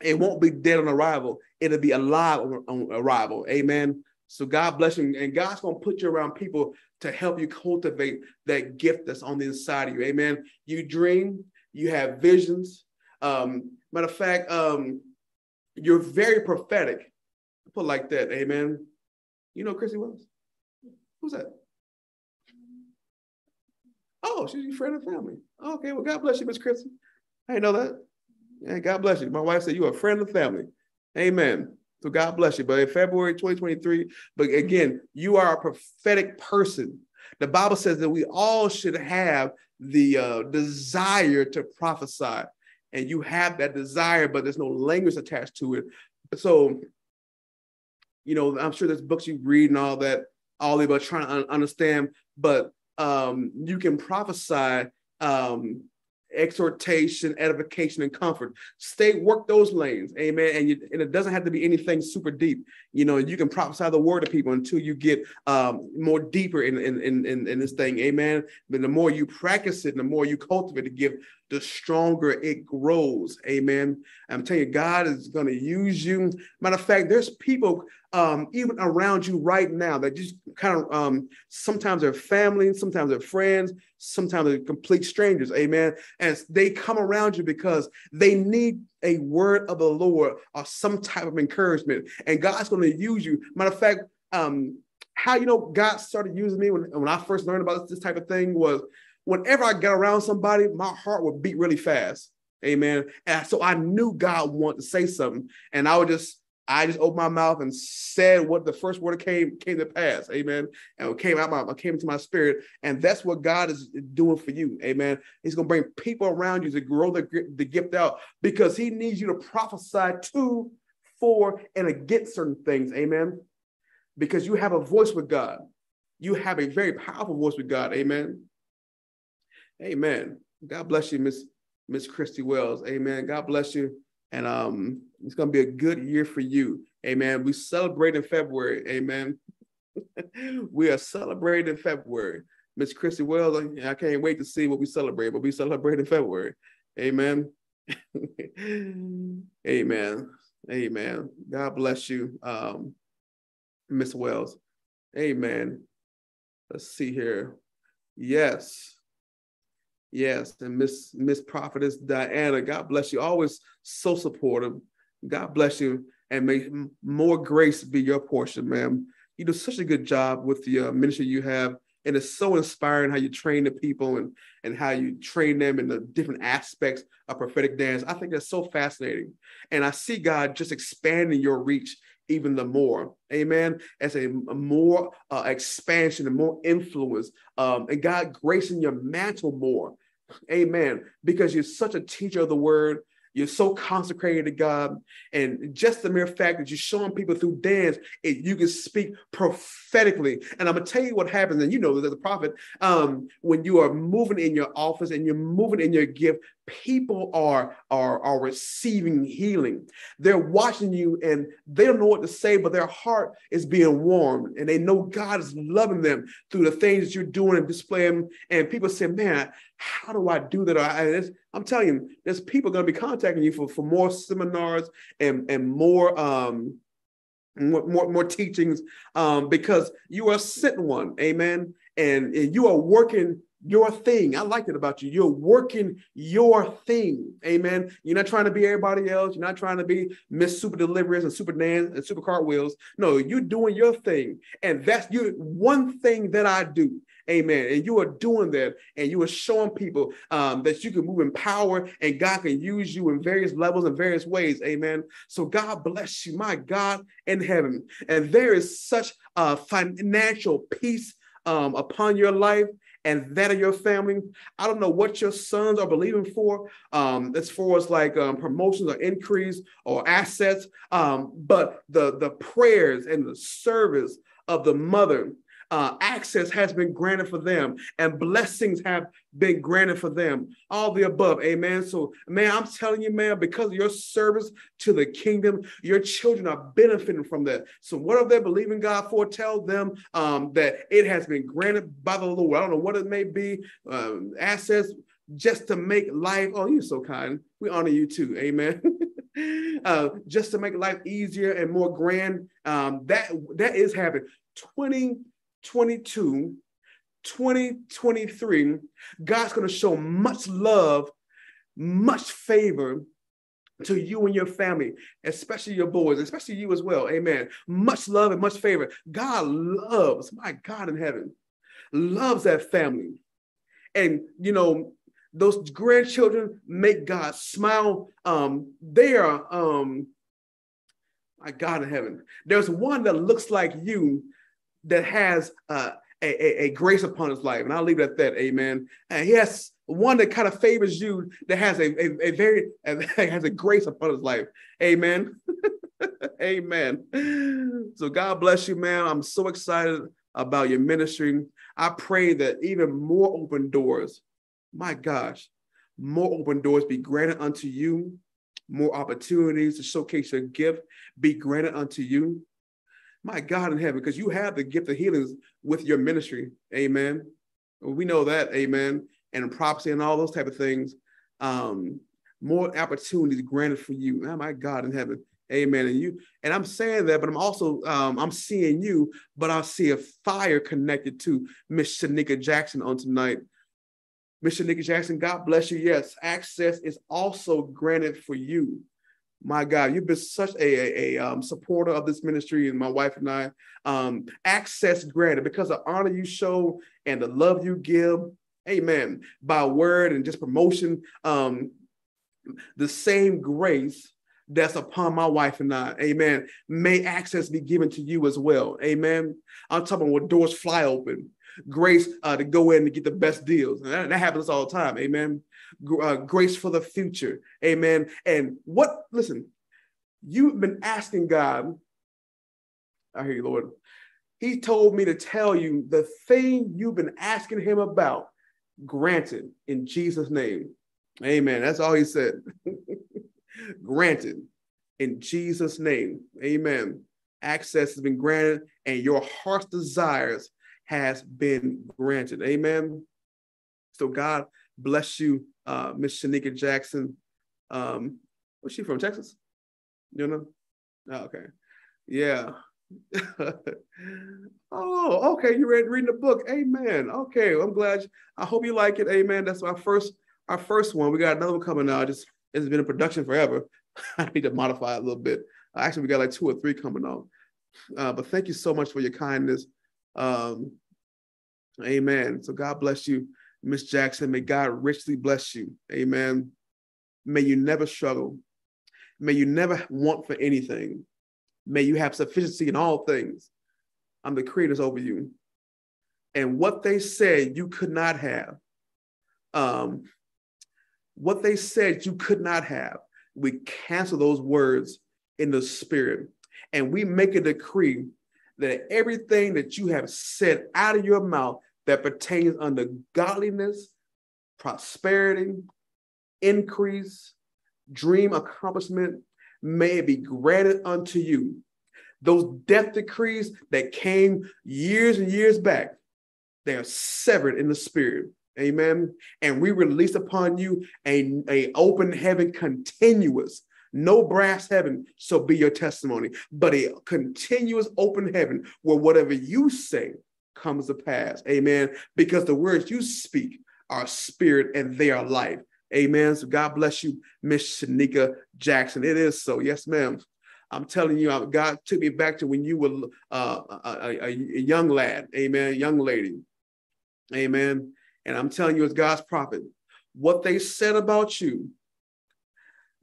it won't be dead on arrival. It'll be alive on, on arrival. Amen. So God bless you. And God's going to put you around people to help you cultivate that gift that's on the inside of you. Amen. You dream, you have visions. Um, matter of fact, um, you're very prophetic. Put like that. Amen. You know Chrissy Wells? Who's that? Oh, she's your friend and family. Okay, well, God bless you, Miss Chrissy. I didn't know that. Yeah, God bless you. My wife said you're a friend of family. Amen. So God bless you. But in February 2023, but again, you are a prophetic person. The Bible says that we all should have the uh, desire to prophesy. And you have that desire, but there's no language attached to it. So, you know, I'm sure there's books you read and all that, all about trying to understand, but um, you can prophesy um, exhortation, edification, and comfort. Stay, work those lanes, amen. And, you, and it doesn't have to be anything super deep. You know, you can prophesy the word to people until you get um, more deeper in, in, in, in this thing, amen. But the more you practice it, the more you cultivate to gift, the stronger it grows, amen. I'm telling you, God is going to use you. Matter of fact, there's people um, even around you right now that just kind of um, sometimes they're family, sometimes they're friends, sometimes they're complete strangers. Amen. And they come around you because they need a word of the Lord or some type of encouragement. And God's going to use you. Matter of fact, um, how you know God started using me when, when I first learned about this type of thing was whenever I got around somebody, my heart would beat really fast. Amen. And so I knew God wanted to say something. And I would just I just opened my mouth and said what the first word came came to pass, amen. And it came out my came into my spirit, and that's what God is doing for you, amen. He's gonna bring people around you to grow the, the gift out because He needs you to prophesy to, for, and against certain things, amen. Because you have a voice with God, you have a very powerful voice with God, amen. Amen. God bless you, Miss Miss Christy Wells, amen. God bless you. And um, it's going to be a good year for you. Amen. We celebrate in February. Amen. we are celebrating February. Miss Christy Wells, I can't wait to see what we celebrate, but we celebrate in February. Amen. Amen. Amen. God bless you, um, Miss Wells. Amen. Let's see here. Yes. Yes, and Miss Miss Prophetess Diana, God bless you. Always so supportive. God bless you, and may more grace be your portion, ma'am. You do such a good job with the uh, ministry you have, and it's so inspiring how you train the people and and how you train them in the different aspects of prophetic dance. I think that's so fascinating, and I see God just expanding your reach even the more. Amen. As a, more uh, expansion and more influence, um, and God gracing your mantle more. Amen. Because you're such a teacher of the word, you're so consecrated to God. And just the mere fact that you're showing people through dance, it, you can speak prophetically. And I'm going to tell you what happens. And you know, as a prophet, um, when you are moving in your office and you're moving in your gift, people are, are, are receiving healing. They're watching you and they don't know what to say, but their heart is being warmed and they know God is loving them through the things that you're doing and displaying. And people say, man, how do I do that? I, I'm telling you, there's people going to be contacting you for, for more seminars and, and more, um, more, more, more teachings um, because you are sent one. Amen. And, and you are working your thing. I like it about you. You're working your thing. Amen. You're not trying to be everybody else. You're not trying to be Miss Super Deliveries and Super Dance and Super Cartwheels. No, you're doing your thing. And that's you one thing that I do. Amen. And you are doing that and you are showing people um, that you can move in power and God can use you in various levels and various ways. Amen. So God bless you, my God in heaven. And there is such a financial peace um, upon your life and that of your family. I don't know what your sons are believing for um, as far as like um, promotions or increase or assets, um, but the, the prayers and the service of the mother uh, access has been granted for them and blessings have been granted for them. All the above. Amen. So, man, I'm telling you, man, because of your service to the kingdom, your children are benefiting from that. So, whatever they believe in God for, tell them um, that it has been granted by the Lord. I don't know what it may be, um, assets just to make life. Oh, you're so kind. We honor you too. Amen. uh, just to make life easier and more grand. Um, that that is happening. 20 2022, 2023, God's going to show much love, much favor to you and your family, especially your boys, especially you as well. Amen. Much love and much favor. God loves, my God in heaven, loves that family. And, you know, those grandchildren make God smile. Um, they are, um, my God in heaven. There's one that looks like you that has uh, a, a, a, grace upon his life. And I'll leave it at that. Amen. And he has one that kind of favors you that has a, a, a very has a grace upon his life. Amen. Amen. So God bless you, man. I'm so excited about your ministry. I pray that even more open doors, my gosh, more open doors be granted unto you, more opportunities to showcase your gift be granted unto you my God in heaven, because you have the gift of healings with your ministry. Amen. We know that, amen. And prophecy and all those type of things. Um, more opportunities granted for you. Oh, my God in heaven. Amen. And you, and I'm saying that, but I'm also um, I'm seeing you, but I see a fire connected to Miss Shanika Jackson on tonight. Miss Shanika Jackson, God bless you. Yes, access is also granted for you my God, you've been such a, a, a um, supporter of this ministry, and my wife and I. Um, access granted because the honor you show and the love you give, amen, by word and just promotion. Um, the same grace that's upon my wife and I, amen. May access be given to you as well, amen. I'm talking about doors fly open, grace uh, to go in and get the best deals. And that, that happens all the time, amen uh, grace for the future. Amen. And what, listen, you've been asking God, I hear you, Lord. He told me to tell you the thing you've been asking him about, granted in Jesus' name. Amen. That's all he said. granted in Jesus' name. Amen. Access has been granted and your heart's desires has been granted. Amen. So God bless you uh, Miss Shanika Jackson. Um, where's she from? Texas? You know? Oh, okay. Yeah. oh, okay. You read reading the book. Amen. Okay. I'm glad. You, I hope you like it. Amen. That's our first our first one. We got another one coming out. Just it's been in production forever. I need to modify it a little bit. Actually, we got like two or three coming out. Uh, but thank you so much for your kindness. Um, amen. So God bless you. Miss Jackson, may God richly bless you. Amen. May you never struggle. May you never want for anything. May you have sufficiency in all things. I'm the creators over you. And what they said you could not have, um, what they said you could not have, we cancel those words in the spirit. And we make a decree that everything that you have said out of your mouth that pertains under godliness, prosperity, increase, dream accomplishment, may it be granted unto you. Those death decrees that came years and years back, they are severed in the spirit. Amen. And we release upon you a, a open heaven continuous no brass heaven so be your testimony, but a continuous open heaven where whatever you say comes to pass. Amen. Because the words you speak are spirit and they are life. Amen. So God bless you, Miss Shanika Jackson. It is so. Yes, ma'am. I'm telling you, God took me back to when you were uh, a, a, a young lad. Amen. Young lady. Amen. And I'm telling you, as God's prophet, what they said about you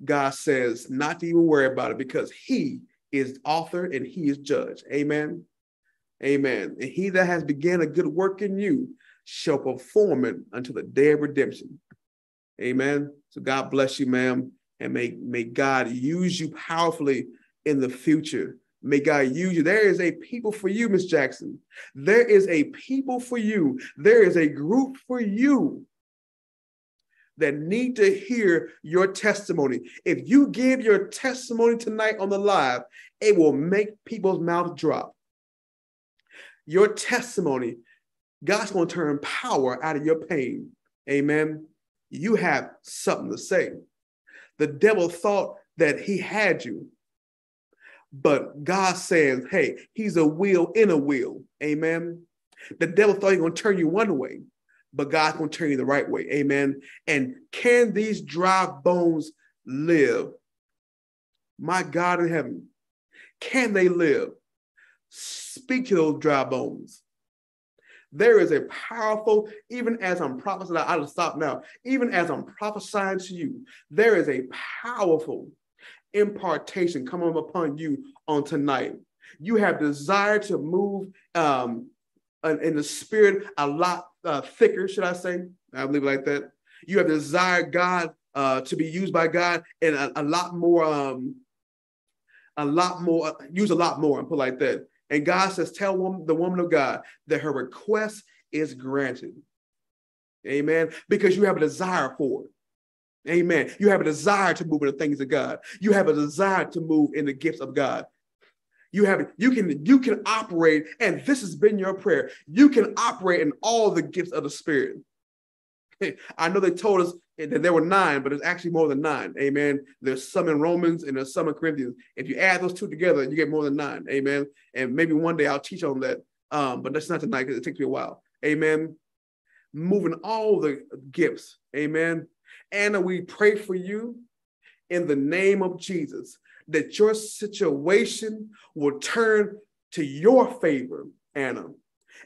God says not to even worry about it because he is author and he is judge. Amen. Amen. And he that has begun a good work in you shall perform it until the day of redemption. Amen. So God bless you, ma'am. And may, may God use you powerfully in the future. May God use you. There is a people for you, Miss Jackson. There is a people for you. There is a group for you that need to hear your testimony. If you give your testimony tonight on the live, it will make people's mouth drop. Your testimony, God's going to turn power out of your pain. Amen. You have something to say. The devil thought that he had you, but God says, hey, he's a wheel in a wheel. Amen. The devil thought he was going to turn you one way, but God's going to turn you the right way. Amen. And can these dry bones live? My God in heaven, can they live? Speak to those dry bones. There is a powerful, even as I'm prophesying, I'll stop now. Even as I'm prophesying to you, there is a powerful impartation coming upon you on tonight. You have desire to move um, in the spirit a lot uh, thicker, should I say? I believe like that. You have desired God uh, to be used by God and a, a lot more, um, a lot more, use a lot more and put like that. And God says, tell the woman of God that her request is granted. Amen. Because you have a desire for it. Amen. You have a desire to move in the things of God. You have a desire to move in the gifts of God. You have you can you can operate, and this has been your prayer. You can operate in all the gifts of the Spirit. I know they told us that there were nine, but it's actually more than nine. Amen. There's some in Romans and there's some in Corinthians. If you add those two together, you get more than nine. Amen. And maybe one day I'll teach on that. Um, but that's not tonight because it takes me a while. Amen. Moving all the gifts. Amen. Anna, we pray for you in the name of Jesus that your situation will turn to your favor, Anna.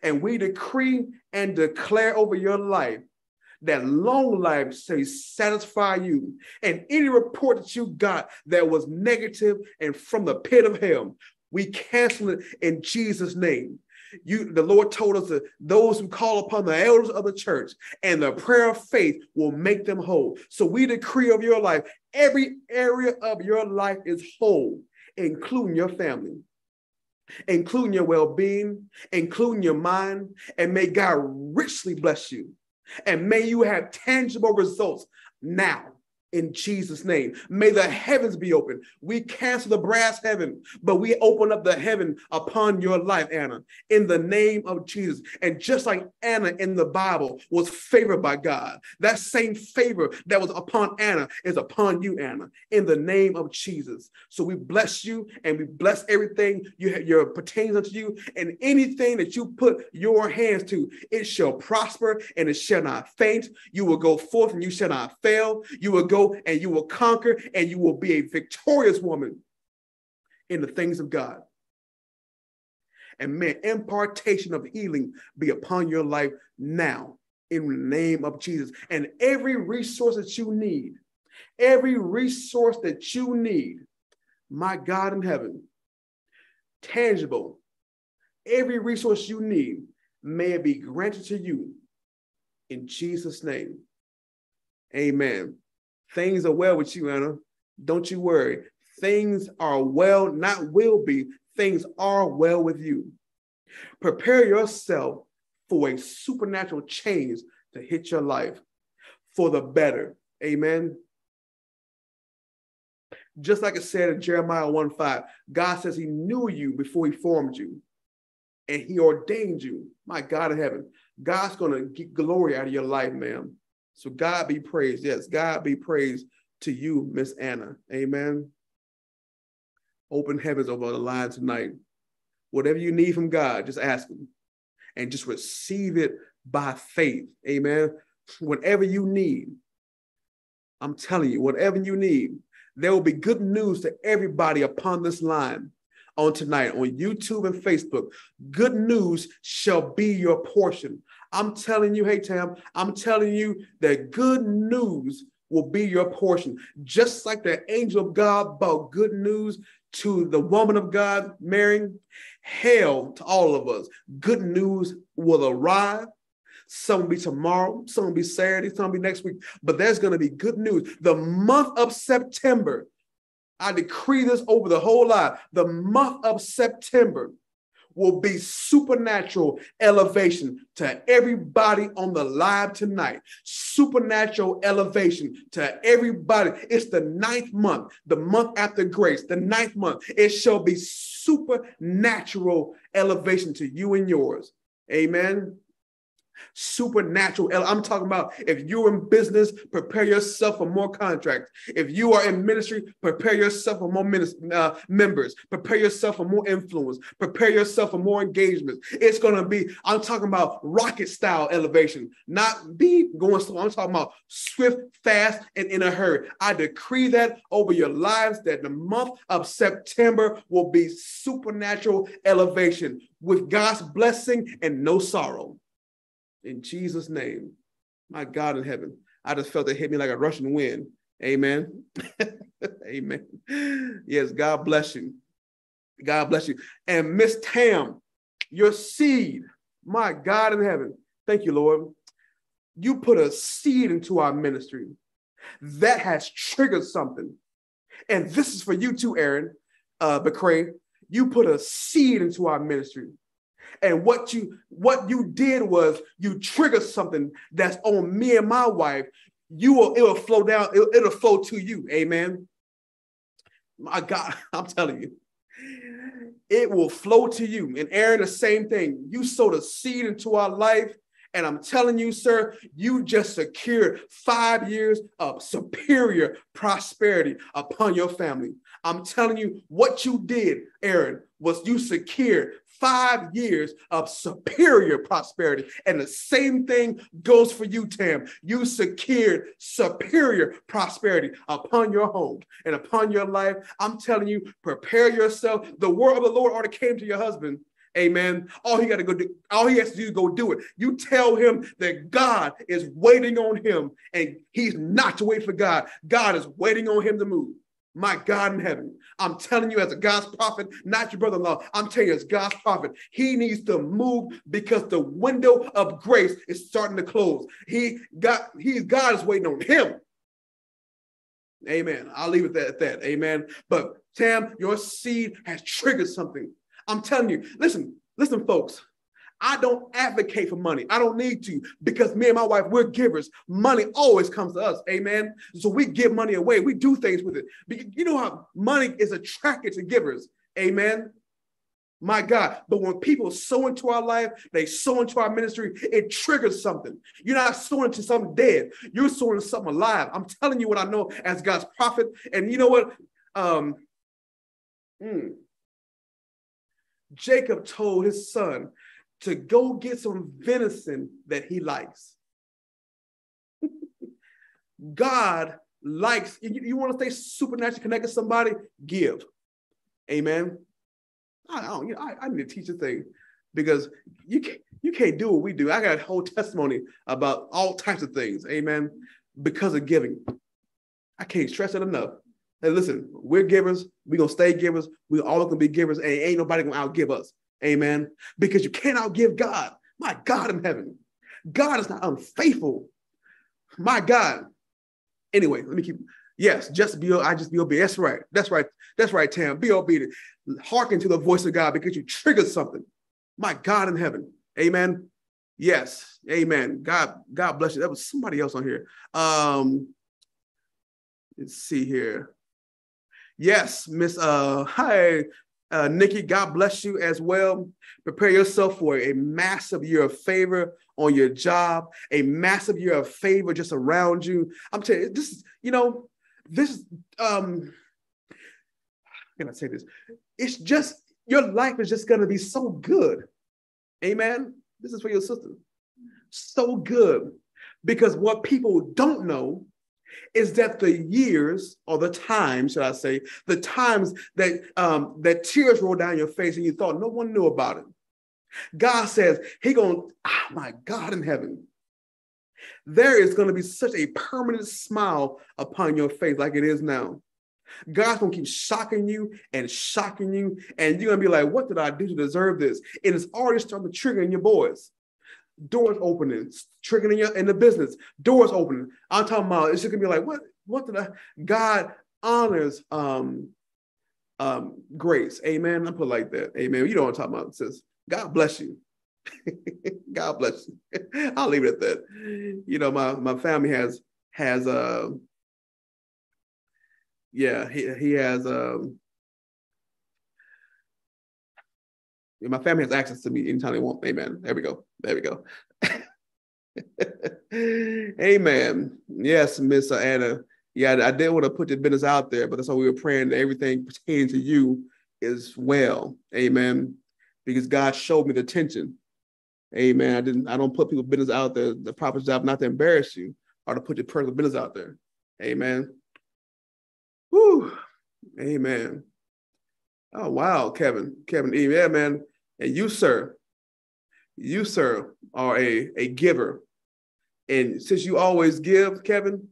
And we decree and declare over your life that long life shall satisfy you. And any report that you got that was negative and from the pit of hell, we cancel it in Jesus' name. You, the Lord told us that those who call upon the elders of the church and the prayer of faith will make them whole. So we decree of your life, every area of your life is whole, including your family, including your well-being, including your mind, and may God richly bless you. And may you have tangible results now in Jesus' name. May the heavens be open. We cancel the brass heaven, but we open up the heaven upon your life, Anna, in the name of Jesus. And just like Anna in the Bible was favored by God, that same favor that was upon Anna is upon you, Anna, in the name of Jesus. So we bless you and we bless everything you have, your pertains unto you, and anything that you put your hands to, it shall prosper and it shall not faint. You will go forth and you shall not fail. You will go and you will conquer and you will be a victorious woman in the things of God. And may impartation of healing be upon your life now in the name of Jesus. And every resource that you need, every resource that you need, my God in heaven, tangible, every resource you need, may it be granted to you in Jesus' name. Amen. Things are well with you, Anna. Don't you worry. Things are well, not will be. Things are well with you. Prepare yourself for a supernatural change to hit your life for the better. Amen. Just like it said in Jeremiah 1 5, God says He knew you before He formed you and He ordained you. My God in heaven, God's going to get glory out of your life, ma'am. So God be praised. Yes, God be praised to you, Miss Anna. Amen. Open heavens over the line tonight. Whatever you need from God, just ask Him and just receive it by faith. Amen. Whatever you need, I'm telling you, whatever you need, there will be good news to everybody upon this line on tonight on YouTube and Facebook. Good news shall be your portion. I'm telling you, hey, Tam, I'm telling you that good news will be your portion. Just like the angel of God brought good news to the woman of God, Mary, hell to all of us. Good news will arrive. Some will be tomorrow, some will be Saturday, some will be next week. But there's going to be good news. The month of September, I decree this over the whole lot. The month of September will be supernatural elevation to everybody on the live tonight. Supernatural elevation to everybody. It's the ninth month, the month after grace, the ninth month. It shall be supernatural elevation to you and yours. Amen supernatural. I'm talking about if you're in business, prepare yourself for more contracts. If you are in ministry, prepare yourself for more uh, members. Prepare yourself for more influence. Prepare yourself for more engagements. It's going to be, I'm talking about rocket style elevation, not be going slow. I'm talking about swift, fast, and in a hurry. I decree that over your lives that the month of September will be supernatural elevation with God's blessing and no sorrow in Jesus' name. My God in heaven. I just felt it hit me like a rushing wind. Amen. Amen. Yes, God bless you. God bless you. And Miss Tam, your seed, my God in heaven. Thank you, Lord. You put a seed into our ministry that has triggered something. And this is for you too, Aaron uh, McCray. You put a seed into our ministry and what you what you did was you triggered something that's on me and my wife. You will it will flow down. It'll, it'll flow to you. Amen. My God, I'm telling you, it will flow to you. And Aaron, the same thing. You sowed a seed into our life. And I'm telling you, sir, you just secured five years of superior prosperity upon your family. I'm telling you, what you did, Aaron, was you secured five years of superior prosperity. And the same thing goes for you, Tam. You secured superior prosperity upon your home and upon your life. I'm telling you, prepare yourself. The word of the Lord already came to your husband. Amen. All he got to go do, all he has to do is go do it. You tell him that God is waiting on him and he's not to wait for God. God is waiting on him to move my God in heaven. I'm telling you, as a God's prophet, not your brother in law, I'm telling you, as God's prophet, he needs to move because the window of grace is starting to close. He got, he's God is waiting on him. Amen. I'll leave it at that. Amen. But Tam, your seed has triggered something. I'm telling you, listen, listen, folks. I don't advocate for money. I don't need to because me and my wife, we're givers. Money always comes to us. Amen. So we give money away. We do things with it. You know how money is attracted to givers. Amen. My God. But when people sow into our life, they sow into our ministry, it triggers something. You're not sowing to something dead. You're sowing to something alive. I'm telling you what I know as God's prophet. And you know what? Um, hmm. Jacob told his son, to go get some venison that he likes. God likes, you, you want to stay supernaturally connected to somebody? Give. Amen. I, don't, you know, I, I need to teach a thing because you can't, you can't do what we do. I got a whole testimony about all types of things. Amen. Because of giving. I can't stress it enough. And listen, we're givers. We're gonna stay givers. We all gonna be givers, and ain't nobody gonna outgive us. Amen. Because you cannot give God. My God in heaven. God is not unfaithful. My God. Anyway, let me keep. Yes, just be. I just be obedient. That's right. That's right. That's right, Tam. Be obedient. Hearken to the voice of God because you triggered something. My God in heaven. Amen. Yes. Amen. God. God bless you. That was somebody else on here. Um. Let's see here. Yes, Miss. Uh. Hi, uh, Nikki, God bless you as well. Prepare yourself for a massive year of favor on your job, a massive year of favor just around you. I'm telling you, this is, you know, this, um, can I say this? It's just, your life is just going to be so good. Amen. This is for your sister. So good. Because what people don't know is that the years or the times, should I say, the times that um, that tears roll down your face and you thought no one knew about it. God says He gonna, oh my God in heaven, there is going to be such a permanent smile upon your face like it is now. God's gonna keep shocking you and shocking you, and you're gonna be like, "What did I do to deserve this?" And it's already starting to trigger in your boys doors opening, triggering in, in the business, doors opening. I'm talking about it's just gonna be like, what, what did I? God honors um, um, grace. Amen. I put like that. Amen. You know what I'm talking about, sis. God bless you. God bless you. I'll leave it at that. You know, my my family has has uh yeah, he he has um my family has access to me anytime they want. Amen. There we go. There we go. Amen. Yes, Miss Anna. Yeah, I didn't want to put the business out there, but that's why we were praying that everything pertaining to you is well. Amen. Because God showed me the tension. Amen. I didn't. I don't put people's business out there. The proper job not to embarrass you, or to put your personal business out there. Amen. Whew. Amen. Oh wow, Kevin, Kevin E. Yeah, man. And you, sir, you, sir, are a, a giver. And since you always give, Kevin,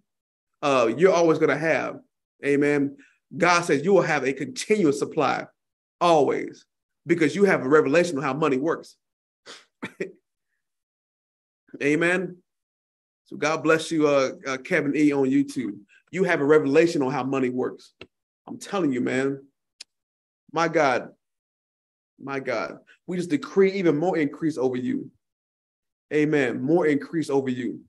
uh, you're always gonna have. Amen. God says you will have a continuous supply, always, because you have a revelation of how money works. Amen. So God bless you, uh, uh, Kevin E. on YouTube. You have a revelation on how money works. I'm telling you, man. My God, my God, we just decree even more increase over you. Amen. More increase over you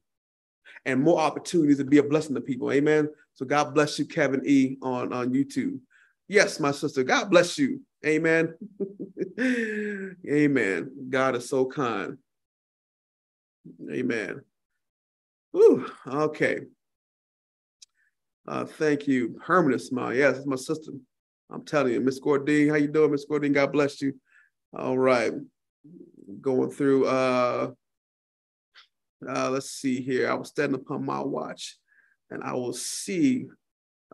and more opportunities to be a blessing to people. Amen. So God bless you, Kevin E. on, on YouTube. Yes, my sister, God bless you. Amen. Amen. God is so kind. Amen. Ooh, okay. Uh, thank you. Herman smile. Yes, it's my sister. I'm telling you, Miss Gordine, how you doing, Miss Gordine? God bless you. All right, going through. Uh, uh, let's see here. I was standing upon my watch, and I will see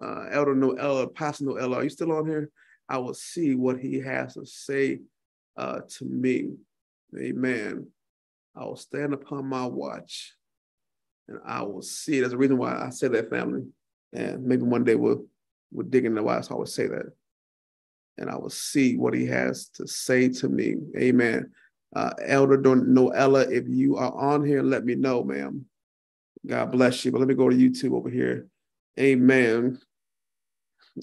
uh, Elder Noella, Pastor Noella. Are you still on here? I will see what he has to say uh, to me. Amen. I will stand upon my watch, and I will see. There's a reason why I say that, family, and maybe one day we'll we'll dig into why I always say that and I will see what he has to say to me. Amen. Uh, Elder Noella, if you are on here, let me know, ma'am. God bless you. But let me go to YouTube over here. Amen.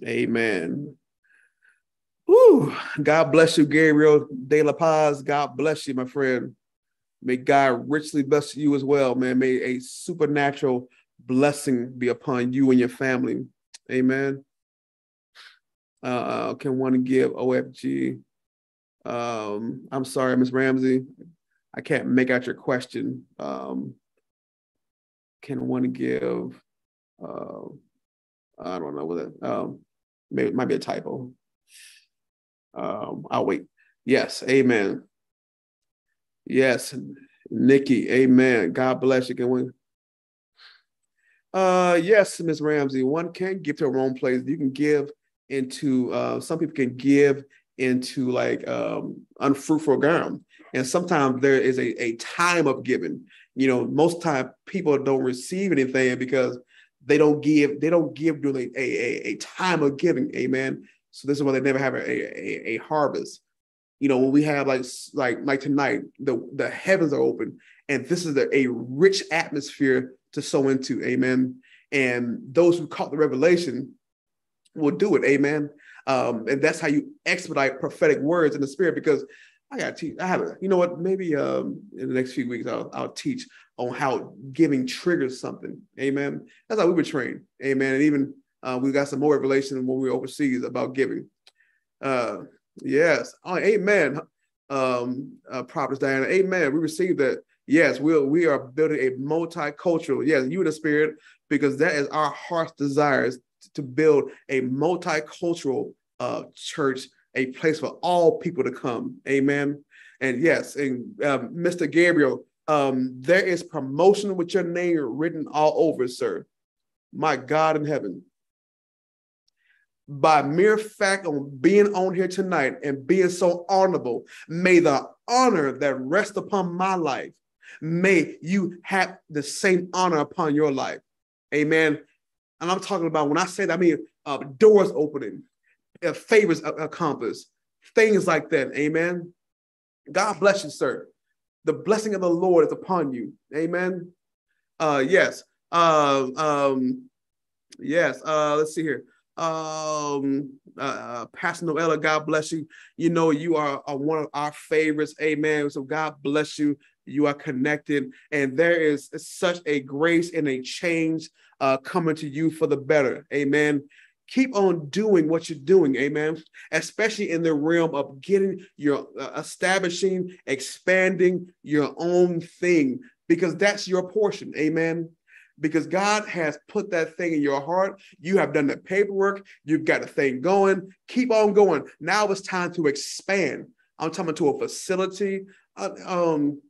Amen. Whew. God bless you, Gabriel De La Paz. God bless you, my friend. May God richly bless you as well, man. May a supernatural blessing be upon you and your family. Amen. Uh, can one give OFG? Um, I'm sorry, Ms. Ramsey. I can't make out your question. Um, can one give? Uh, I don't know what it, um, maybe it might be a typo. Um, I'll wait. Yes, amen. Yes, Nikki, amen. God bless you. Can we? Uh, yes, Ms. Ramsey, one can give to a wrong place. You can give into uh, some people can give into like um, unfruitful ground and sometimes there is a, a time of giving you know most time people don't receive anything because they don't give, they don't give during a, a, a time of giving. Amen. So this is why they never have a, a, a harvest. You know, when we have like like like tonight, the, the heavens are open, and this is a, a rich atmosphere to sow into. Amen. And those who caught the revelation will do it. Amen. Um, and that's how you expedite prophetic words in the spirit because I got to teach. I have, a, you know what? Maybe um, in the next few weeks, I'll, I'll teach on how giving triggers something. Amen. That's how we were trained. Amen. And even uh, we got some more revelation when we were overseas about giving. Uh, yes. Oh, amen. Um, uh, Prophet Diana. Amen. We received that. Yes, we we are building a multicultural. Yes, you in the spirit, because that is our heart's desires to build a multicultural uh, church, a place for all people to come. Amen. And yes, and um, Mr. Gabriel, um, there is promotion with your name written all over, sir. My God in heaven. By mere fact of being on here tonight and being so honorable, may the honor that rests upon my life, may you have the same honor upon your life. Amen. And I'm talking about when I say that, I mean uh, doors opening, uh, favors accomplished, things like that. Amen. God bless you, sir. The blessing of the Lord is upon you. Amen. Uh, yes. Uh, um, yes. Uh, let's see here. Um, uh, uh, Pastor Noella, God bless you. You know, you are, are one of our favorites. Amen. So God bless you. You are connected, and there is such a grace and a change uh, coming to you for the better. Amen. Keep on doing what you're doing, amen. Especially in the realm of getting your uh, establishing, expanding your own thing, because that's your portion, amen because God has put that thing in your heart. You have done the paperwork. You've got the thing going. Keep on going. Now it's time to expand. I'm talking to a facility. Uh, um,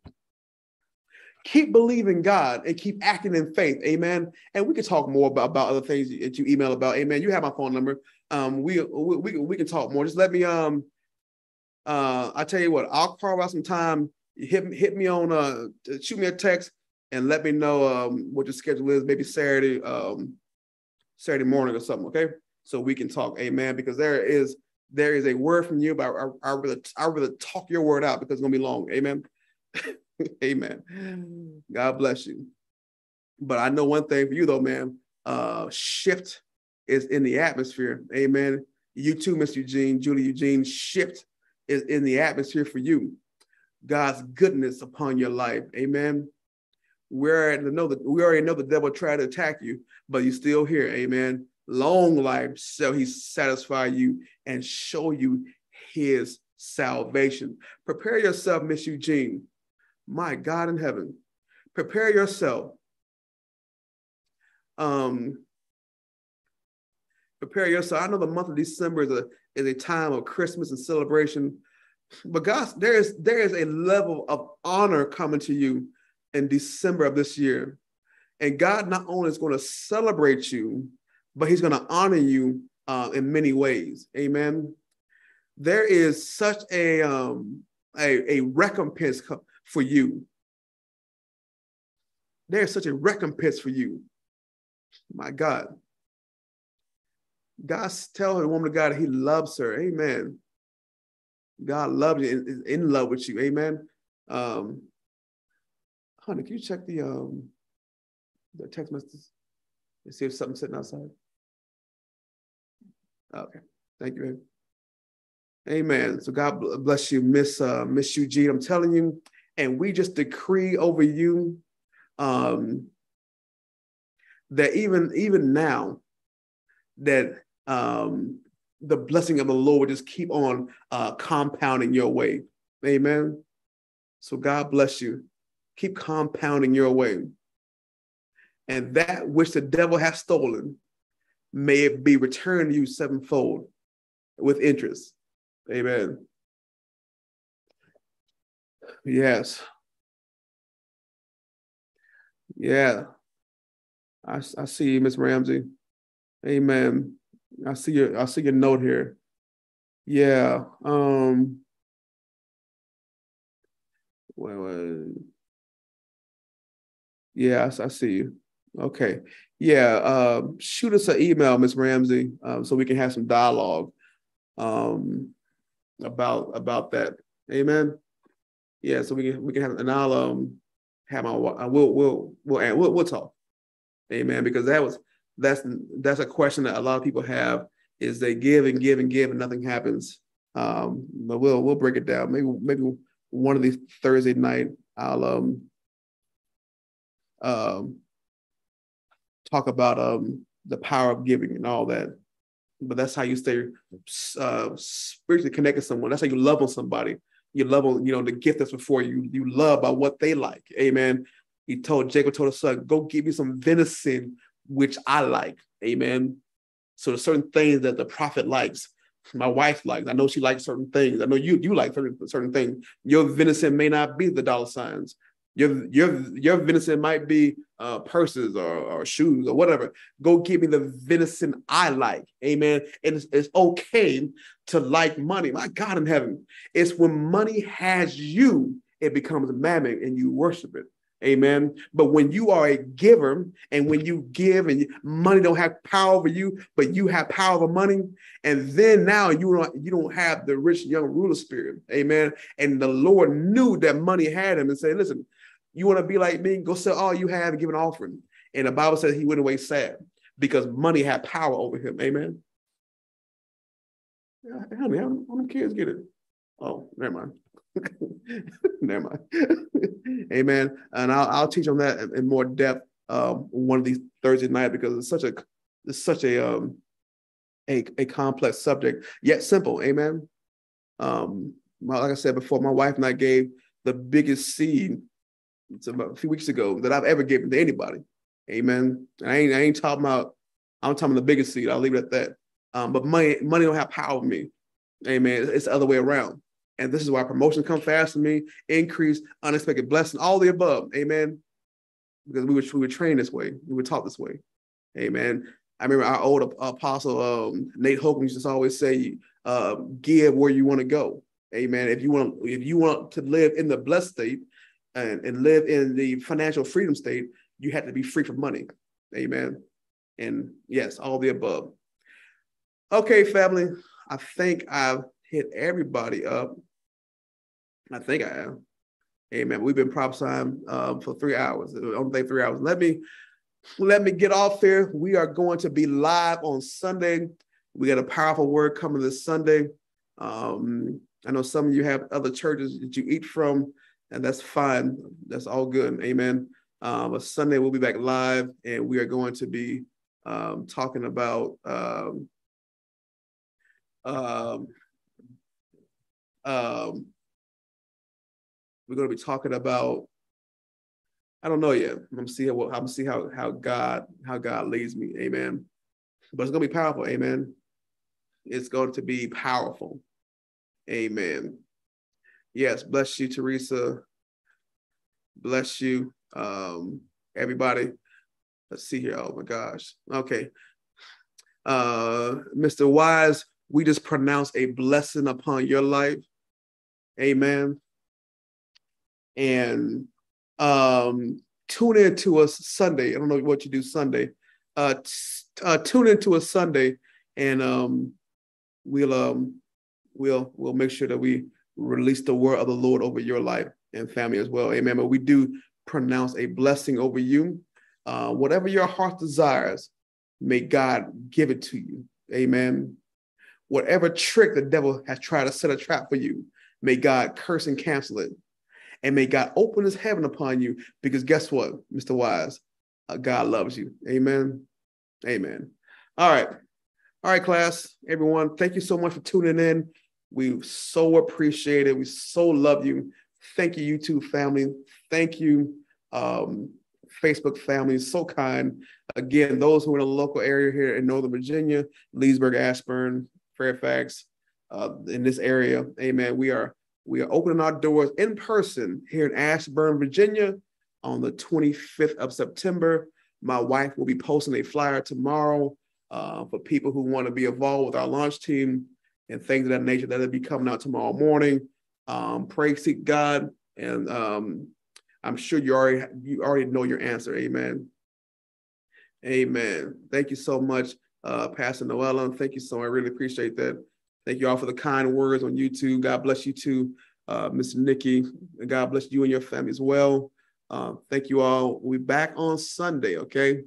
keep believing God and keep acting in faith. Amen. And we can talk more about, about other things that you email about. Amen. You have my phone number. Um, we, we, we, can talk more. Just let me, um, uh, I tell you what, I'll carve out some time. Hit, hit me on, uh, shoot me a text and let me know um, what your schedule is, maybe Saturday, um, Saturday morning or something. Okay. So we can talk. Amen. Because there is, there is a word from you, but I, I, I really, I really talk your word out because it's going to be long. Amen. Amen. God bless you. But I know one thing for you though, man. Uh, shift is in the atmosphere. Amen. You too, Mr. Eugene, Julie Eugene. Shift is in the atmosphere for you. God's goodness upon your life. Amen. We already know that we already know the devil tried to attack you, but you're still here. Amen. Long life shall he satisfy you and show you his salvation. Prepare yourself, Miss Eugene, my God in heaven, prepare yourself. Um, prepare yourself. I know the month of December is a, is a time of Christmas and celebration, but God, there is there is a level of honor coming to you in December of this year. And God not only is going to celebrate you, but He's going to honor you uh, in many ways. Amen. There is such a um, a, a recompense for you. There's such a recompense for you. My God. God tell the woman of God he loves her. Amen. God loves you, is in love with you. Amen. Um, honey, can you check the um the text messages and see if something's sitting outside? Okay. Thank you, babe. Amen. So God bless you, Miss uh, Miss Eugene. I'm telling you, and we just decree over you um, that even even now that um, the blessing of the Lord just keep on uh, compounding your way. Amen. So God bless you. Keep compounding your way. And that which the devil has stolen, may it be returned to you sevenfold with interest. Amen. Yes. Yeah. I, I see you, Miss Ramsey. Amen. I see your I see your note here. Yeah. Um wait, wait. Yeah, I, I see you. Okay. yeah, uh, shoot us an email, Miss Ramsey, um, so we can have some dialogue um, about about that. Amen. Yeah, so we can we can have, and I'll um have my we'll we'll we'll we'll, we'll talk. Amen. Because that was that's that's a question that a lot of people have is they give and give and give and nothing happens. Um, but we'll we'll break it down. Maybe maybe one of these Thursday night I'll um um talk about um the power of giving and all that. But that's how you stay uh, spiritually connected to someone. That's how you love on somebody. You love on, you know, the gift that's before you. You love by what they like. Amen. He told Jacob told his son, go give me some venison, which I like. Amen. So there's certain things that the prophet likes. My wife likes. I know she likes certain things. I know you you like certain, certain things. Your venison may not be the dollar signs. Your your your venison might be uh, purses or, or shoes or whatever. Go give me the venison I like. Amen. And it's, it's okay to like money. My God in heaven. It's when money has you, it becomes a mammon and you worship it. Amen. But when you are a giver and when you give and money don't have power over you, but you have power over money, and then now you don't you don't have the rich young ruler spirit. Amen. And the Lord knew that money had him and said, listen, you want to be like me? Go sell all you have and give an offering. And the Bible says he went away sad because money had power over him. Amen. Yeah, many, how many kids get it? Oh, never mind. never mind. Amen. And I'll, I'll teach on that in more depth um, one of these Thursday night because it's such a it's such a um a, a complex subject yet simple. Amen. Um, like I said before, my wife and I gave the biggest seed about a few weeks ago that I've ever given to anybody. Amen. I ain't I ain't talking about I'm talking the biggest seed. I'll leave it at that. Um, but money money don't have power over me. Amen. It's the other way around. And this is why promotion come fast to me, increase, unexpected blessing, all the above. Amen. Because we were we were trained this way. We were taught this way. Amen. I remember our old apostle um, Nate Holcomb used to always say, uh, "Give where you want to go." Amen. If you want, if you want to live in the blessed state, and, and live in the financial freedom state, you had to be free from money. Amen. And yes, all the above. Okay, family, I think I've hit everybody up. I think I have. Amen. We've been prophesying um, for three hours. Only three hours. Let me let me get off here. We are going to be live on Sunday. We got a powerful word coming this Sunday. Um, I know some of you have other churches that you eat from and that's fine. That's all good. Amen. Um, but Sunday we'll be back live, and we are going to be um, talking about um, um, um, we're going to be talking about I don't know yet. I'm gonna see how I'm gonna see how how God how God leads me. Amen. But it's gonna be powerful. Amen. It's going to be powerful. Amen. Yes, bless you, Teresa. Bless you, um, everybody. Let's see here. Oh my gosh. Okay. Uh, Mr. Wise, we just pronounce a blessing upon your life. Amen. And um, tune in to us Sunday. I don't know what you do Sunday. Uh, uh tune into us Sunday, and um, we'll um, we'll we'll make sure that we release the word of the Lord over your life and family as well. Amen. But we do pronounce a blessing over you. Uh, whatever your heart desires, may God give it to you. Amen. Whatever trick the devil has tried to set a trap for you, may God curse and cancel it. And may God open his heaven upon you because guess what, Mr. Wise? Uh, God loves you. Amen. Amen. All right. All right, class, everyone. Thank you so much for tuning in. We so appreciate it. We so love you. Thank you, YouTube family. Thank you, um, Facebook family. So kind. Again, those who are in the local area here in Northern Virginia, Leesburg, Ashburn, Fairfax, uh, in this area, amen. We are we are opening our doors in person here in Ashburn, Virginia, on the 25th of September. My wife will be posting a flyer tomorrow uh, for people who want to be involved with our launch team and things of that nature that'll be coming out tomorrow morning. Um, pray, seek God, and um, I'm sure you already you already know your answer. Amen. Amen. Thank you so much, uh, Pastor Noella. Thank you so much. I really appreciate that. Thank you all for the kind words on YouTube. God bless you too, uh, Mr. Nikki. God bless you and your family as well. Uh, thank you all. We'll back on Sunday, okay?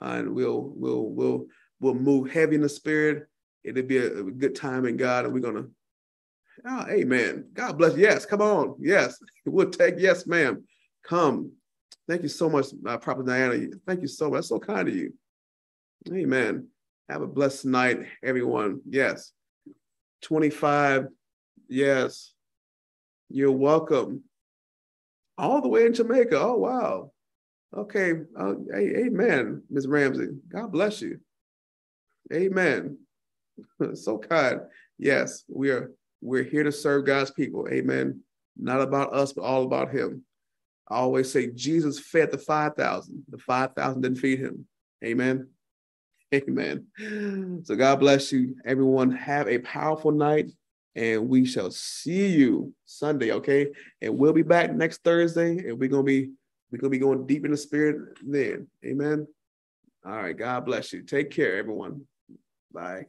and we'll we'll we'll we'll move heavy in the spirit. It'll be a, a good time in God, and we're gonna. Oh, amen. God bless. Yes, come on. Yes, we'll take. Yes, ma'am. Come. Thank you so much, uh, Prophet Diana. Thank you so much. That's so kind of you. Amen. Have a blessed night, everyone. Yes. 25. Yes. You're welcome. All the way in Jamaica. Oh, wow. Okay. Uh, amen, Ms. Ramsey. God bless you. Amen. so kind. Yes, we are we're here to serve God's people. Amen. Not about us, but all about him. I always say Jesus fed the 5,000. The 5,000 didn't feed him. Amen. Amen. So God bless you. Everyone have a powerful night and we shall see you Sunday, okay? And we'll be back next Thursday and we're going to be we're going to be going deep in the spirit then. Amen. All right. God bless you. Take care, everyone. Bye.